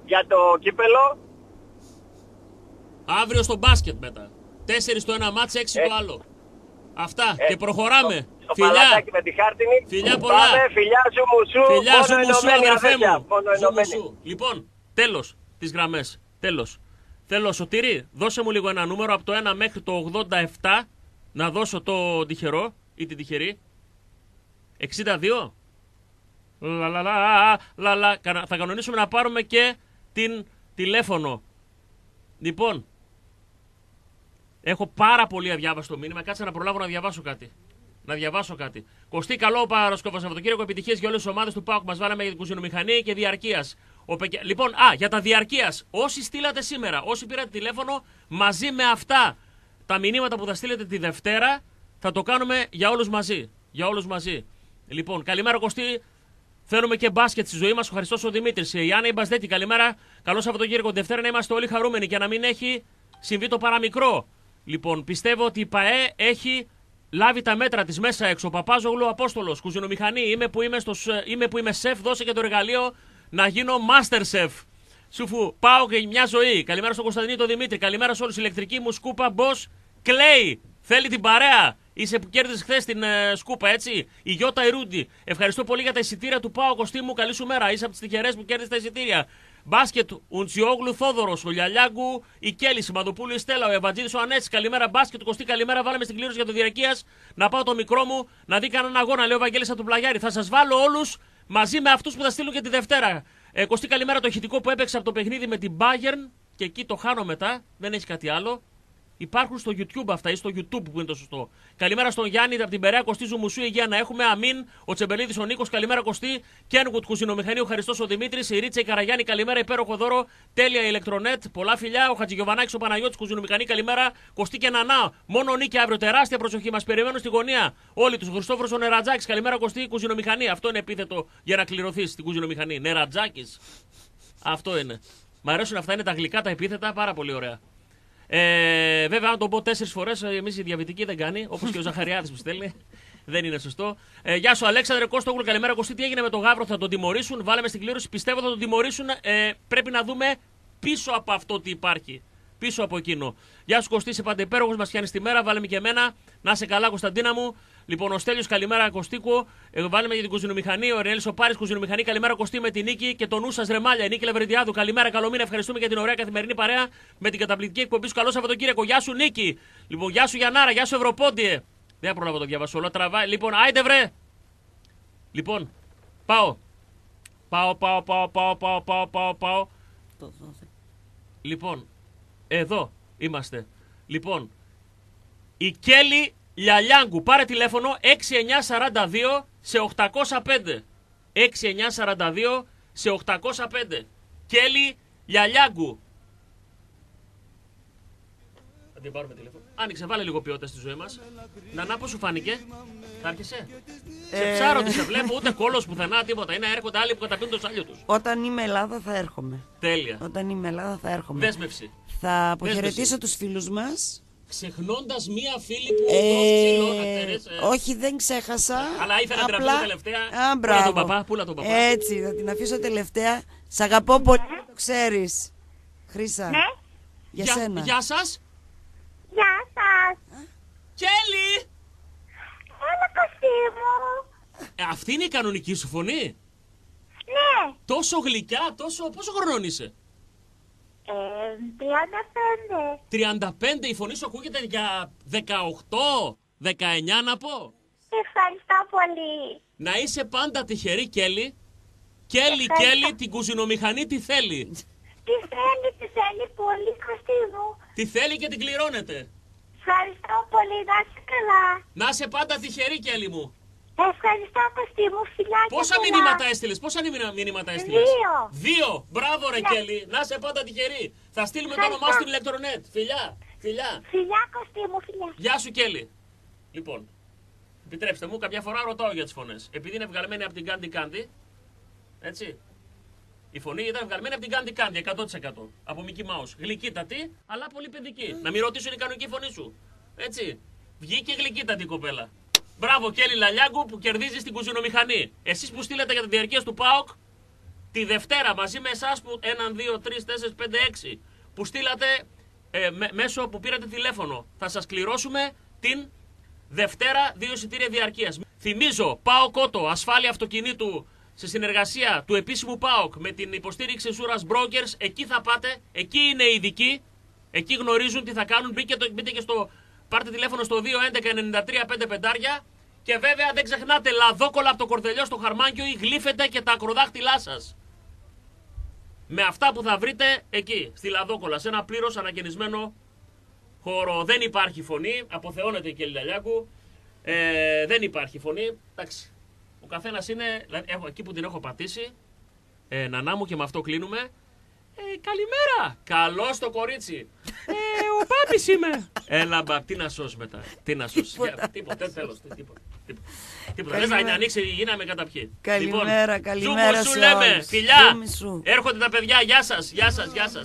για το κύπελο. Αύριο στο μπάσκετ μετά. Τέσσερις στο ένα μάτς, έξι το άλλο. Αυτά Ε, και προχωράμε. Το Φιλιά. παλατάκι με τη χάρτινη. Φιλιά πολλά. Πάμε, φιλιά σου μουσού. Φιλιά μόνο σου μου σου, ενωμένοι, αδερφέ αδέρφια, μου. μόνο Σου μου ενωμένοι. σου. Λοιπόν, τέλος τις γραμμές. Τέλος. Θέλω, Σωτήρη, δώσε μου λίγο ένα νούμερο από το 1 μέχρι το 87 να δώσω το τυχερό ή την τυχερή. 62. Λα, λα, λα, λα, λα. Κανα- Θα κανονίσουμε να πάρουμε και την τηλέφωνο. Λοιπόν, έχω πάρα πολύ αδιάβαστο μήνυμα. Κάτσε να προλάβω να διαβάσω κάτι. Να διαβάσω κάτι. Κωστή, καλό Παρασκευό Σαββατοκύριακο. Επιτυχίες για όλες τις ομάδες του ΠΑΟΚ. Μας βάλαμε για την κουζινομηχανή και διαρκείας. Πεκε... Λοιπόν, α, για τα διαρκείας. Όσοι στείλατε σήμερα, όσοι πήρατε τηλέφωνο, μαζί με αυτά τα μηνύματα που θα στείλετε τη Δευτέρα, θα το κάνουμε για όλους μαζί. Για όλους μαζί. Λοιπόν, καλημέρα Κωστή. Θέλουμε και μπάσκετ στη ζωή μας. Ο Χριστός ο Δημήτρης. Η Άννα Ιμπασδέτη, καλημέρα. Καλό Σαββατοκύριακο. Δευτέρα να είμαστε όλοι χαρούμενοι και να μην έχει συμβεί το παραμικρό. Λοιπόν, πιστεύω ότι η ΠαΕ έχει λάβει τα μέτρα της μέσα έξω. Παπάζογλου Απόστολος, κουζινομηχανή. Είμαι που είμαι, στο, σ- είμαι που είμαι σεφ. Δώσε και το εργαλείο να γίνω master chef. Σουφου, πάω και μια ζωή. Καλημέρα στον Κωνσταντινί τον Δημήτρη. Καλημέρα σε όλους. Ηλεκτρική μου σκούπα, μπό, κλαίει. Θέλει την παρέα. Είσαι που κέρδισες χθες την ε, σκούπα, έτσι; Η Γιώτα Ιρούντι. Ευχαριστώ πολύ για τα εισιτήρια του Πάο Κωστή μου. Καλή σου μέρα. Είσαι από τις τυχερές που κέρδισες τα εισιτήρια. Μπάσκετ, Ουντσιόγλου Θόδωρος, ο Λιαλιάγκου, η Κέλη, η Μαδοπούλου, η Στέλλα, ο Ευαντζήτη, ο Ανέτσι. Καλημέρα, μπάσκετ, Κωστή, καλημέρα. Βάλαμε στην κλήρωση για το διαρκείας να πάω το μικρό μου να δει κανέναν αγώνα. Λέω Βαγγέλη από του Πλαγιάρη. Θα σας βάλω όλους μαζί με αυτούς που θα στείλουν και τη Δευτέρα. Ε, Κωστή, καλημέρα το ηχητικό που έπαιξε από το παιχνίδι με την Bayern και εκεί το χάνω μετά. Δεν έχει κάτι άλλο. Υπάρχουν στο YouTube αυτά ή στο YouTube που είναι το σωστό. Καλημέρα στον Γιάννη από την Περέα Κωστή Ζουμουσού. Υγεία να έχουμε. Αμήν. Ο Τσεμπελίδης ο Νίκος. Καλημέρα Κωστή. Κένγκουτ Κουζινομηχανή. Ο Χαριστός ο Δημήτρης. Η Ρίτσα η Καραγιάννη. Καλημέρα. Υπέροχο δώρο. Τέλεια ηλεκτρονέτ. Πολλά φιλιά. Ο Χατζηγιοβανάκης ο Παναγιώτης Κουζινομηχανή. Καλημέρα. Κωστή και Νανά. Μόνο νίκη αύριο. Τεράστια προσοχή. Μας περιμένουν στη γωνία. Όλοι τους. Χριστόφρο ο Νερατζάκης. Καλημέρα Κωστή Κουζινομηχανή. Αυτό είναι επίθετο για να κληρωθεί στην Κουζινομηχανή. Νερατζάκης. Αυτό είναι. Μ' αρέσουν αυτά είναι τα γλυκά τα επίθετα. Πάρα πολύ ωραία. Ε, βέβαια, αν το πω τέσσερις φορές, εμείς οι διαβητικοί δεν κάνει, όπως και ο Ζαχαριάδης που στέλνει. Δεν είναι σωστό. Ε, γεια σου, Αλέξανδρε Κώστογλου, καλημέρα Κωστή. Τι έγινε με τον Γάβρο, θα τον τιμωρήσουν; Βάλαμε στην κλήρωση. Πιστεύω θα τον τιμωρήσουν. Ε, πρέπει να δούμε πίσω από αυτό τι υπάρχει. Πίσω από εκείνο. Γεια σου, Κωστή, είσαι πάντα υπέροχος. Μας πιάνει τη μέρα. Βάλαμε και εμένα. Να σε καλά, Κωνσταντίνα μου. Λοιπόν, ο Στέλιος, καλημέρα Κωστίκο. Ε, βάλουμε για την κουζινομηχανή. Ο Ρενέλη ο Πάρης, κουζινομηχανή. Καλημέρα Κωστή με την νίκη και τον νου σα ρεμάλια. Η Νίκη Λεβρεντιάδου. Καλημέρα, καλό μήνα. Ευχαριστούμε για την ωραία καθημερινή παρέα με την καταπληκτική εκπομπή σου. Καλό Σαββατοκύριακο. Γεια σου Νίκη. Λοιπόν, γεια σου Γιανάρα, γεια σου Ευρωπόντιε. Δεν πρόλαβα να το διαβάσω όλο. Τραβάει. Λοιπόν, άιντε βρε. Λοιπόν, πάω. Πάω, πάω, πάω, πάω, πάω, πάω, πάω, πάω. Λοιπόν, εδώ είμαστε. Λοιπόν, η Κέλλη Λιαλιάγκου. Πάρε τηλέφωνο 6942 σε 805. 6942 σε 805. Κέλλη Λιαλιάγκου. Θα την πάρουμε τηλέφωνο. Άνοιξε, βάλε λίγο ποιότητα στη ζωή μας. Νανά, πώς σου φάνηκε; Θα άρχισε. Σε Ε. ψάρω τι σε βλέπω, ούτε κόλος πουθενά, τίποτα. Είναι έρχονται άλλοι που καταπίνουν το σάλιο τους. Όταν είμαι Ελλάδα θα έρχομαι. Τέλεια. Όταν είμαι Ελλάδα θα έρχομαι. Δέσμευση. Θα αποχαιρετήσω τους φίλους μας. Ξεχνώντας μία φίλη που Ε, ε... ξύλο, να ξέρεις, ε. όχι, δεν ξέχασα. Αλλά ήθελα να την αφήσω τελευταία. Α, Πούλα μπράβο. τον παπά, πούλα τον παπά. Έτσι, θα την αφήσω τελευταία. Σ' αγαπώ πολύ, το ξέρεις. Χρύσα. Ναι. Για Γεια- σένα. Γεια σας. Γεια σας. Κέλλη. Έλα Κωστή μου. Ε, αυτή είναι η κανονική σου φωνή; Ναι. Τόσο γλυκιά, τόσο. Πόσο χρονών είσαι; Ε, 35. 35, η φωνή σου ακούγεται για 18, 19 να πω. Ευχαριστώ πολύ. Να είσαι πάντα τυχερή, Κέλλη. Κέλλη, Ευχαριστώ. Κέλλη, την κουζινομηχανή τι θέλει. Τι θέλει, τι θέλει πολύ Κωστή μου. Τι θέλει και την κληρώνεται. Ευχαριστώ πολύ, να είσαι καλά. Να είσαι πάντα τυχερή, Κέλλη μου. Ευχαριστώ Κωστή μου, φιλάκια Πόσα πολλά. μηνύματα έστειλες, πόσα μηνύμα- μηνύματα έστειλες; Δύο. Δύο. Μπράβο, ρε Ναι. Κέλλη. Να είσαι πάντα τυχερή. Θα στείλουμε το Ευχαριστώ. όνομά σου στην ηλεκτρονέτ. Φιλιά. Φιλιά. Φιλιά Κωστή μου, φιλιά. Γεια σου, Κέλλη. Λοιπόν, επιτρέψτε μου, κάποια φορά ρωτάω για τις φωνές. Επειδή είναι βγαλμένη από την Candy Candy, έτσι. Η φωνή ήταν βγαλμένη από την Candy Candy 100%. Από Mickey Mouse. Γλυκύτατη, αλλά πολύ παιδική. Να μην ρωτήσουν η κανονική φωνή σου. Έτσι. Βγήκε γλυκύτατη η κοπέλα. Μπράβο, Κέλλη Λαλιάγκου που κερδίζεις την κουζινομηχανή. Εσείς που στείλετε για τη διαρκεία του ΠΑΟΚ τη Δευτέρα μαζί με εσάς που 1, 2, 3, 4, 5, 6 που στείλατε ε, με- μέσω που πήρατε τηλέφωνο. Θα σας κληρώσουμε την Δευτέρα δύο εισιτήρια διαρκείας. Θυμίζω, ΠΑΟΚ Κότο, ασφάλεια αυτοκινήτου σε συνεργασία του επίσημου ΠΑΟΚ με την υποστήριξη Insurance Brokers. Εκεί θα πάτε, εκεί είναι οι ειδικοί, εκεί γνωρίζουν τι θα κάνουν. Μπείτε, το- μπείτε και στο, πάρτε τηλέφωνο στο 211 93 πεντάρια. Και βέβαια δεν ξεχνάτε λαδόκολα από το κορδελιό στο χαρμάνκιο ή γλύφετε και τα ακροδάχτυλά σας με αυτά που θα βρείτε εκεί, στη Λαδόκολα, σε ένα πλήρως ανακαινισμένο χώρο. Δεν υπάρχει φωνή, αποθεώνεται η Κελιλαλιάκου. Ε, δεν υπάρχει φωνή. Εντάξει. Ο καθένας είναι. Δηλαδή, έχω, εκεί που την έχω πατήσει, ε, νανά μου και με αυτό κλείνουμε. Ε, καλημέρα! Καλώς το κορίτσι! Ε, ο Πάπης είμαι! Έλα, μπα, τι να σώσεις μετά. Τι να σώσεις. Τίποτα. Τίποτα, τέλο. Τίποτα. Τίποτα. Τίποτα. Λες να Καλημέρα. ανοίξει η γύνα με καταπιεί. Καλημέρα, λοιπόν, καλημέρα ζούμου σου σε λέμε, όλους. φιλιά! Ζούμι σου. Έρχονται τα παιδιά, γεια σας, γεια σας, γεια σας.